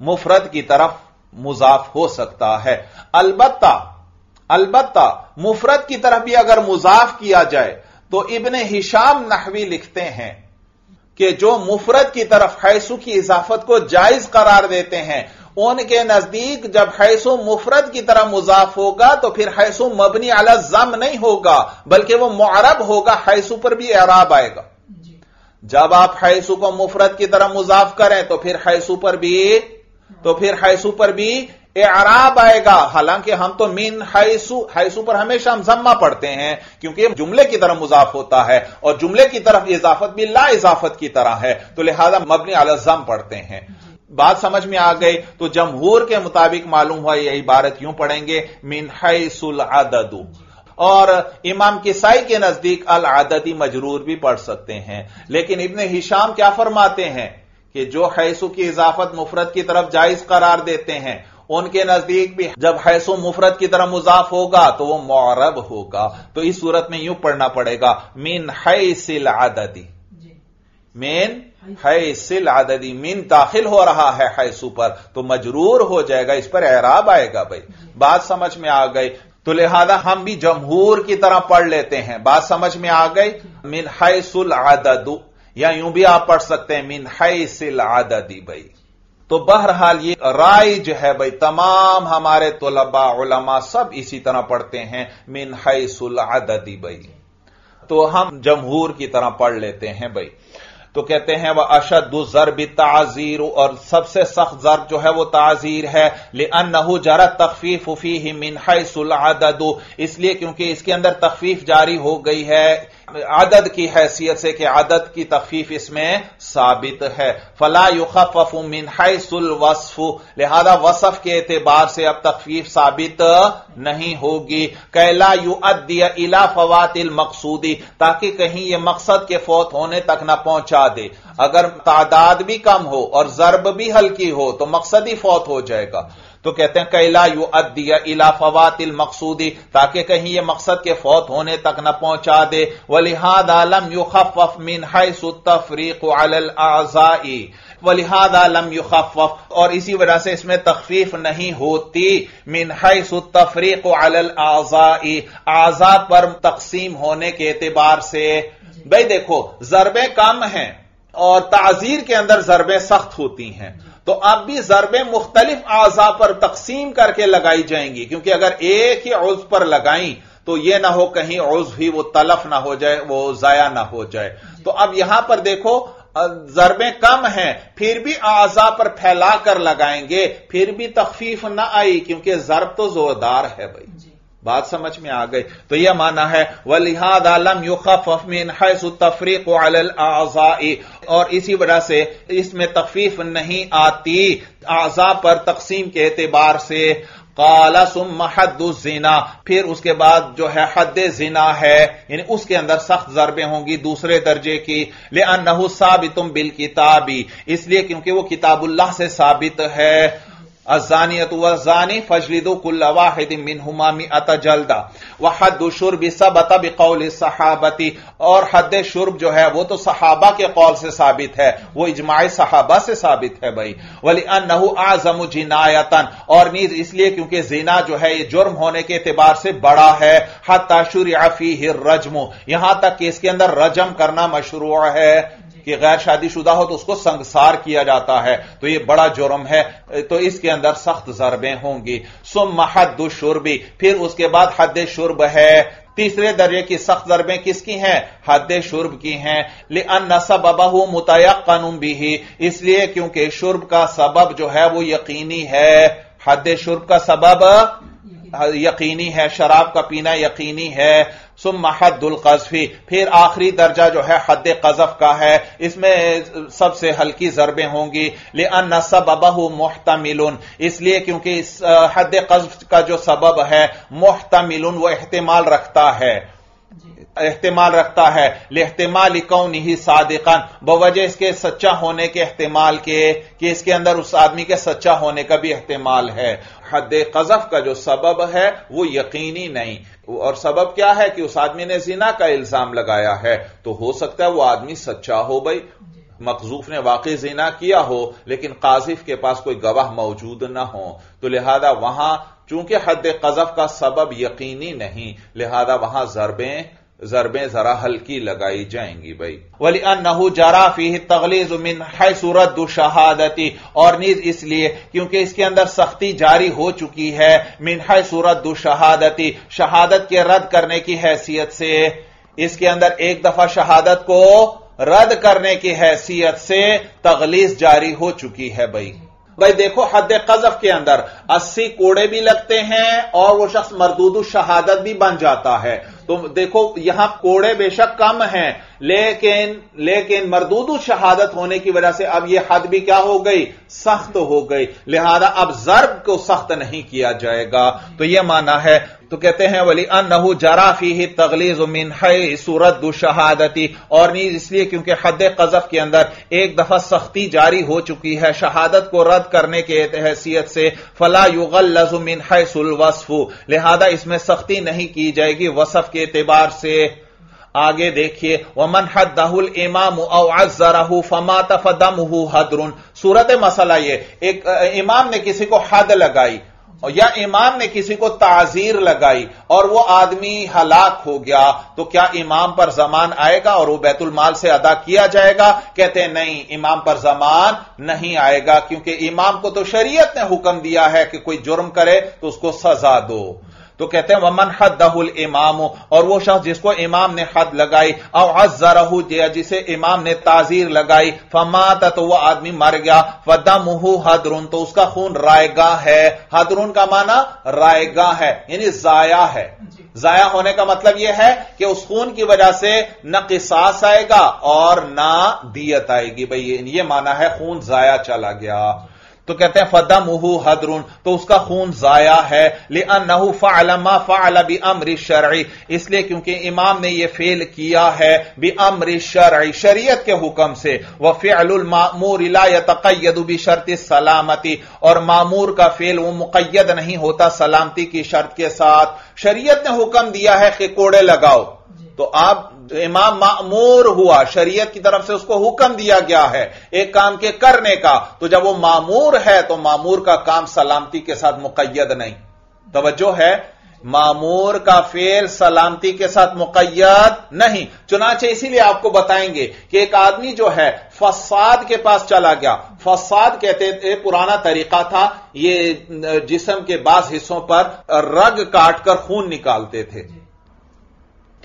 मुफरत की तरफ़ मुजाफ हो सकता है। अलबत्ता अलबत्ता मुफरत की तरफ़ भी अगर मुजाफ किया जाए तो इबन हिशाम नहवी लिखते हैं कि जो मुफरत की तरफ़ हैसु की इजाफत को जायज़ करार देते हैं उनके नज़दीक जब हैसो मुफरत की तरह मुजाफ होगा तो फिर हैसो मबनी अला जम नहीं होगा बल्कि वह मुआरब होगा हैसु पर भी एराब आएगा। जब आप हैसु को मुफरत की तरह मुजाफ करें तो फिर हैसु पर भी तो फिर हैसु पर भी एराब आएगा। हालाँकि हम तो मीन हैसु हैसु पर हमेशा हम जम्मा पढ़ते हैं क्योंकि जुमले की तरफ़ मुजाफ होता है और जुमले की तरफ़ इजाफत भी ला इजाफत की तरह है। तो लिहाजा मबनी अला जम पढ़ते हैं। बात समझ में आ गई तो जमहूर के मुताबिक मालूम हुआ यही इबारत यूँ पढ़ेंगे मिन हैसुल आददू. और इमाम किसाई के नज़दीक अल आदती मजरूर भी पढ़ सकते हैं। लेकिन इब्ने हिशाम क्या फरमाते हैं कि जो हैसु की इजाफत मुफरत की तरफ़ जायज़ करार देते हैं उनके नज़दीक भी जब हैसो मुफरत की तरह मुजाफ होगा तो वह मौरब होगा। तो इस सूरत में यूँ पढ़ना पड़ेगा मिन हैसिल आददी। मेन हैसिल आददी मीन दाखिल हो रहा है हैसु पर तो मजरूर हो जाएगा इस पर एराब आएगा भाई। बात समझ में आ गई। तो लिहाजा हम भी जमहूर की तरह पढ़ लेते हैं। बात समझ में आ गई? मिन हैसुल आददू या यूँ भी आप पढ़ सकते हैं मीन मिन हैसिल आददी भाई। तो बहरहाल ये राइज है भाई तमाम हमारे तलबा उलमा सब इसी तरह पढ़ते हैं मिन हैसुल आददी भाई। तो हम जमहूर की तरह पढ़ लेते हैं भाई। तो कहते हैं, वह अशद जरब ताजीर, और सबसे सख्त जरब जो है वह ताजीर है। ले अनहु जरा तखफीफ उफी मिनहा सुल इसलिए क्योंकि इसके अंदर तखफीफ जारी हो गई है आदद की हैसियत से कि आदत की तकफीफ इसमें साबित है। फला युखफ मिन सुल वसफु। लिहाजा वसफ के एतबार से अब तकफीफ साबित नहीं होगी। कैला यु अद्दिया इला फवातिल मकसूदी, ताकि कहीं यह मकसद के फौत होने तक ना पहुँचा दे। अगर तादाद भी कम हो और जरब भी हल्की हो तो मकसद ही फौत हो जाएगा। तो कहते हैं कैला यू अदिया इला फवातिल मकसूदी ताकि कहीं ये मकसद के फौत होने तक न पहुँचा दे। वलिहाद आलम यू खफ मिन तफरीक आजाई। वलिहाद आलम यू खफ और इसी वजह से इसमें तखफीफ नहीं होती। मिन तफरीक आजाई। आजा पर तकसीम होने के एतबार से। भाई देखो जरबें कम हैं और ताजीर के अंदर जरबें सख्त होती हैं। तो अब भी जरबें मुख्तलिफ़ आजा पर तकसीम करके लगाई जाएँगी क्योंकि अगर एक ही उज पर लगाई तो यह ना हो कहीं उज भी वो तलफ ना हो जाए वो जाया ना हो जाए। तो अब यहाँ पर देखो जरबे कम हैं फिर भी आजा पर फैला कर लगाएँगे फिर भी तकफीफ ना आई क्योंकि जरब तो जोरदार है भाई। बात समझ में आ गई। तो यह माना है, वलिहाद आलम युखफमिन तफरीक आजाई। और इसी वजह से इसमें तकफीफ नहीं आती। आजा पर तकसीम के एतबार से काला सुम हद्दुजिना फिर उसके बाद जो है हद जिना है, यानी उसके अंदर सख्त जरबे होंगी दूसरे दर्जे की। ले अनहु साबितुम बिल किताबी। इसलिए क्योंकि वो किताबुल्लाह से साबित है अजानियत वजानी फजलिदो कुल्लावाहिद मिन हुमामी अत जल्दा। व हद शुरब सब बिकौल सहाबती। और हद शुरब जो है, वो तो सहाबा के कौल से साबित है। वो इजमाय सहाबा से साबित है भाई। वली अनहु आज़म जिनायतन। और नीज इसलिए क्योंकि जीना जो है, ये जुर्म होने के एतबार से बड़ा है। हताशुर आफी रजमो। यहाँ तक कि इसके अंदर रजम करना मशरू है। कि गैर शादीशुदा हो तो उसको संसार किया जाता है। तो यह बड़ा जुर्म है तो इसके अंदर सख्त जरबें होंगी। सुम हद शुरबी, फिर उसके बाद हद शुरब है। तीसरे दर्जे की सख्त जरबें किसकी हैं? हद शुरब की हैं। ले अन सबहू मुतयक कानून भी ही इसलिए क्योंकि शुरब का सबब जो है वो यकीनी है। हद शुरब का सबब यकीनी है, शराब का पीना यकीनी है। सुम हदुल कजफी, फिर आखिरी दर्जा जो है हद कजफ का है। इसमें सबसे हल्की जरबें होंगी। ले अन सब अबहू इसलिए क्योंकि इस हद कजफ का जो सबब है मोहतमिल वो एहतमाल रखता है। एहतमाल रखता है। लेहतमाल कौन ही सादिकन। बवजह इसके सच्चा होने के एहतमाल के, कि इसके अंदर उस आदमी के सच्चा होने का भी एहतमाल है। हद कजफ का जो सबब है, वो यकीनी नहीं। और सबब क्या है कि उस आदमी ने जिना का इल्ज़ाम लगाया है। तो हो सकता है वो आदमी सच्चा हो भाई। मकजूफ ने वाकई जिना किया हो, लेकिन काजिफ के पास कोई गवाह मौजूद ना हो। तो लिहाजा वहाँ, चूँकि हद कजफ का सबब यकीनी नहीं, लिहाजा वहाँ जरबें जरबें जरा हल्की लगाई जाएँगी भाई। वली अनहू जराफी तगलीज मिन है सूरत शहादती। और नीज इसलिए क्योंकि इसके अंदर सख्ती जारी हो चुकी है मिन है सूरत शहादती। शहादत के रद्द करने की हैसियत से, इसके अंदर एक दफ़ा शहादत को रद्द करने की हैसियत से तगलीस जारी हो चुकी है भाई। भाई देखो हद कजफ के अंदर अस्सी कोड़े भी लगते हैं और वो शख्स मरदूद शहादत भी बन जाता है। तो देखो, यहाँ कोड़े बेशक कम हैं, लेकिन लेकिन मरदूद शहादत होने की वजह से अब यह हद भी क्या हो गई? सख्त हो गई। लिहाजा अब जर्ब को सख्त नहीं किया जाएगा। तो यह माना है तो कहते हैं, वली अन अनहू जराफी ही तगलीज मिन है सूरत शहादती। और नीज इसलिए क्योंकि हद कजफ के अंदर एक दफ़ा सख्ती जारी हो चुकी है शहादत को रद्द करने के हैसियत से, फला युगल लजुमिन सुलवसफू लिहाजा इसमें सख्ती नहीं की जाएगी वसफ के एतबार से। आगे देखिए, वमन हदाहुल इमाम अजरहू फमा तफदम हदरुन। सूरत मसला ये, एक इमाम ने किसी को हद लगाई। या इमाम ने किसी को ताजीर लगाई और वो आदमी हलाक हो गया तो क्या इमाम पर जमान आएगा और वो बैतुल माल से अदा किया जाएगा? कहते हैं, नहीं, इमाम पर जमान नहीं आएगा, क्योंकि इमाम को तो शरीयत ने हुक्म दिया है कि कोई जुर्म करे तो उसको सजा दो। तो कहते हैं वमन हद दहुल इमाम और वो शख्स जिसको इमाम ने हद लगाई और अजरहू जिसे इमाम ने ताजीर लगाई फमात तो वह आदमी मर गया फदमहू हदरुन तो उसका खून रायगा है। हदरुन का माना रायगा है यानी जाया है। जाया होने का मतलब यह है कि उस खून की वजह से न किसास आएगा और ना दियत आएगी। भाई ये माना है खून जाया चला गया। तो कहते हैं फदम हदरुन तो उसका खून जाया है। ले नहू फ़ालमा फ़ाल बी अमर शरई इसलिए क्योंकि इमाम ने यह फेल किया है बी अमर शरई शरीयत के हुक्म से। वह तकैद भी शर्त सलामती। और मामूर का फेल वो मुकैद नहीं होता सलामती की शर्त के साथ। शरीयत ने हुक्म दिया है कि कोड़े लगाओ। तो आप इमाम मामूर हुआ, शरीयत की तरफ़ से उसको हुक्म दिया गया है, एक काम के करने का। तो जब वो मामूर है तो मामूर का काम सलामती के साथ मुकैद नहीं। तवज्जो है? मामूर का फेल सलामती के साथ मुकैद नहीं। चुनाचे इसीलिए आपको बताएँगे कि एक आदमी जो है, फसाद के पास चला गया। फसाद कहते थे पुराना तरीका था। ये जिसम के बास हिस्सों पर रग काटकर खून निकालते थे।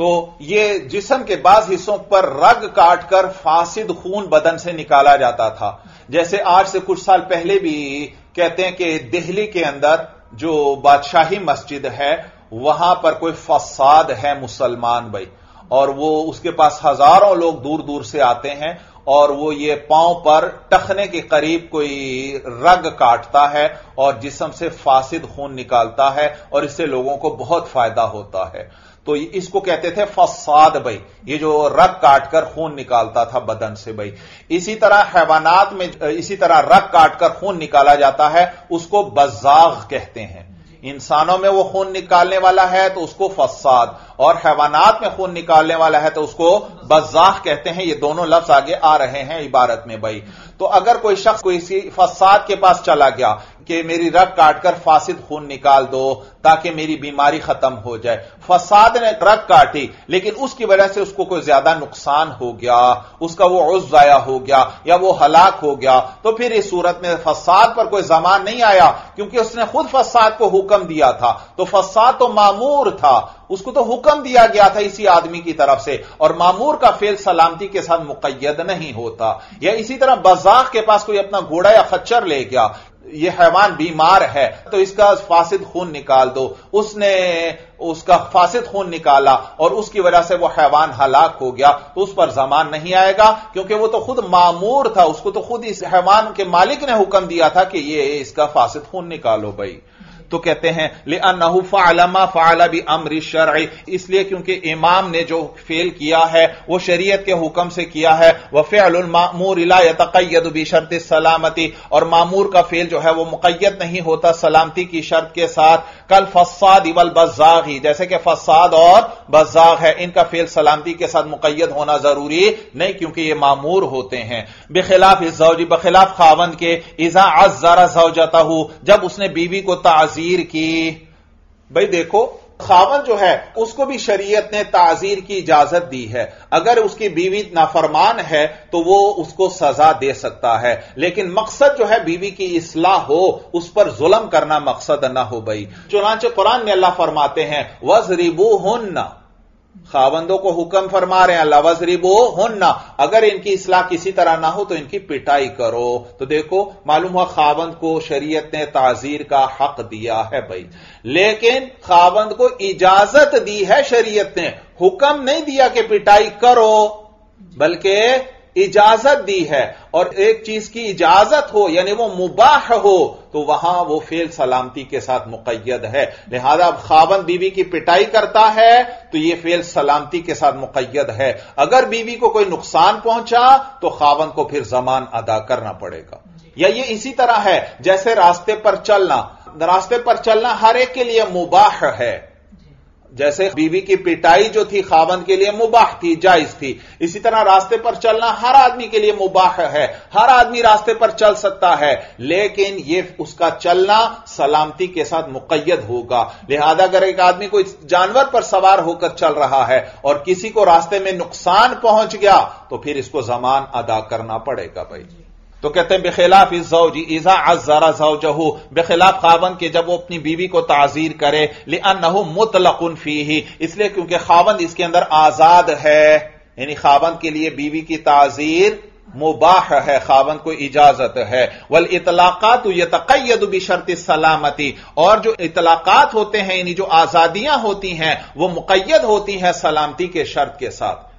तो ये जिसम के बाज हिस्सों पर रग काटकर फासिद खून बदन से निकाला जाता था। जैसे आज से कुछ साल पहले भी कहते हैं कि दिल्ली के अंदर जो बादशाही मस्जिद है, वहाँ पर कोई फसाद है मुसलमान भाई। और वो उसके पास हज़ारों लोग दूर दूर से आते हैं और वो ये पाँव पर टखने के करीब कोई रग काटता है और जिसम से फासिद खून निकालता है और इससे लोगों को बहुत फ़ायदा होता है। तो इसको कहते थे फसाद भाई ये जो रग काटकर खून निकालता था बदन से भाई इसी तरह हैवानात में इसी तरह रग काटकर खून निकाला जाता है, उसको बजाग कहते हैं। इंसानों में वो खून निकालने वाला है तो उसको फसाद, और हैवानात में खून निकालने वाला है तो उसको बजाह कहते हैं। ये दोनों लफ्ज आगे आ रहे हैं इबारत में भाई तो अगर कोई शख्स कोई फसाद के पास चला गया कि मेरी रग काटकर फासिद खून निकाल दो, ताकि मेरी बीमारी खत्म हो जाए। फसाद ने रग काटी, लेकिन उसकी वजह से उसको कोई ज़्यादा नुकसान हो गया, उसका वो उज जाया हो गया, या वो हलाक हो गया। तो फिर इस सूरत में फसाद पर कोई जमान नहीं आया, क्योंकि उसने खुद फसाद को हुक्म दिया था। तो फसाद तो मामूर था, उसको तो हुक्म दिया गया था इसी आदमी की तरफ़ से। और मामूर का फेल सलामती के साथ मुकैद नहीं होता। या इसी तरह बजाक के पास कोई अपना घोड़ा या खच्चर ले गया ये हैवान बीमार है तो इसका फासिद खून निकाल दो। उसने, उसका फासिद खून निकाला और उसकी वजह से वो हैवान हलाक हो गया। तो उस पर जमान नहीं आएगा, क्योंकि वो तो खुद मामूर था। उसको तो खुद इस हैवान के मालिक ने हुक्म दिया था कि ये, इसका फासिद खून निकालो भाई। तो कहते हैं ले अनहू फ़ालमा फ़ाला भी अमर शरई इसलिए क्योंकि इमाम ने जो फेल किया है, वो शरीयत के हुक्म से किया है, वह फ़ेलमामूर तकैद भी शर्त सलामती. और मामूर का फेल जो है, वो मुकैद नहीं होता सलामती की शर्त के साथ। कल फसाद इवल बजाग ही जैसे कि फसाद और बजाग है, इनका फेल सलामती के साथ मुकैद होना ज़रूरी नहीं, क्योंकि ये मामूर होते हैं। बेखिलाफ इस जौजी, बखिलाफ खावंद के, इजा अज जरा हूँ जब उसने बीवी को ताजी तफसीर की। भाई देखो खावन जो है, उसको भी शरीयत ने ताजीर की इजाज़त दी है। अगर उसकी बीवी नाफरमान है तो वो उसको सजा दे सकता है। लेकिन मकसद जो है, बीवी की इसलाह हो, उस पर जुलम करना मकसद ना हो भाई। चुनाच कुरान में अल्लाह फरमाते हैं वजरिबू हुन्ना खावंदों को हुक्म फरमा रहे हैं, अल्लाह वजरिबो होन्ना। अगर इनकी इसलाह किसी तरह ना हो तो इनकी पिटाई करो। तो देखो, मालूम हुआ खावंद को शरीयत ने ताजीर का हक दिया है भाई। लेकिन खावंद को इजाज़त दी है शरीयत ने। हुक्म नहीं दिया कि पिटाई करो, बल्कि इजाज़त दी है और एक चीज़ की इजाज़त हो, यानी वो मुबाह हो तो वहाँ वो फेल सलामती के साथ मुकैद है। लिहाजा अब खावन बीवी की पिटाई करता है तो ये फेल सलामती के साथ मुकैद है। अगर बीवी को कोई नुकसान पहुँचा तो खावन को फिर जमान अदा करना पड़ेगा। या ये इसी तरह है, जैसे रास्ते पर चलना। रास्ते पर चलना हर एक के लिए मुबाह है। जैसे बीवी की पिटाई जो थी खावन के लिए मुबाह थी, जायज़ थी। इसी तरह रास्ते पर चलना हर आदमी के लिए मुबाह है। हर आदमी रास्ते पर चल सकता है, लेकिन ये उसका चलना सलामती के साथ मुकैद होगा। लिहाजा अगर एक आदमी कोई जानवर पर सवार होकर चल रहा है और किसी को रास्ते में नुकसान पहुँच गया तो फिर इसको जमान अदा करना पड़ेगा भाई। तो कहते हैं, बेखिलाफ इस जौजी ईजा अजरा जहू बेखिलाफ खावन के जब वो अपनी बीवी को ताजीर करे लिअनहु मुतलकुन फ़ी ही इसलिए क्योंकि खावन इसके अंदर आज़ाद है, यानी खावन के लिए बीवी की ताजीर मुबाह है, खावन को इजाज़त है। वल इतलाकात ये तकैद शर्त सलामती, और जो इतलाकात होते हैं, यानी जो आजादियाँ होती हैं, वो मुकैद होती हैं सलामती के शर्त के साथ।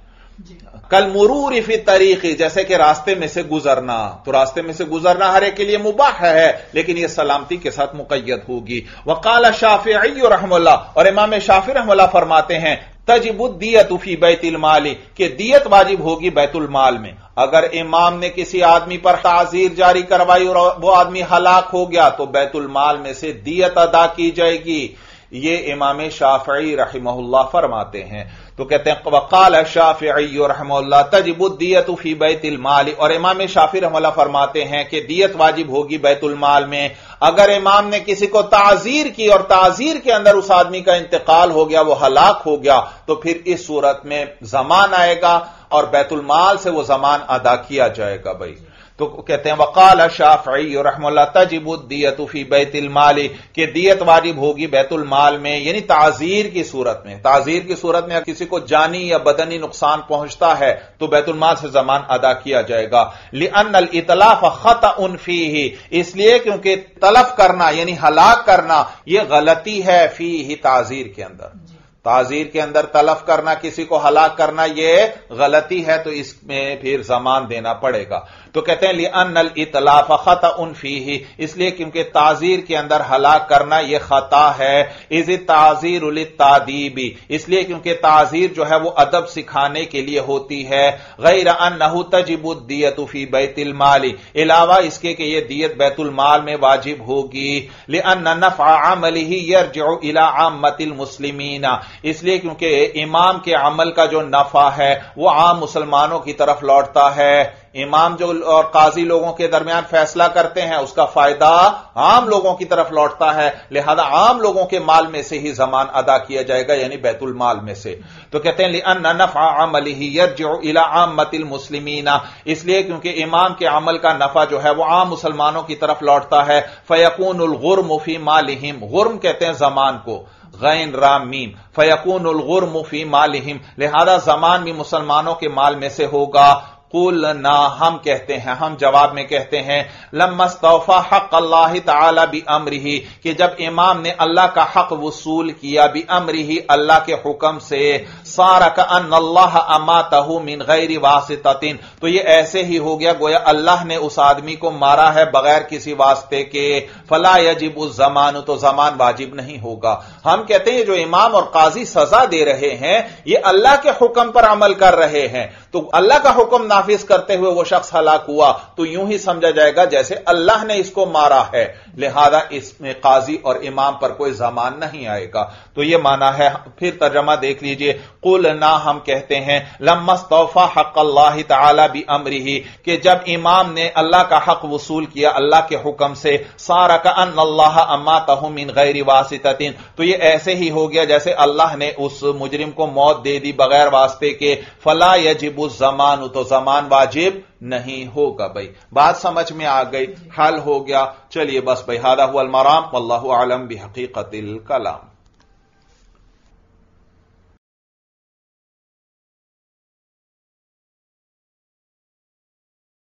कल मुरूर फ़ी तरीकी जैसे कि रास्ते में से गुजरना तो रास्ते में से गुजरना हर के लिए मुबाह है, लेकिन यह सलामती के साथ मुकैद होगी। वकाल शाफी रहमल्ला, और इमाम शाफी रहमल्ला फरमाते हैं तजबुद्दियत उफी बैतुल माली, कि दियत वाजिब होगी बैतुल माल में। अगर इमाम ने किसी आदमी पर ताजीर जारी करवाई और वो आदमी हलाक हो गया तो बैतुल माल में से दियत अदा की जाएगी। ये इमाम शाफी रहीमहुल्लाह फरमाते हैं। तो कहते हैं, वकाल शाफी रहमल्ला तजबुद्दियत फ़ी बैतुल माल। और इमाम शाफी रहमल्ला फरमाते हैं कि दियत वाजिब होगी बैतुल माल में। अगर इमाम ने किसी को ताजीर की और ताजीर के अंदर उस आदमी का इंतकाल हो गया, वो हलाक हो गया तो फिर इस सूरत में जमान आएगा और बैतुल माल से वो जमान अदा किया जाएगा भाई। तो कहते हैं वकाल शाफी रहमल्ला तजिबुद्दियतुफी बैतुल माली कि दियत वाजिब होगी बैतुल माल में यानी ताजीर की सूरत में। ताजीर की सूरत में किसी को जानी या बदनी नुकसान पहुँचता है तो बैतुल माल से जमान अदा किया जाएगा। लिअन इतलाफ खत उनफी ही इसलिए क्योंकि तलफ करना यानी हलाक करना यह गलती है फ़ी ही ताजीर के अंदर। ताजीर के अंदर तलफ करना किसी को हलाक करना यह गलती है तो इसमें फिर जमान देना पड़ेगा। तो कहते हैं अनल इतलाफ खता उनफी ही इसलिए क्योंकि ताजीर के अंदर हलाक करना यह खता है। इज़ ताजीर उल तादीबी इसलिए क्योंकि ताजीर जो है वो अदब सिखाने के लिए होती है। गैर अन नहू तजिबुद्दियतुफी बैतुल माली अलावा इसके कि यह दियत बैतुल माल में वाजिब होगी। ले अन नफ़ामल ही यरजो इला आमतिल मुस्लिमीना, इसलिए क्योंकि इमाम के अमल का जो नफा है, वो आम मुसलमानों की तरफ़ लौटता है। इमाम जो और काजी लोगों के दरमियान फैसला करते हैं, उसका फ़ायदा आम लोगों की तरफ़ लौटता है। लिहाजा आम लोगों के माल में से ही जमान अदा किया जाएगा, यानी बैतुल माल में से। तो कहते हैं इला आम मतिल मुस्लिमीना। इसलिए क्योंकि इमाम के अमल का नफा जो है वह आम मुसलमानों की तरफ़ लौटता है। फयकून उलगुर्म फ़ी मालिहिम। गुर्म कहते हैं जमान को। गैन राम मीम। फयकून उलगुर्म फ़ी मालिहिम। लिहाजा जमान भी मुसलमानों के माल में से होगा। कुल ना हम कहते हैं, हम जवाब में कहते हैं लम्मस्तौफा हक अल्लाह तला भी अमर कि जब इमाम ने अल्लाह का हक वसूल किया भी अमर अल्लाह के हुक्म से सारा का अन अल्लाह अमातहू मिन गैर वासितिन तो ये ऐसे ही हो गया, गोया अल्लाह ने उस आदमी को मारा है बगैर किसी वास्ते के। फला यजिब उस जमान तो जमान वाजिब नहीं होगा। हम कहते हैं, जो इमाम और काजी सजा दे रहे हैं, ये अल्लाह के हुक्म पर अमल कर रहे हैं। तो अल्लाह का हुक्म नाफिज करते हुए वो शख्स हलाक हुआ तो यूँ ही समझा जाएगा जैसे अल्लाह ने इसको मारा है। लिहाजा इसमें काजी और इमाम पर कोई जमान नहीं आएगा। तो यह माना है, फिर तर्जमा देख लीजिए कुल ना हम कहते हैं, लम्मस्तौफा हक अल्लाह तला भी अमरी ही कि जब इमाम ने अल्लाह का हक वसूल किया, अल्लाह के हुक्म से सारा का अन अल्लाह अम्मा तहमिन गैर वासितिन तो यह ऐसे ही हो गया जैसे अल्लाह ने उस मुजरिम को मौत दे दी बगैर वास्ते के, फला यजिब जमान तो जमान वाजिब नहीं होगा भाई। बात समझ में आ गई, हल हो गया, चलिए बस भाई, हादा हुआ मराम अल्लाह आलम भी हकीकत कलाम।